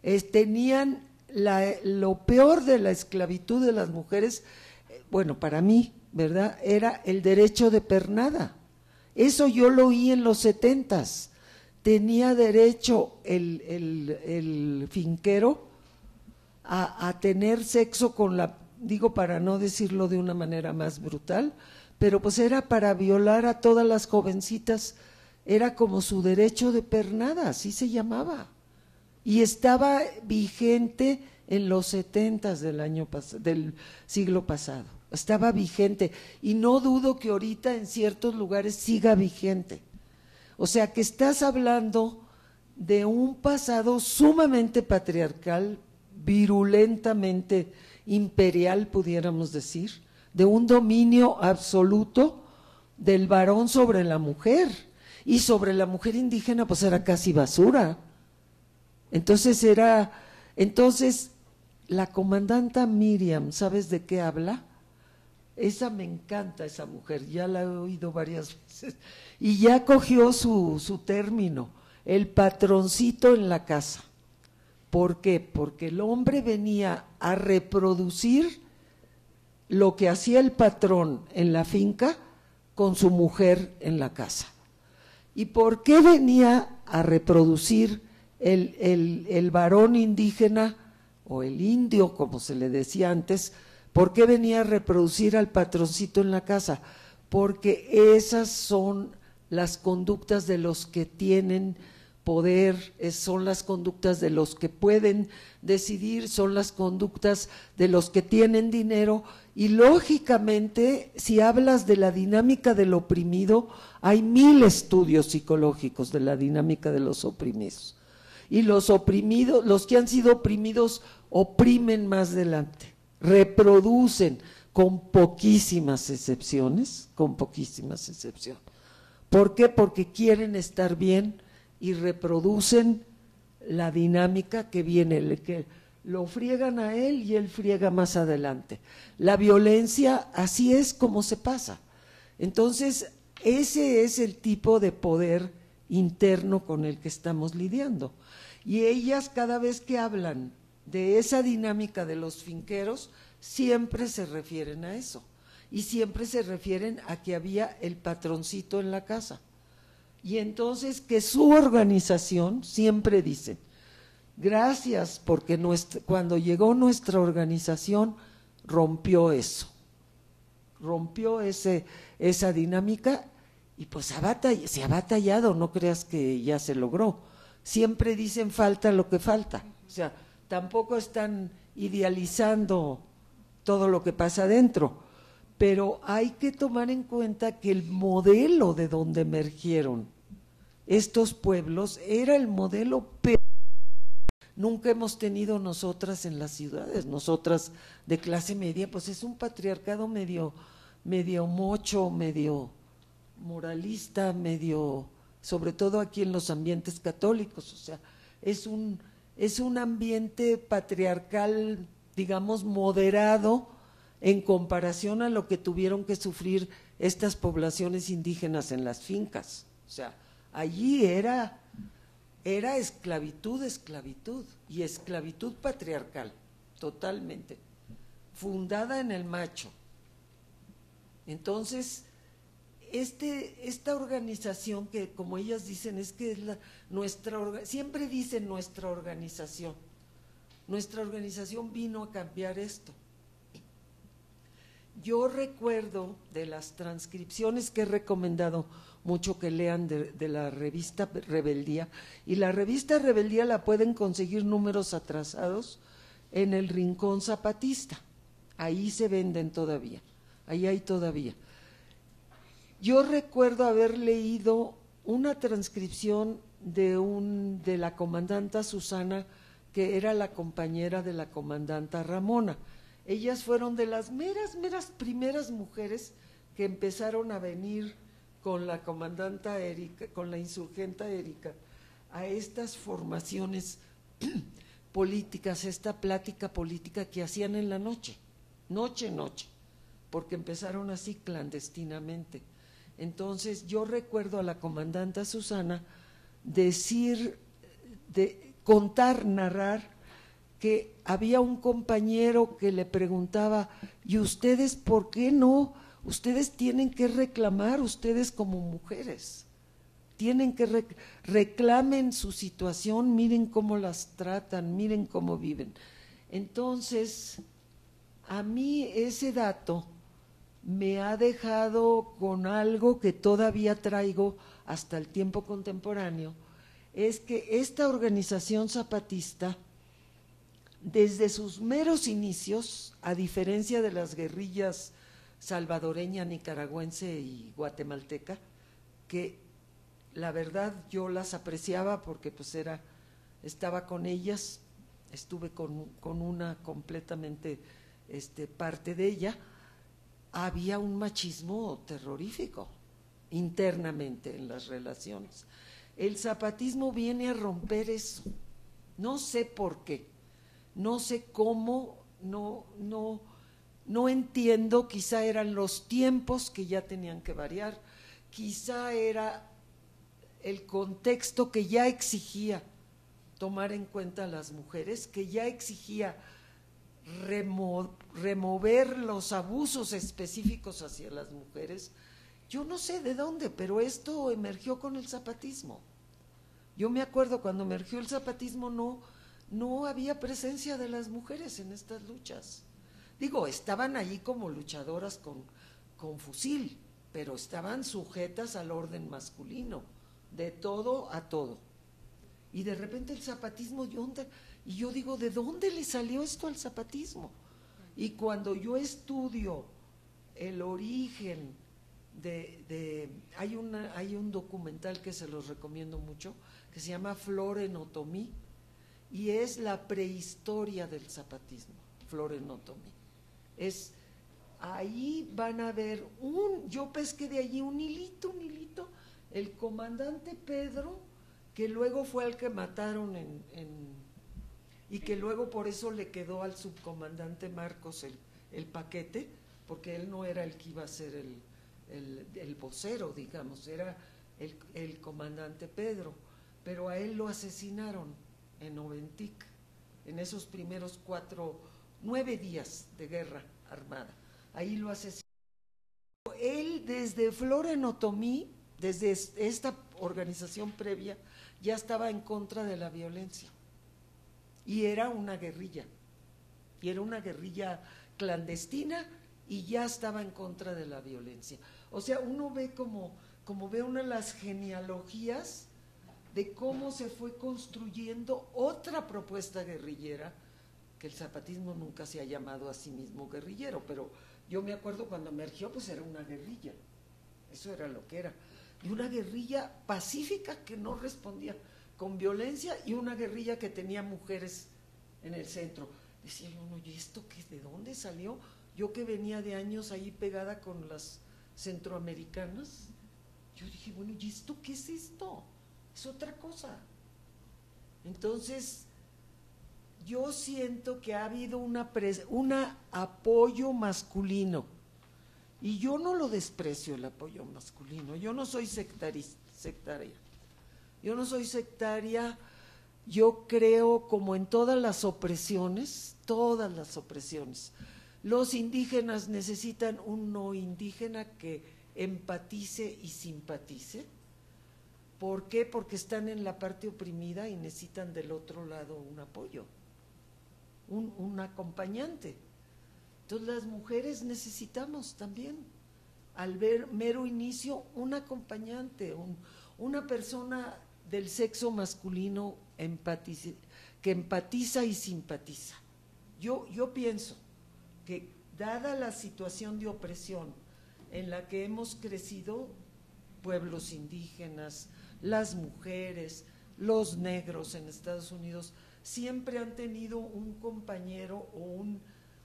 Es- tenían la- lo peor de la esclavitud de las mujeres, eh, bueno, para mí, ¿verdad? Era el derecho de pernada. Eso yo lo oí en los setentas. Tenía derecho el, el, el finquero a, tener sexo con la, digo para no decirlo de una manera más brutal, pero pues era para violar a todas las jovencitas, era como su derecho de pernada, así se llamaba. Y estaba vigente en los setentas del año del siglo pasado. Estaba vigente y no dudo que ahorita en ciertos lugares siga vigente. O sea que estás hablando de un pasado sumamente patriarcal, virulentamente imperial, pudiéramos decir, de un dominio absoluto del varón sobre la mujer. Y sobre la mujer indígena, pues era casi basura. Entonces era, entonces la comandanta Miriam, ¿sabes de qué habla? Esa me encanta, esa mujer, ya la he oído varias veces. Y ya cogió su, su término, el patroncito en la casa. ¿Por qué? Porque el hombre venía a reproducir lo que hacía el patrón en la finca con su mujer en la casa. ¿Y por qué venía a reproducir el, el, el varón indígena o el indio, como se le decía antes, ¿por qué venía a reproducir al patroncito en la casa? Porque esas son las conductas de los que tienen poder, son las conductas de los que pueden decidir, son las conductas de los que tienen dinero y lógicamente si hablas de la dinámica del oprimido, hay mil estudios psicológicos de la dinámica de los oprimidos. Y los oprimidos, los que han sido oprimidos, oprimen más adelante, reproducen con poquísimas excepciones, con poquísimas excepciones. ¿Por qué? Porque quieren estar bien y reproducen la dinámica que viene, que lo friegan a él y él friega más adelante. La violencia así es como se pasa. Entonces, ese es el tipo de poder interno con el que estamos lidiando. Y ellas cada vez que hablan de esa dinámica de los finqueros, siempre se refieren a eso. Y siempre se refieren a que había el patroncito en la casa. Y entonces que su organización, siempre dicen, gracias porque cuando llegó nuestra organización rompió eso, rompió ese, esa dinámica y pues ha se ha batallado, no creas que ya se logró. Siempre dicen falta lo que falta, o sea, tampoco están idealizando todo lo que pasa adentro, pero hay que tomar en cuenta que el modelo de donde emergieron estos pueblos era el modelo peor nunca hemos tenido nosotras en las ciudades, nosotras de clase media, pues es un patriarcado medio, medio mocho, medio moralista, medio, sobre todo aquí en los ambientes católicos, o sea, es un, es un ambiente patriarcal, digamos, moderado en comparación a lo que tuvieron que sufrir estas poblaciones indígenas en las fincas. O sea, allí era, era esclavitud, esclavitud, y esclavitud patriarcal, totalmente, fundada en el macho. Entonces, este, esta organización que, como ellas dicen, es que es la, nuestra, siempre dicen nuestra organización, nuestra organización vino a cambiar esto. Yo recuerdo de las transcripciones que he recomendado mucho que lean de, la revista Rebeldía, y la revista Rebeldía la pueden conseguir números atrasados en el Rincón Zapatista. Ahí se venden todavía, ahí hay todavía. Yo recuerdo haber leído una transcripción de, un, de la comandanta Susana, que era la compañera de la comandanta Ramona. Ellas fueron de las meras, meras primeras mujeres que empezaron a venir con la comandanta Erika, con la insurgenta Erika, a estas formaciones políticas, esta plática política que hacían en la noche, noche, noche, porque empezaron así clandestinamente. Entonces yo recuerdo a la comandanta Susana decir, de contar, narrar que había un compañero que le preguntaba, ¿y ustedes por qué no ustedes tienen que reclamar, ustedes como mujeres, tienen que rec reclamen su situación, miren cómo las tratan, miren cómo viven. Entonces, a mí ese dato me ha dejado con algo que todavía traigo hasta el tiempo contemporáneo, es que esta organización zapatista, desde sus meros inicios, a diferencia de las guerrillas salvadoreña, nicaragüense y guatemalteca, que la verdad yo las apreciaba porque pues era, estaba con ellas, estuve con, con una completamente este, parte de ella, había un machismo terrorífico internamente en las relaciones. El zapatismo viene a romper eso. No sé por qué, no sé cómo, no, no, no entiendo, quizá eran los tiempos que ya tenían que variar, quizá era el contexto que ya exigía tomar en cuenta a las mujeres, que ya exigía remover los abusos específicos hacia las mujeres. Yo no sé de dónde, pero esto emergió con el zapatismo. Yo me acuerdo cuando emergió el zapatismo no, no había presencia de las mujeres en estas luchas. Digo, estaban ahí como luchadoras con, con fusil, pero estaban sujetas al orden masculino, de todo a todo. Y de repente el zapatismo, y yo digo, ¿de dónde le salió esto al zapatismo? Y cuando yo estudio el origen de, de hay, una, hay un documental que se los recomiendo mucho, que se llama Florenotomí, y es la prehistoria del zapatismo, Florenotomí. Es, ahí van a ver un, yo pesqué de allí un hilito, un hilito, el comandante Pedro, que luego fue el que mataron en y que luego por eso le quedó al subcomandante Marcos el, el paquete, porque él no era el que iba a ser el, el, vocero, digamos, era el, el, comandante Pedro, pero a él lo asesinaron en Oventic, en esos primeros cuatro, nueve días de guerra armada. Ahí lo asesinaron. Él desde Florenotomí, desde esta organización previa, ya estaba en contra de la violencia y era una guerrilla. Y era una guerrilla clandestina y ya estaba en contra de la violencia. O sea, uno ve como, como ve una de las genealogías de cómo se fue construyendo otra propuesta guerrillera, que el zapatismo nunca se ha llamado a sí mismo guerrillero, pero yo me acuerdo cuando emergió, pues era una guerrilla, eso era lo que era, y una guerrilla pacífica que no respondía con violencia y una guerrilla que tenía mujeres en el centro. Decía yo, no, ¿y esto qué? ¿De dónde salió? Yo que venía de años ahí pegada con las centroamericanas, yo dije, bueno, ¿y esto qué es esto? Es otra cosa. Entonces, yo siento que ha habido una un apoyo masculino. Y yo no lo desprecio el apoyo masculino. Yo no soy sectaria. Yo no soy sectaria, yo creo como en todas las opresiones, todas las opresiones. Los indígenas necesitan un no indígena que empatice y simpatice. ¿Por qué? Porque están en la parte oprimida y necesitan del otro lado un apoyo, un, un acompañante. Entonces las mujeres necesitamos también, al ver mero inicio, un acompañante, un, una persona del sexo masculino que empatiza y simpatiza. Yo, yo pienso que dada la situación de opresión en la que hemos crecido, pueblos indígenas, las mujeres, los negros en Estados Unidos, siempre han tenido un compañero o un,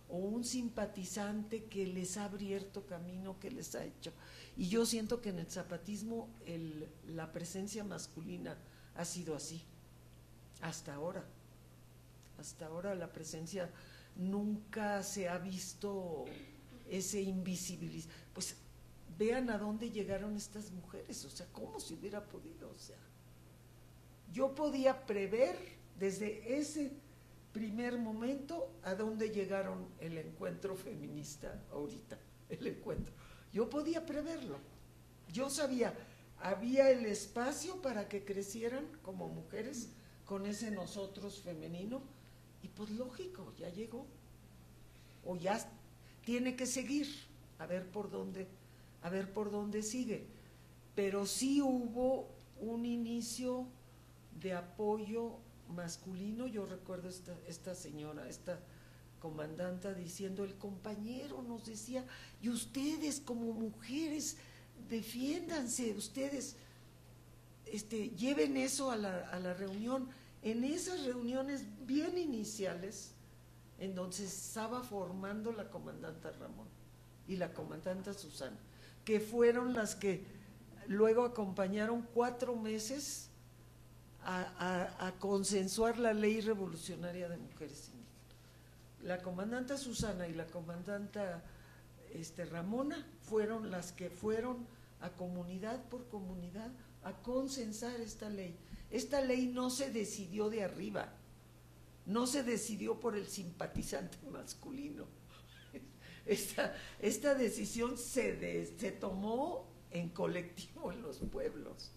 o un simpatizante que les ha abierto camino, que les ha hecho. Y yo siento que en el zapatismo el, la presencia masculina ha sido así, hasta ahora. Hasta ahora la presencia nunca se ha visto ese invisibilizar. Pues vean a dónde llegaron estas mujeres, o sea, cómo se hubiera podido, o sea. Yo podía prever desde ese primer momento a dónde llegaron el encuentro feminista ahorita, el encuentro Yo podía preverlo. Yo sabía, había el espacio para que crecieran como mujeres con ese nosotros femenino y pues lógico, ya llegó. O ya tiene que seguir, a ver por dónde, a ver por dónde sigue. Pero sí hubo un inicio de apoyo masculino. Yo recuerdo esta, esta señora, esta comandanta diciendo, el compañero nos decía, y ustedes como mujeres, defiéndanse, ustedes este, lleven eso a la, a la reunión en esas reuniones bien iniciales, en donde se estaba formando la comandante Ramón y la comandante Susana, que fueron las que luego acompañaron cuatro meses a, consensuar la ley revolucionaria de mujeres indígenas. La comandante Susana y la comandante este, Ramona fueron las que fueron a comunidad por comunidad a consensar esta ley. Esta ley no se decidió de arriba, no se decidió por el simpatizante masculino. Esta, esta decisión se, se tomó en colectivo en los pueblos.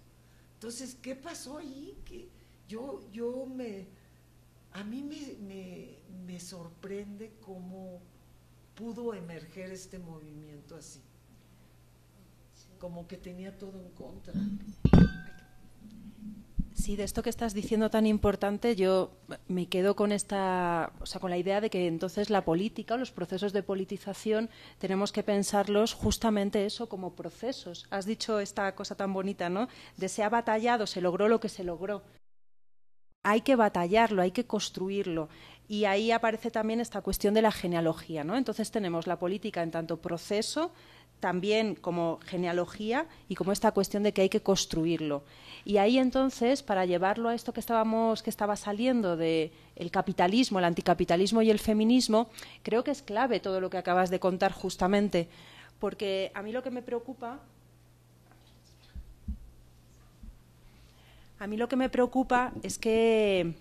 Entonces, ¿qué pasó ahí? Que yo, yo me, a mí me, me, me sorprende cómo pudo emerger este movimiento así, como que tenía todo en contra. Sí, de esto que estás diciendo tan importante, yo me quedo con esta, o sea, con la idea de que entonces la política o los procesos de politización tenemos que pensarlos justamente eso como procesos. Has dicho esta cosa tan bonita, ¿no? De se ha batallado, se logró lo que se logró. Hay que batallarlo, hay que construirlo. Y ahí aparece también esta cuestión de la genealogía, ¿no? Entonces tenemos la política en tanto proceso, también como genealogía y como esta cuestión de que hay que construirlo. Y ahí entonces, para llevarlo a esto que estábamos, que estaba saliendo de el capitalismo, el anticapitalismo y el feminismo, creo que es clave todo lo que acabas de contar justamente, porque a mí lo que me preocupa a mí lo que me preocupa es que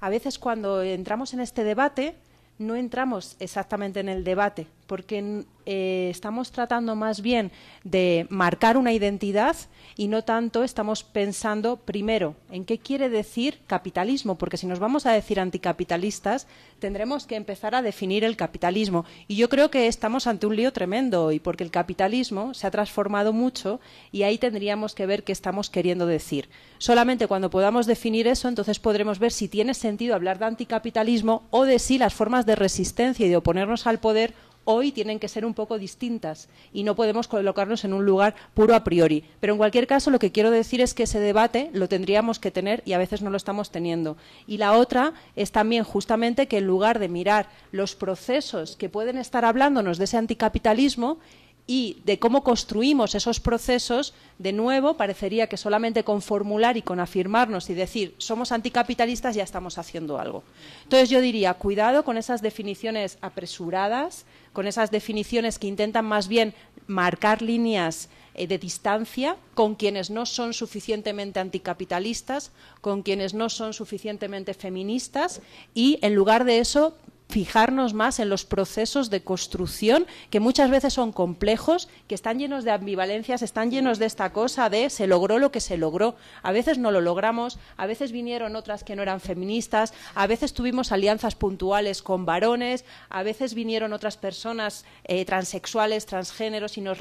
a veces cuando entramos en este debate no entramos exactamente en el debate, porque eh, estamos tratando más bien de marcar una identidad y no tanto estamos pensando primero en qué quiere decir capitalismo, porque si nos vamos a decir anticapitalistas, tendremos que empezar a definir el capitalismo. Y yo creo que estamos ante un lío tremendo hoy, porque el capitalismo se ha transformado mucho y ahí tendríamos que ver qué estamos queriendo decir. Solamente cuando podamos definir eso, entonces podremos ver si tiene sentido hablar de anticapitalismo o de si las formas de resistencia y de oponernos al poder hoy tienen que ser un poco distintas y no podemos colocarnos en un lugar puro a priori. Pero en cualquier caso, lo que quiero decir es que ese debate lo tendríamos que tener y a veces no lo estamos teniendo. Y la otra es también justamente que en lugar de mirar los procesos que pueden estar hablándonos de ese anticapitalismo, y de cómo construimos esos procesos, de nuevo, parecería que solamente con formular y con afirmarnos y decir somos anticapitalistas ya estamos haciendo algo. Entonces yo diría, cuidado con esas definiciones apresuradas, con esas definiciones que intentan más bien marcar líneas eh, de distancia con quienes no son suficientemente anticapitalistas, con quienes no son suficientemente feministas y, en lugar de eso, fijarnos más en los procesos de construcción que muchas veces son complejos, que están llenos de ambivalencias, están llenos de esta cosa de se logró lo que se logró. A veces no lo logramos, a veces vinieron otras que no eran feministas, a veces tuvimos alianzas puntuales con varones, a veces vinieron otras personas eh, transexuales, transgéneros y nos,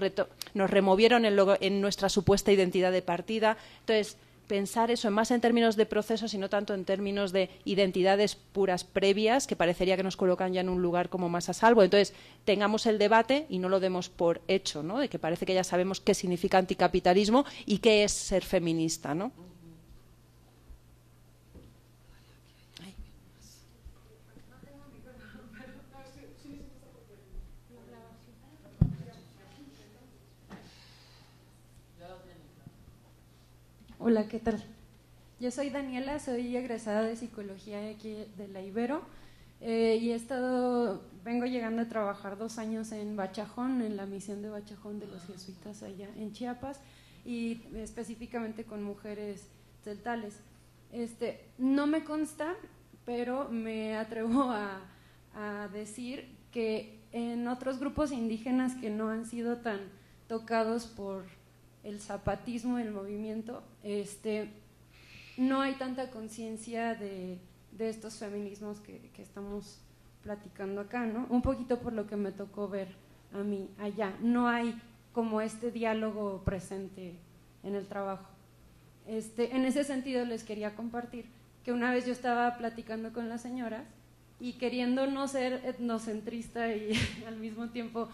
nos removieron en, en nuestra supuesta identidad de partida. Entonces, pensar eso más en términos de procesos y no tanto en términos de identidades puras previas que parecería que nos colocan ya en un lugar como más a salvo. Entonces, tengamos el debate y no lo demos por hecho, ¿no? De que parece que ya sabemos qué significa anticapitalismo y qué es ser feminista, ¿no? Hola, ¿qué tal? Yo soy Daniela, soy egresada de psicología aquí de la Ibero eh, y he estado, vengo llegando a trabajar dos años en Bachajón, en la misión de Bachajón de los jesuitas allá en Chiapas y específicamente con mujeres celtales. Este, no me consta, pero me atrevo a, a decir que en otros grupos indígenas que no han sido tan tocados por el zapatismo, el movimiento, este, no hay tanta conciencia de, de, estos feminismos que, que, estamos platicando acá, ¿no? Un poquito por lo que me tocó ver a mí allá. No hay como este diálogo presente en el trabajo. Este, en ese sentido les quería compartir que una vez yo estaba platicando con las señoras y queriendo no ser etnocentrista y al mismo tiempo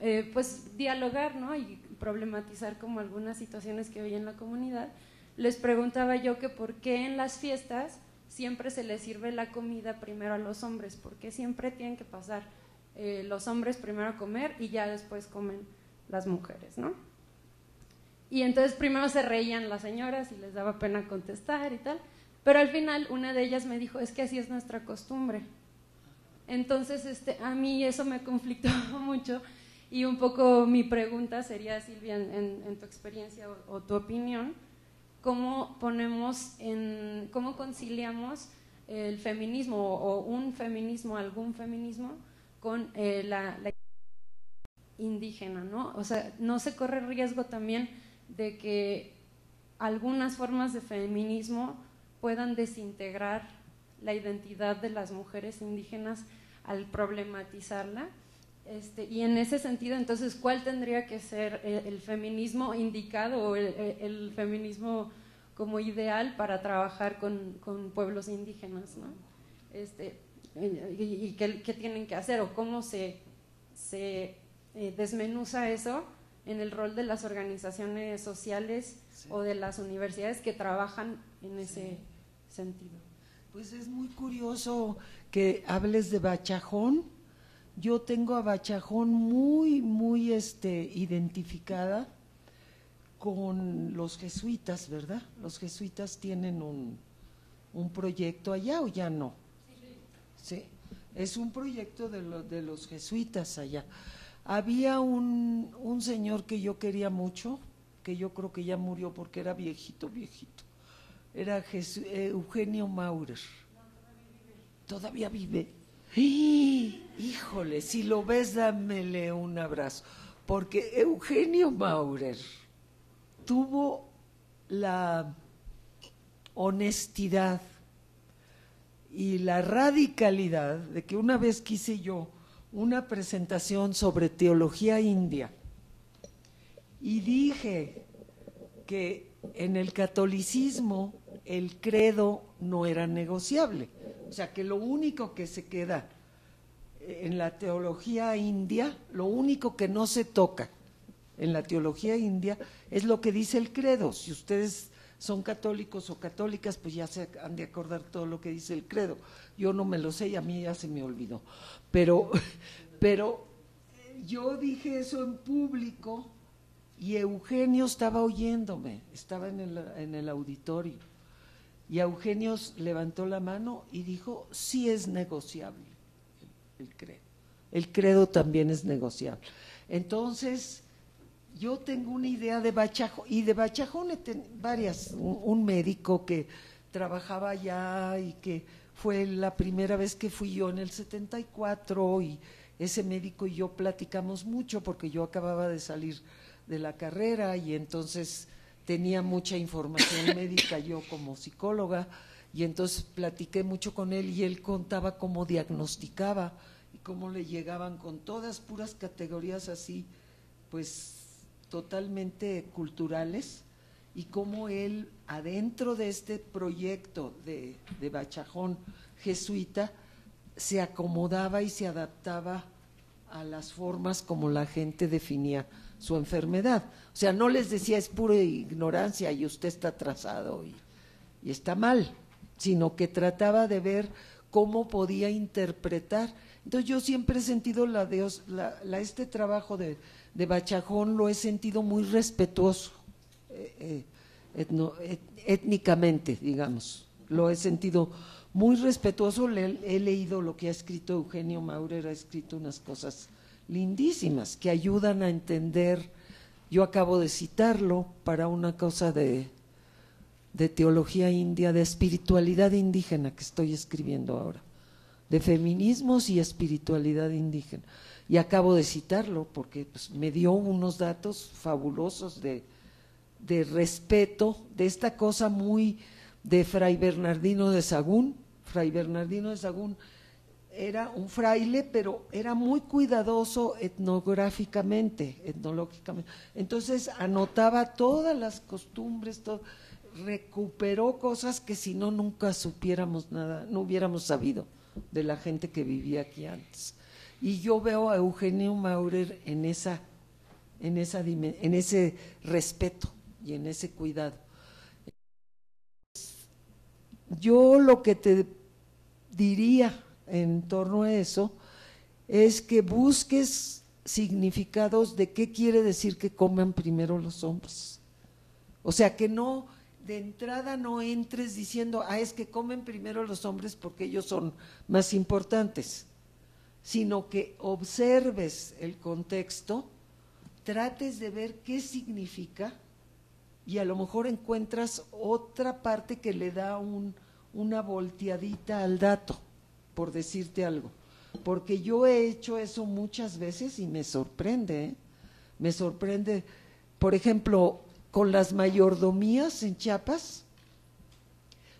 eh, pues dialogar ¿no? Problematizar como algunas situaciones que había en la comunidad, les preguntaba yo que por qué en las fiestas siempre se les sirve la comida primero a los hombres, porque siempre tienen que pasar eh, los hombres primero a comer y ya después comen las mujeres, ¿no? Y entonces primero se reían las señoras y les daba pena contestar y tal, pero al final una de ellas me dijo, es que así es nuestra costumbre. Entonces este, a mí eso me conflictó mucho y un poco mi pregunta sería, Silvia, en, tu experiencia o, tu opinión, ¿cómo ponemos en, cómo conciliamos el feminismo o, un feminismo, algún feminismo, con eh, la, la, indígena, ¿no? O sea, no se corre riesgo también de que algunas formas de feminismo puedan desintegrar la identidad de las mujeres indígenas al problematizarla. Este, y en ese sentido, entonces, ¿cuál tendría que ser el, feminismo indicado o el, feminismo como ideal para trabajar con, con pueblos indígenas? ¿no? Este, ¿Y, qué, qué, tienen que hacer o cómo se, se eh, desmenuza eso en el rol de las organizaciones sociales o de las universidades que trabajan en ese sentido. Pues es muy curioso que hables de Bachajón. Yo tengo a Bachajón muy, muy este, identificada con los jesuitas, ¿verdad? Los jesuitas tienen un, un proyecto allá o ya no. Sí, es un proyecto de, de los jesuitas allá. Había un, un señor que yo quería mucho, que yo creo que ya murió porque era viejito, viejito. Era eh, Eugenio Maurer. Todavía vive. Híjole, si lo ves, dámele un abrazo. Porque Eugenio Maurer tuvo la honestidad y la radicalidad de que una vez quise yo una presentación sobre teología india y dije que en el catolicismo el credo no era negociable, o sea que lo único que se queda en la teología india, lo único que no se toca en la teología india es lo que dice el credo. Si ustedes son católicos o católicas, pues ya se han de acordar todo lo que dice el credo. Yo no me lo sé y a mí ya se me olvidó. Pero, pero yo dije eso en público y Eugenio estaba oyéndome, estaba en el, en el auditorio. Y Eugenio levantó la mano y dijo, sí es negociable el, credo. El credo también es negociable. Entonces, yo tengo una idea de Bachajón, y de Bachajón varias, un médico que trabajaba allá y que fue la primera vez que fui yo en el 74 y ese médico y yo platicamos mucho porque yo acababa de salir de la carrera y entonces tenía mucha información médica yo como psicóloga y entonces platiqué mucho con él y él contaba cómo diagnosticaba y cómo le llegaban con todas puras categorías así, pues totalmente culturales y cómo él, adentro de este proyecto de, de Bachajón jesuita, se acomodaba y se adaptaba a las formas como la gente definía su enfermedad. O sea, no les decía es pura ignorancia y usted está atrasado y, y está mal, sino que trataba de ver cómo podía interpretar. Entonces yo siempre he sentido la, la, este trabajo de, de, Bachajón, lo he sentido muy respetuoso. Eh, eh, étnicamente, digamos. Lo he sentido muy respetuoso. Le, he leído lo que ha escrito Eugenio Maurer, ha escrito unas cosas lindísimas que ayudan a entender. Yo acabo de citarlo para una cosa de, de teología india, de espiritualidad indígena que estoy escribiendo ahora, de feminismos y espiritualidad indígena. y acabo de citarlo porque pues, me dio unos datos fabulosos de, de respeto, de esta cosa muy de Fray Bernardino de Sagún. Fray Bernardino de Sagún era un fraile, pero era muy cuidadoso etnográficamente, etnológicamente. Entonces anotaba todas las costumbres, recuperó cosas que si no nunca supiéramos nada, no hubiéramos sabido de la gente que vivía aquí antes. Y yo veo a Eugenio Maurer en esa, en esa en ese respeto y en ese cuidado. Yo lo que te diría en torno a eso es que busques significados de qué quiere decir que coman primero los hombres. O sea, que no, de entrada no entres diciendo, ah, es que comen primero los hombres porque ellos son más importantes, sino que observes el contexto, trates de ver qué significa y a lo mejor encuentras otra parte que le da un, una volteadita al dato por decirte algo. Porque yo he hecho eso muchas veces y me sorprende, ¿eh? me sorprende, por ejemplo, con las mayordomías en Chiapas,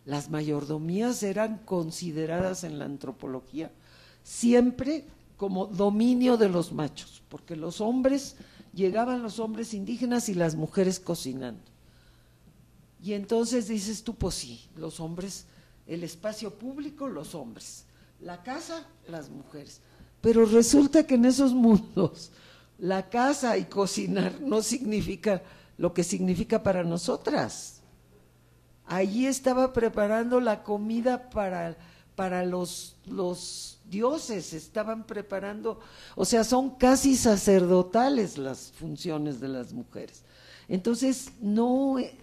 las mayordomías eran consideradas en la antropología siempre como dominio de los machos, porque los hombres, llegaban los hombres indígenas y las mujeres cocinando. Y entonces dices tú, pues sí, los hombres, el espacio público, los hombres la casa, las mujeres. Pero resulta que en esos mundos la casa y cocinar no significa lo que significa para nosotras. Allí estaba preparando la comida para, para los, los dioses, estaban preparando, o sea, son casi sacerdotales las funciones de las mujeres. Entonces, no, eh,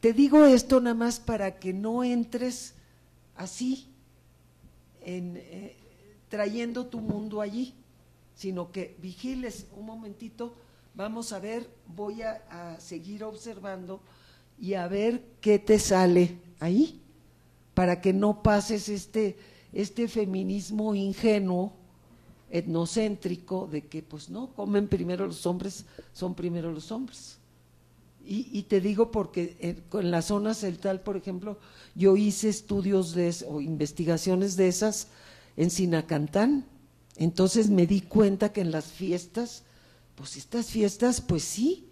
te digo esto nada más para que no entres así en, eh, trayendo tu mundo allí, sino que vigiles un momentito, vamos a ver, voy a, seguir observando y a ver qué te sale ahí, para que no pases este, este feminismo ingenuo, etnocéntrico, de que pues no, comen primero los hombres, son primero los hombres. Y, te digo porque en, en, la zona celtal, por ejemplo, yo hice estudios de, o investigaciones de esas en Sinacantán. Entonces me di cuenta que en las fiestas, pues estas fiestas, pues sí,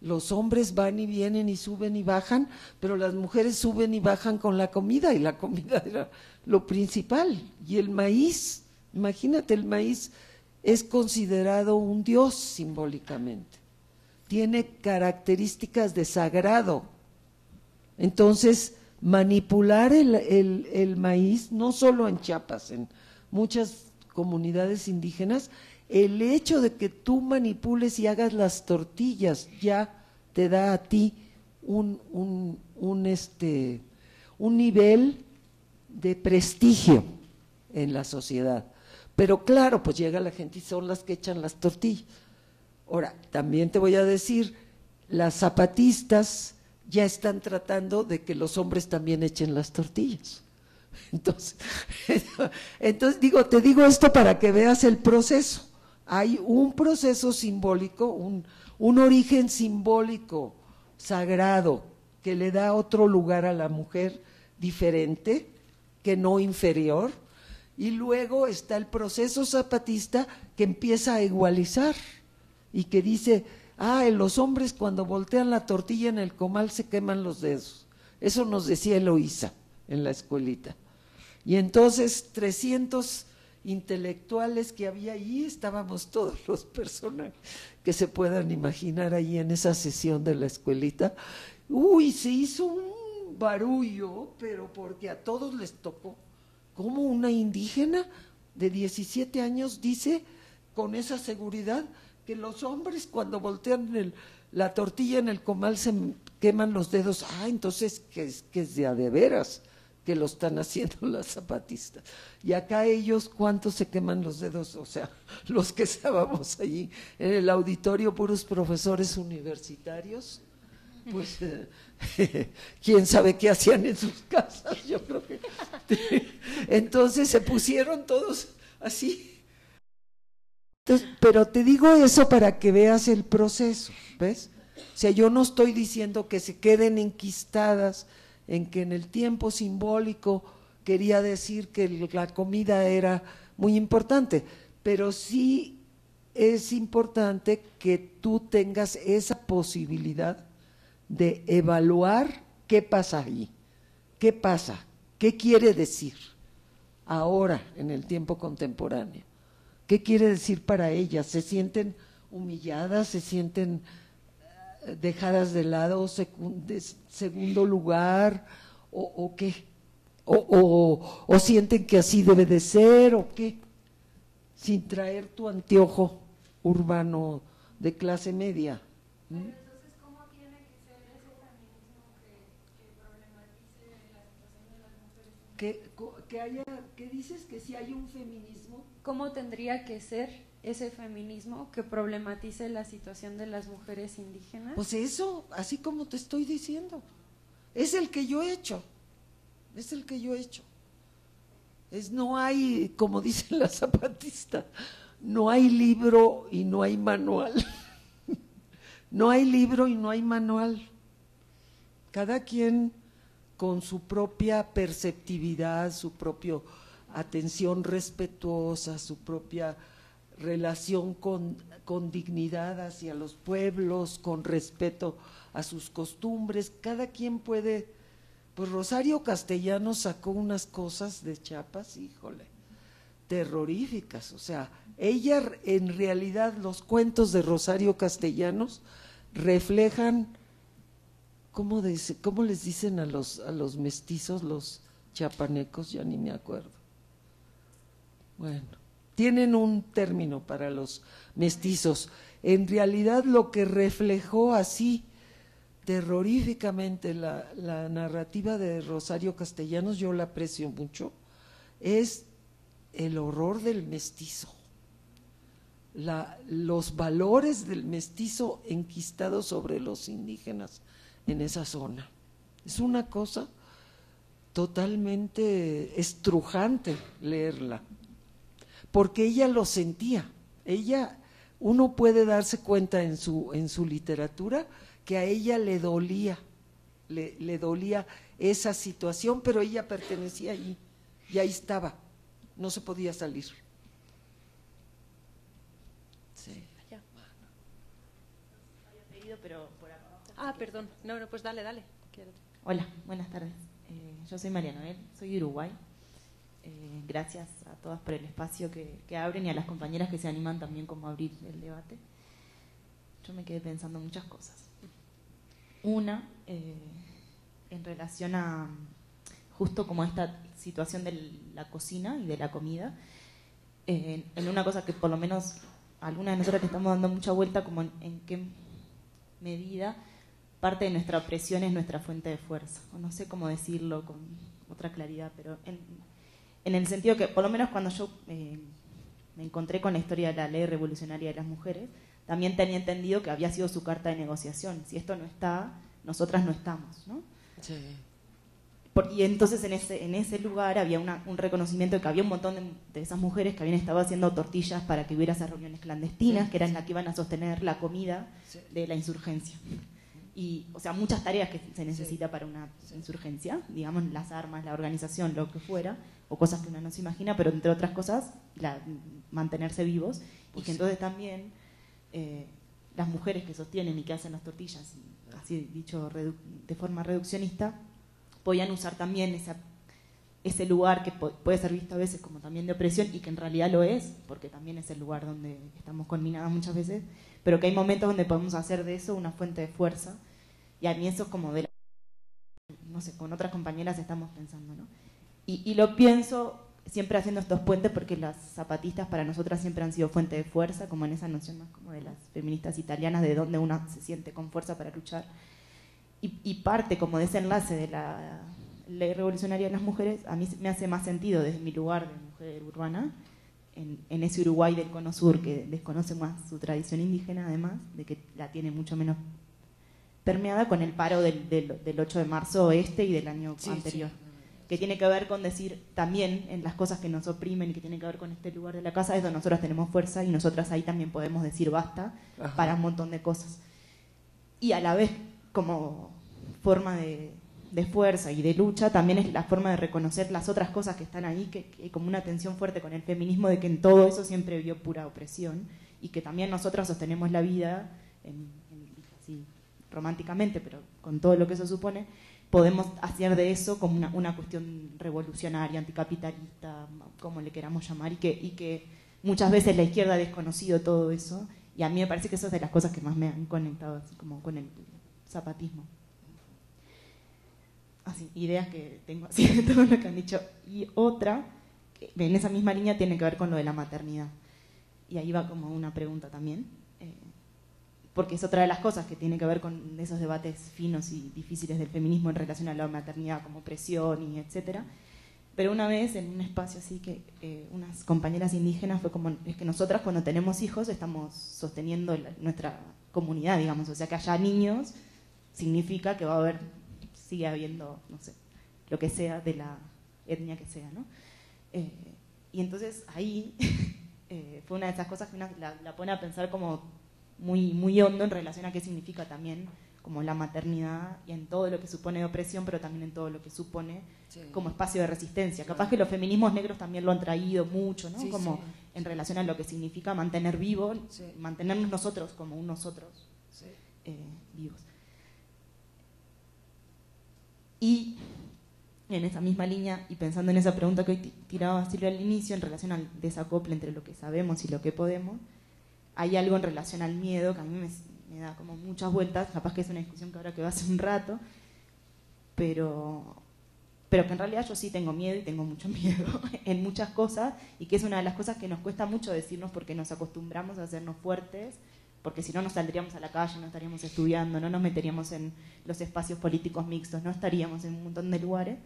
los hombres van y vienen y suben y bajan, pero las mujeres suben y bajan con la comida y la comida era lo principal. Y el maíz, imagínate, el maíz es considerado un dios simbólicamente tiene características de sagrado. Entonces, manipular el, maíz, no solo en Chiapas, en muchas comunidades indígenas, el hecho de que tú manipules y hagas las tortillas ya te da a ti un, un, un, este, un nivel de prestigio en la sociedad. Pero claro, pues llega la gente y son las que echan las tortillas. Ahora, también te voy a decir, las zapatistas ya están tratando de que los hombres también echen las tortillas. Entonces, digo, te digo esto para que veas el proceso. Hay un proceso simbólico, un origen simbólico sagrado que le da otro lugar a la mujer diferente, que no inferior, y luego está el proceso zapatista que empieza a igualizar y que dice, ah, los hombres cuando voltean la tortilla en el comal se queman los dedos. Eso nos decía Eloísa en la escuelita. Y entonces 300 intelectuales que había allí, estábamos todos los personajes que se puedan imaginar ahí en esa sesión de la escuelita. Uy, se hizo un barullo, pero porque a todos les tocó. Como una indígena de 17 años dice con esa seguridad, que los hombres cuando voltean la tortilla en el comal se queman los dedos. Ah, entonces que es, que es de veras que lo están haciendo las zapatistas. Y acá ellos, ¿cuántos se queman los dedos? O sea, los que estábamos allí en el auditorio, puros profesores universitarios, pues quién sabe qué hacían en sus casas, yo creo que. Entonces se pusieron todos así Entonces, pero te digo eso para que veas el proceso, ¿ves? O sea, yo no estoy diciendo que se queden enquistadas en que en el tiempo simbólico quería decir que la comida era muy importante, pero sí es importante que tú tengas esa posibilidad de evaluar qué pasa ahí, qué pasa, qué quiere decir ahora en el tiempo contemporáneo, qué quiere decir para ellas, se sienten humilladas, se sienten eh, dejadas de lado, de segundo lugar, o, qué, o, o sienten que así debe de ser, o qué, sin traer tu anteojo urbano de clase media. que, que haya, ¿qué dices? Que si hay un feminismo. ¿Cómo tendría que ser ese feminismo que problematice la situación de las mujeres indígenas? Pues eso, así como te estoy diciendo. Es el que yo he hecho. Es el que yo he hecho. Es no hay, como dice la zapatista, no hay libro y no hay manual. no hay libro y no hay manual. Cada quien con su propia perceptividad, su propia atención respetuosa, su propia relación con, con, dignidad hacia los pueblos, con respeto a sus costumbres. Cada quien puede, pues Rosario Castellano sacó unas cosas de Chiapas, híjole, terroríficas. O sea, ella en realidad los cuentos de Rosario Castellanos reflejan ¿Cómo, ¿Cómo, les dicen a los, a los mestizos, los chapanecos? Ya ni me acuerdo. Bueno, tienen un término para los mestizos. En realidad lo que reflejó así terroríficamente la, narrativa de Rosario Castellanos, yo la aprecio mucho, es el horror del mestizo. La, los valores del mestizo enquistado sobre los indígenas en esa zona. Es una cosa totalmente estrujante leerla, porque ella lo sentía. Ella, uno puede darse cuenta en su, en su literatura que a ella le dolía, le, le dolía esa situación, pero ella pertenecía allí y ahí estaba, no se podía salir. Sí. Pero Ah, perdón. No, no, pues dale, dale. Hola, buenas tardes. Eh, yo soy María Noel, soy de Uruguay. Eh, gracias a todas por el espacio que, abren y a las compañeras que se animan también como a abrir el debate. Yo me quedé pensando muchas cosas. Una, eh, en relación a justo como esta situación de la cocina y de la comida, en una cosa que por lo menos algunas de nosotras le estamos dando mucha vuelta, como en qué medida parte de nuestra opresión es nuestra fuente de fuerza. no sé cómo decirlo con otra claridad, pero en, el sentido que, por lo menos cuando yo eh, me encontré con la historia de la ley revolucionaria de las mujeres, también tenía entendido que había sido su carta de negociación. Si esto no está, nosotras no estamos, ¿no? Sí. y entonces en ese, en ese lugar había un reconocimiento de que había un montón de, esas mujeres que habían estado haciendo tortillas para que hubiera esas reuniones clandestinas, que eran las que iban a sostener la comida de la insurgencia y, o sea, muchas tareas que se necesita para una insurgencia, digamos, las armas, la organización, lo que fuera, o cosas que uno no se imagina, pero entre otras cosas, la, mantenerse vivos, y pues que entonces también eh, las mujeres que sostienen y que hacen las tortillas, así dicho de forma reduccionista, podían usar también esa, ese lugar que puede ser visto a veces como también de opresión y que en realidad lo es, porque también es el lugar donde estamos conminadas muchas veces, pero que hay momentos donde podemos hacer de eso una fuente de fuerza y a mí eso es como de la... No sé, con otras compañeras estamos pensando, ¿no? Y, lo pienso siempre haciendo estos puentes porque las zapatistas para nosotras siempre han sido fuente de fuerza, como en esa noción más como de las feministas italianas, de donde una se siente con fuerza para luchar. Y, parte como de ese enlace de la ley revolucionaria de las mujeres, a mí me hace más sentido desde mi lugar de mujer urbana, en, en, ese Uruguay del Cono Sur que desconoce más su tradición indígena, además, de que la tiene mucho menos permeada con el paro del, del, 8 de marzo este y del año anterior. que tiene que ver con decir también en las cosas que nos oprimen y que tiene que ver con este lugar de la casa, es donde nosotras tenemos fuerza y nosotras ahí también podemos decir basta Ajá. para un montón de cosas. Y a la vez, como forma de, de fuerza y de lucha, también es la forma de reconocer las otras cosas que están ahí, que, que como una tensión fuerte con el feminismo de que en todo eso siempre vio pura opresión y que también nosotras sostenemos la vida, en- románticamente, pero con todo lo que eso supone, podemos hacer de eso como una, cuestión revolucionaria, anticapitalista, como le queramos llamar, y que, muchas veces la izquierda ha desconocido todo eso, y a mí me parece que eso es de las cosas que más me han conectado como con el zapatismo. Así, ideas que tengo así de todo lo que han dicho. Y otra, en esa misma línea, tiene que ver con lo de la maternidad. Y ahí va como una pregunta también, porque es otra de las cosas que tiene que ver con esos debates finos y difíciles del feminismo en relación a la maternidad como presión y etcétera. Pero una vez en un espacio así que eh, unas compañeras indígenas fue como, es que nosotras cuando tenemos hijos estamos sosteniendo nuestra comunidad, digamos, o sea que haya niños significa que va a haber, sigue habiendo, no sé, lo que sea de la etnia que sea, ¿no? Eh, y entonces ahí eh, fue una de esas cosas que la pone a pensar como muy, muy hondo en relación a qué significa también como la maternidad y en todo lo que supone de opresión, pero también en todo lo que supone Sí. como espacio de resistencia. Capaz que los feminismos negros también lo han traído mucho, ¿no? Sí, como sí. en relación a lo que significa mantener vivo, mantenernos nosotros como un nosotros eh, vivos. Y en esa misma línea, y pensando en esa pregunta que hoy ti- tiraba Silvia al inicio, en relación al desacople entre lo que sabemos y lo que podemos, hay algo en relación al miedo que a mí me, da como muchas vueltas, capaz que es una discusión que ahora que va hace un rato, pero, pero que en realidad yo sí tengo miedo y tengo mucho miedo en muchas cosas, y que es una de las cosas que nos cuesta mucho decirnos porque nos acostumbramos a hacernos fuertes, porque si no nos saldríamos a la calle, no estaríamos estudiando, no nos meteríamos en los espacios políticos mixtos, no estaríamos en un montón de lugares,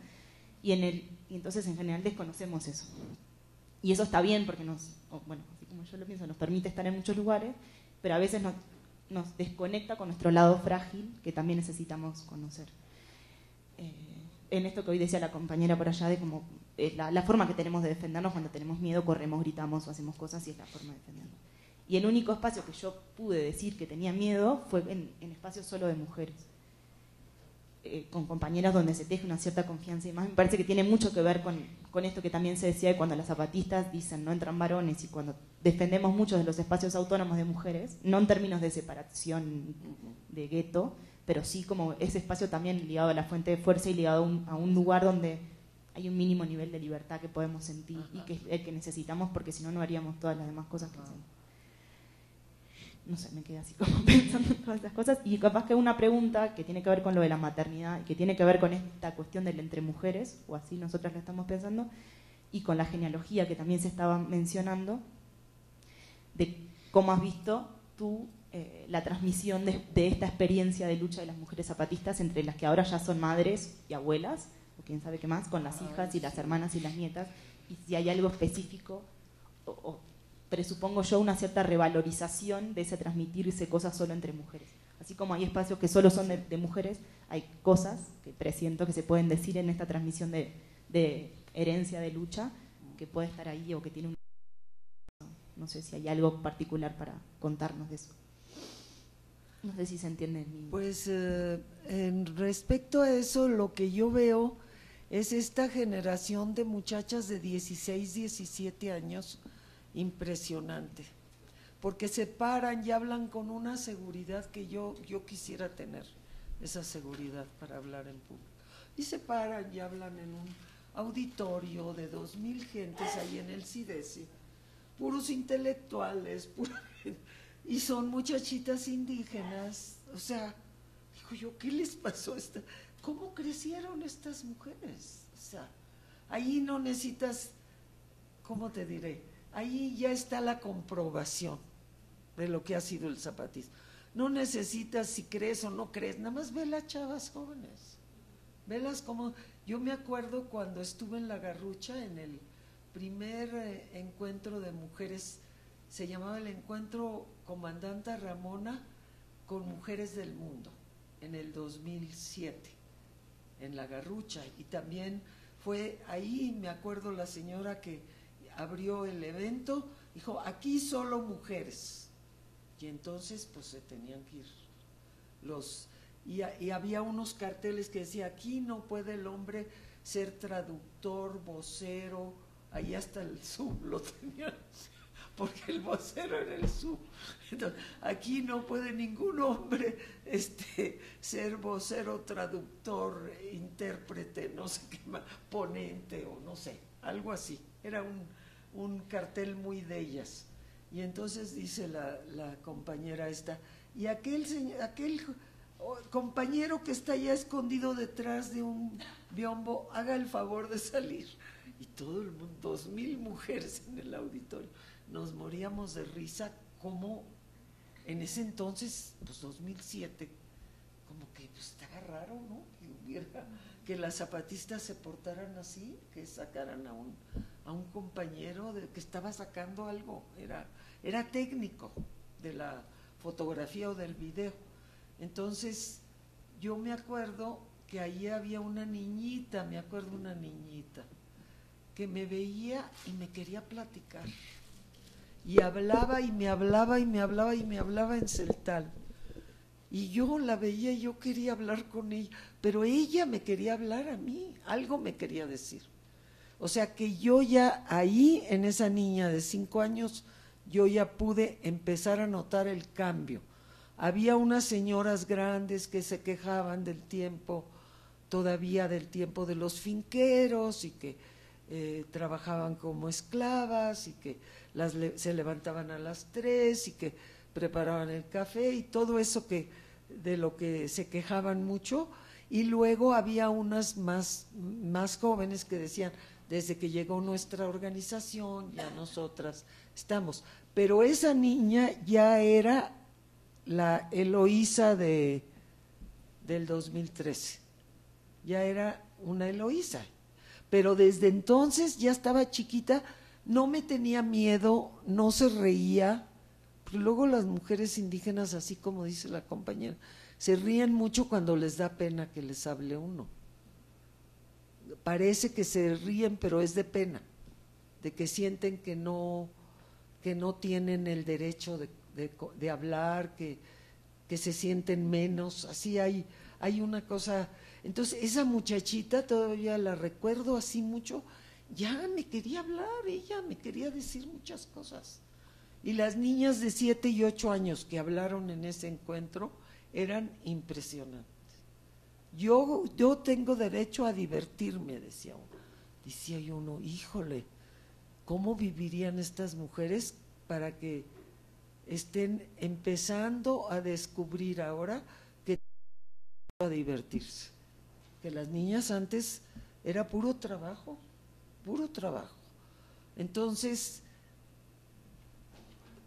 y, en el, y entonces en general desconocemos eso. Y eso está bien porque nos, o bueno, como yo lo pienso, nos permite estar en muchos lugares, pero a veces nos, nos desconecta con nuestro lado frágil que también necesitamos conocer. Eh, en esto que hoy decía la compañera por allá de como eh, la, la forma que tenemos de defendernos cuando tenemos miedo, corremos, gritamos o hacemos cosas y es la forma de defendernos. Y el único espacio que yo pude decir que tenía miedo fue en, en espacios solo de mujeres. Eh, con compañeras donde se teje una cierta confianza y más. Me parece que tiene mucho que ver con, con esto que también se decía de cuando las zapatistas dicen no entran varones y cuando defendemos muchos de los espacios autónomos de mujeres, no en términos de separación de gueto, pero sí como ese espacio también ligado a la fuente de fuerza y ligado a un, a un lugar donde hay un mínimo nivel de libertad que podemos sentir y que es el que necesitamos porque si no no haríamos todas las demás cosas que hacemos no sé, me quedé así como pensando en todas esas cosas. Y capaz que una pregunta que tiene que ver con lo de la maternidad y que tiene que ver con esta cuestión del entre mujeres, o así nosotras lo estamos pensando, y con la genealogía que también se estaba mencionando, de cómo has visto tú eh, la transmisión de, de esta experiencia de lucha de las mujeres zapatistas entre las que ahora ya son madres y abuelas, o quién sabe qué más, con las hijas y las hermanas y las nietas, y si hay algo específico o, o presupongo yo una cierta revalorización de ese transmitirse cosas solo entre mujeres. Así como hay espacios que solo son de, mujeres, hay cosas que presiento que se pueden decir en esta transmisión de, de herencia de lucha que puede estar ahí o que tiene un... No sé si hay algo particular para contarnos de eso. No sé si se entiende. Mi... Pues eh, en respecto a eso, lo que yo veo es esta generación de muchachas de 16, 17 años impresionante, porque se paran y hablan con una seguridad que yo, yo quisiera tener, esa seguridad para hablar en público. Y se paran y hablan en un auditorio de dos mil gentes ahí en el CIDESI, puros intelectuales, y son muchachitas indígenas, o sea, digo yo, ¿qué les pasó? esta- ¿Cómo crecieron estas mujeres? O sea, ahí no necesitas, ¿cómo te diré? Ahí ya está la comprobación de lo que ha sido el zapatismo. No necesitas si crees o no crees, nada más ve las chavas jóvenes. Velas como, yo me acuerdo cuando estuve en La Garrucha, en el primer eh, encuentro de mujeres, se llamaba el encuentro Comandanta Ramona con Mujeres del Mundo, en el 2007, en La Garrucha. Y también fue ahí, me acuerdo la señora que abrió el evento, dijo, aquí solo mujeres. Y entonces pues se tenían que ir los... Y, había unos carteles que decía, aquí no puede el hombre ser traductor, vocero, ahí hasta el sub lo tenían, porque el vocero era el sub. Entonces, aquí no puede ningún hombre este, ser vocero, traductor, intérprete, no sé qué más, ponente o no sé, algo así. Era un, un cartel muy de ellas. Y entonces dice la, la compañera esta, y aquel, aquel compañero que está ya escondido detrás de un biombo, haga el favor de salir. Y todo el mundo, dos mil mujeres en el auditorio, nos moríamos de risa como en ese entonces, pues 2007, como que pues estaba raro, ¿no? Que hubiera, que las zapatistas se portaran así, que sacaran a un, a un compañero de, que estaba sacando algo, era, era técnico de la fotografía o del video. Entonces, yo me acuerdo que allí había una niñita, me acuerdo una niñita, que me veía y me quería platicar. Y hablaba y me hablaba y me hablaba y me hablaba en celtal. Y yo la veía y yo quería hablar con ella, pero ella me quería hablar a mí, algo me quería decir. O sea que yo ya ahí, en esa niña de cinco años, yo ya pude empezar a notar el cambio. Había unas señoras grandes que se quejaban del tiempo, todavía del tiempo de los finqueros y que eh, trabajaban como esclavas y que se levantaban a las tres y que preparaban el café y todo eso que de lo que se quejaban mucho. Y luego había unas más, más jóvenes que decían desde que llegó nuestra organización ya nosotras estamos pero esa niña ya era la Eloísa de, del 2013. Ya era una Eloísa. Pero desde entonces ya estaba chiquita, no me tenía miedo, no se reía. luego las mujeres indígenas, así como dice la compañera, se ríen mucho cuando les da pena que les hable uno. Parece que se ríen, pero es de pena, de que sienten que no, que no tienen el derecho de hablar, que, que, se sienten menos, así hay, hay una cosa. Entonces, esa muchachita todavía la recuerdo así mucho, ya me quería hablar, ella me quería decir muchas cosas. Y las niñas de siete y ocho años que hablaron en ese encuentro eran impresionantes. Yo, yo tengo derecho a divertirme, decía uno. Decía yo uno, híjole, ¿cómo vivirían estas mujeres para que estén empezando a descubrir ahora que a divertirse. Que las niñas antes era puro trabajo, puro trabajo. Entonces,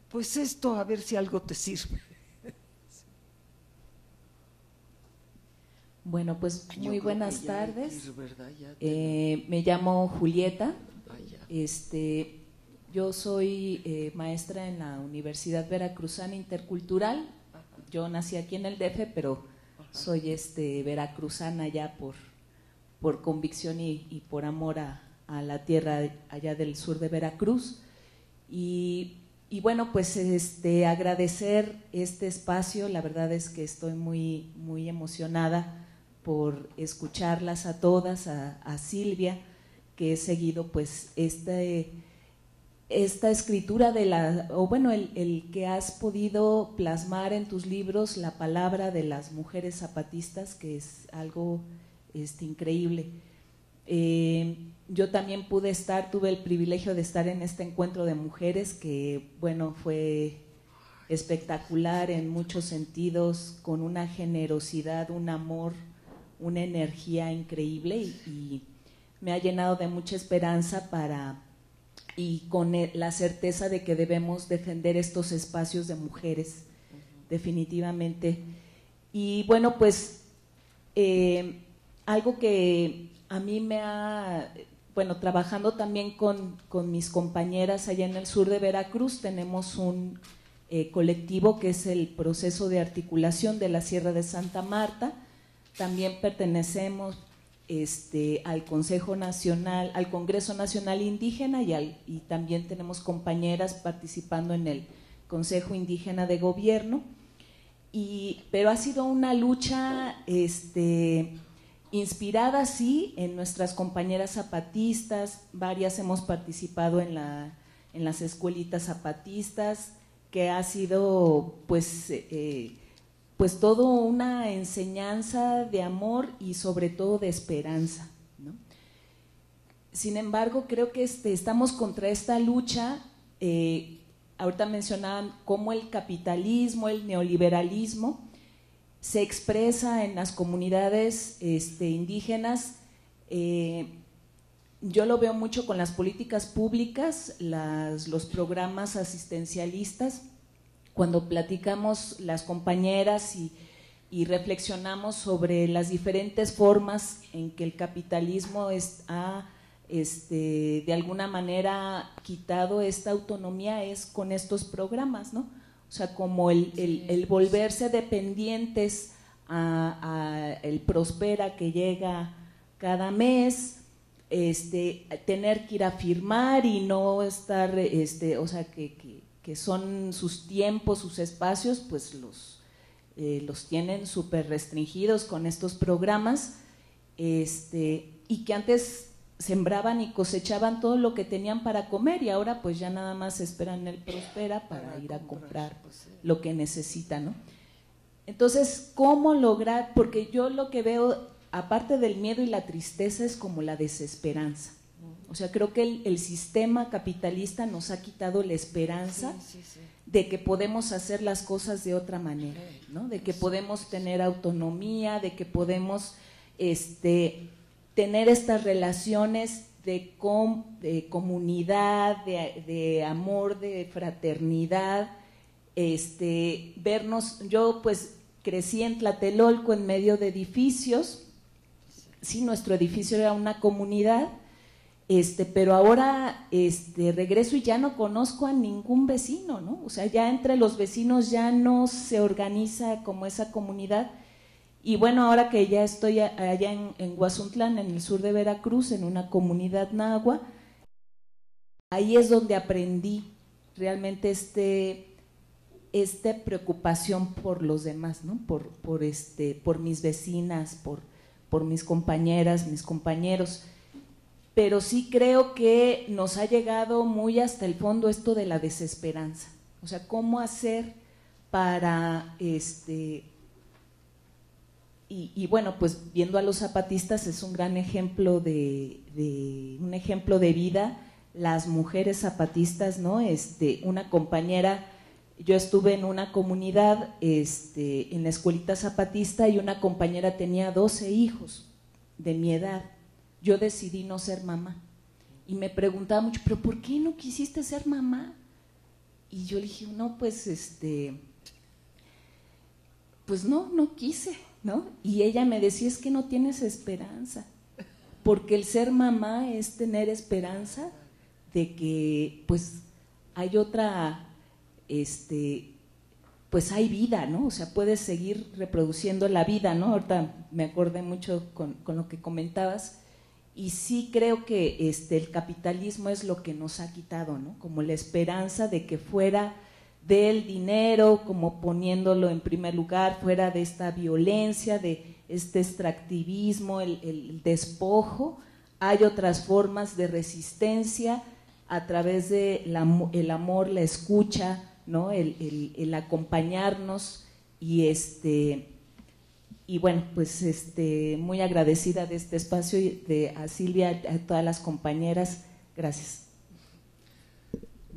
pues esto a ver si algo te sirve. Bueno, pues muy buenas tardes. Eh, me llamo Julieta. Este, yo soy eh, maestra en la Universidad Veracruzana Intercultural. Yo nací aquí en el DF, pero soy este, veracruzana ya por, por convicción y, por amor a, la tierra allá del sur de Veracruz. Y, bueno, pues este, agradecer este espacio. La verdad es que estoy muy, muy emocionada por escucharlas a todas, a, Silvia, que he seguido pues este esta escritura de la, o bueno, el, que has podido plasmar en tus libros la palabra de las mujeres zapatistas, que es algo este, increíble. Eh, yo también pude estar, tuve el privilegio de estar en este encuentro de mujeres que, bueno, fue espectacular en muchos sentidos, con una generosidad, un amor, una energía increíble y me ha llenado de mucha esperanza para y con la certeza de que debemos defender estos espacios de mujeres, definitivamente. Y bueno, pues eh, algo que a mí me ha, bueno, trabajando también con, mis compañeras allá en el sur de Veracruz, tenemos un eh, colectivo que es el proceso de articulación de la Sierra de Santa Marta. También pertenecemos este, al Consejo Nacional, al Congreso Nacional Indígena y, y también tenemos compañeras participando en el Consejo Indígena de Gobierno. Y, pero ha sido una lucha este, inspirada, sí, en nuestras compañeras zapatistas, varias hemos participado en, la, en las escuelitas zapatistas, que ha sido pues, eh, pues todo una enseñanza de amor y sobre todo de esperanza. Sin embargo, creo que este, estamos contra esta lucha. Eh, ahorita mencionaban cómo el capitalismo, el neoliberalismo, se expresa en las comunidades este, indígenas. Eh, yo lo veo mucho con las políticas públicas, los programas asistencialistas, cuando platicamos las compañeras y, reflexionamos sobre las diferentes formas en que el capitalismo ha este, de alguna manera quitado esta autonomía es con estos programas, ¿no? O sea, como el, volverse dependientes a, el Prospera que llega cada mes, este, tener que ir a firmar y no estar, este, o sea, que, son sus tiempos, sus espacios, pues los, eh, los tienen súper restringidos con estos programas, este, y que antes sembraban y cosechaban todo lo que tenían para comer y ahora pues ya nada más esperan el Prospera para, ir a comprar pues, lo que necesitan, ¿no? Entonces, ¿cómo lograr? Porque yo lo que veo, aparte del miedo y la tristeza, es como la desesperanza. O sea, creo que el, sistema capitalista nos ha quitado la esperanza de que podemos hacer las cosas de otra manera, ¿no? De que podemos tener autonomía, de que podemos este, tener estas relaciones de, de comunidad, de, amor, de fraternidad, este, vernos, yo pues crecí en Tlatelolco en medio de edificios, sí, nuestro edificio era una comunidad, este, pero ahora este, regreso y ya no conozco a ningún vecino, ¿no? O sea, ya entre los vecinos ya no se organiza como esa comunidad y bueno, ahora que ya estoy allá en, en en el sur de Veracruz, en una comunidad nahua, ahí es donde aprendí realmente este, esta preocupación por los demás, ¿no? por, por, este, por mis vecinas, por, por mis compañeras, mis compañeros. Pero sí creo que nos ha llegado muy hasta el fondo esto de la desesperanza. O sea, cómo hacer para este, y, bueno, pues viendo a los zapatistas es un gran ejemplo de, un ejemplo de vida. Las mujeres zapatistas, ¿no? Este, una compañera, yo estuve en una comunidad, este, en la escuelita zapatista y una compañera tenía 12 hijos de mi edad. Yo decidí no ser mamá. Y me preguntaba mucho, pero ¿por qué no quisiste ser mamá? Y yo le dije, no, pues este, pues no, no quise y ella me decía, es que no tienes esperanza, porque el ser mamá es tener esperanza de que pues hay otra, este, pues hay vida, ¿no? O sea, puedes seguir reproduciendo la vida, ¿no? Ahorita me acordé mucho con, lo que comentabas, y sí creo que este, el capitalismo es lo que nos ha quitado, ¿no? Como la esperanza de que fuera del dinero, como poniéndolo en primer lugar, fuera de esta violencia, de este extractivismo, el, despojo. Hay otras formas de resistencia a través de el amor, la escucha, ¿no? el, acompañarnos y este y bueno, pues este, muy agradecida de este espacio y de a Silvia, a todas las compañeras. Gracias.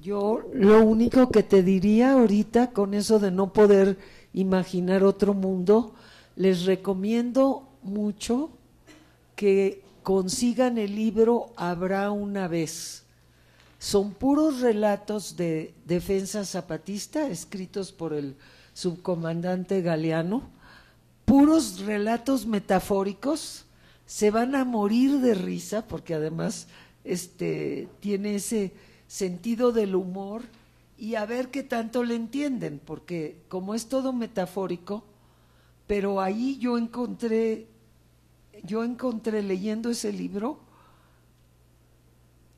Yo lo único que te diría ahorita con eso de no poder imaginar otro mundo, les recomiendo mucho que consigan el libro Habrá una vez. Son puros relatos de defensa zapatista escritos por el subcomandante Galeano, puros relatos metafóricos. Se van a morir de risa porque además este tiene ese sentido del humor y a ver qué tanto le entienden, porque como es todo metafórico, pero ahí yo encontré yo encontré leyendo ese libro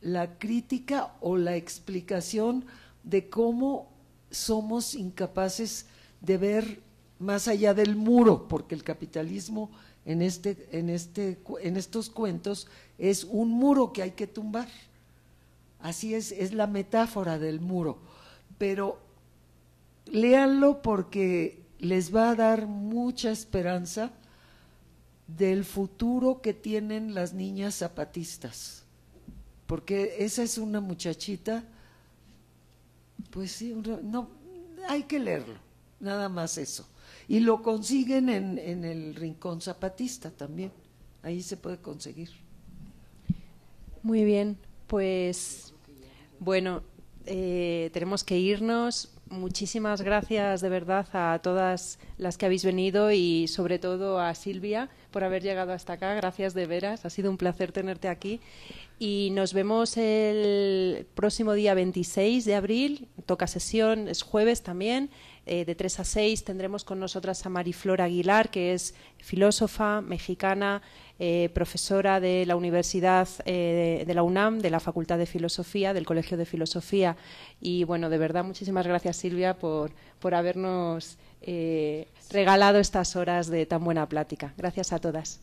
la crítica o la explicación de cómo somos incapaces de ver más allá del muro, porque el capitalismo en, este, en, este, en estos cuentos es un muro que hay que tumbar. Así es, es la metáfora del muro. Pero léanlo porque les va a dar mucha esperanza del futuro que tienen las niñas zapatistas. Porque esa es una muchachita, pues sí, no, hay que leerlo, nada más eso. Y lo consiguen en, en el Rincón Zapatista también, ahí se puede conseguir. Muy bien, pues bueno, eh, tenemos que irnos. Muchísimas gracias de verdad a todas las que habéis venido y sobre todo a Silvia por haber llegado hasta acá. Gracias de veras, ha sido un placer tenerte aquí. Y nos vemos el próximo día 26 de abril, toca sesión, es jueves también. Eh, de 3 a 6 tendremos con nosotras a Mariflor Aguilar, que es filósofa mexicana, eh, profesora de la Universidad eh, de la UNAM, de la Facultad de Filosofía, del Colegio de Filosofía. Y bueno, de verdad, muchísimas gracias Silvia por, por habernos regalado estas horas de tan buena plática. Gracias a todas.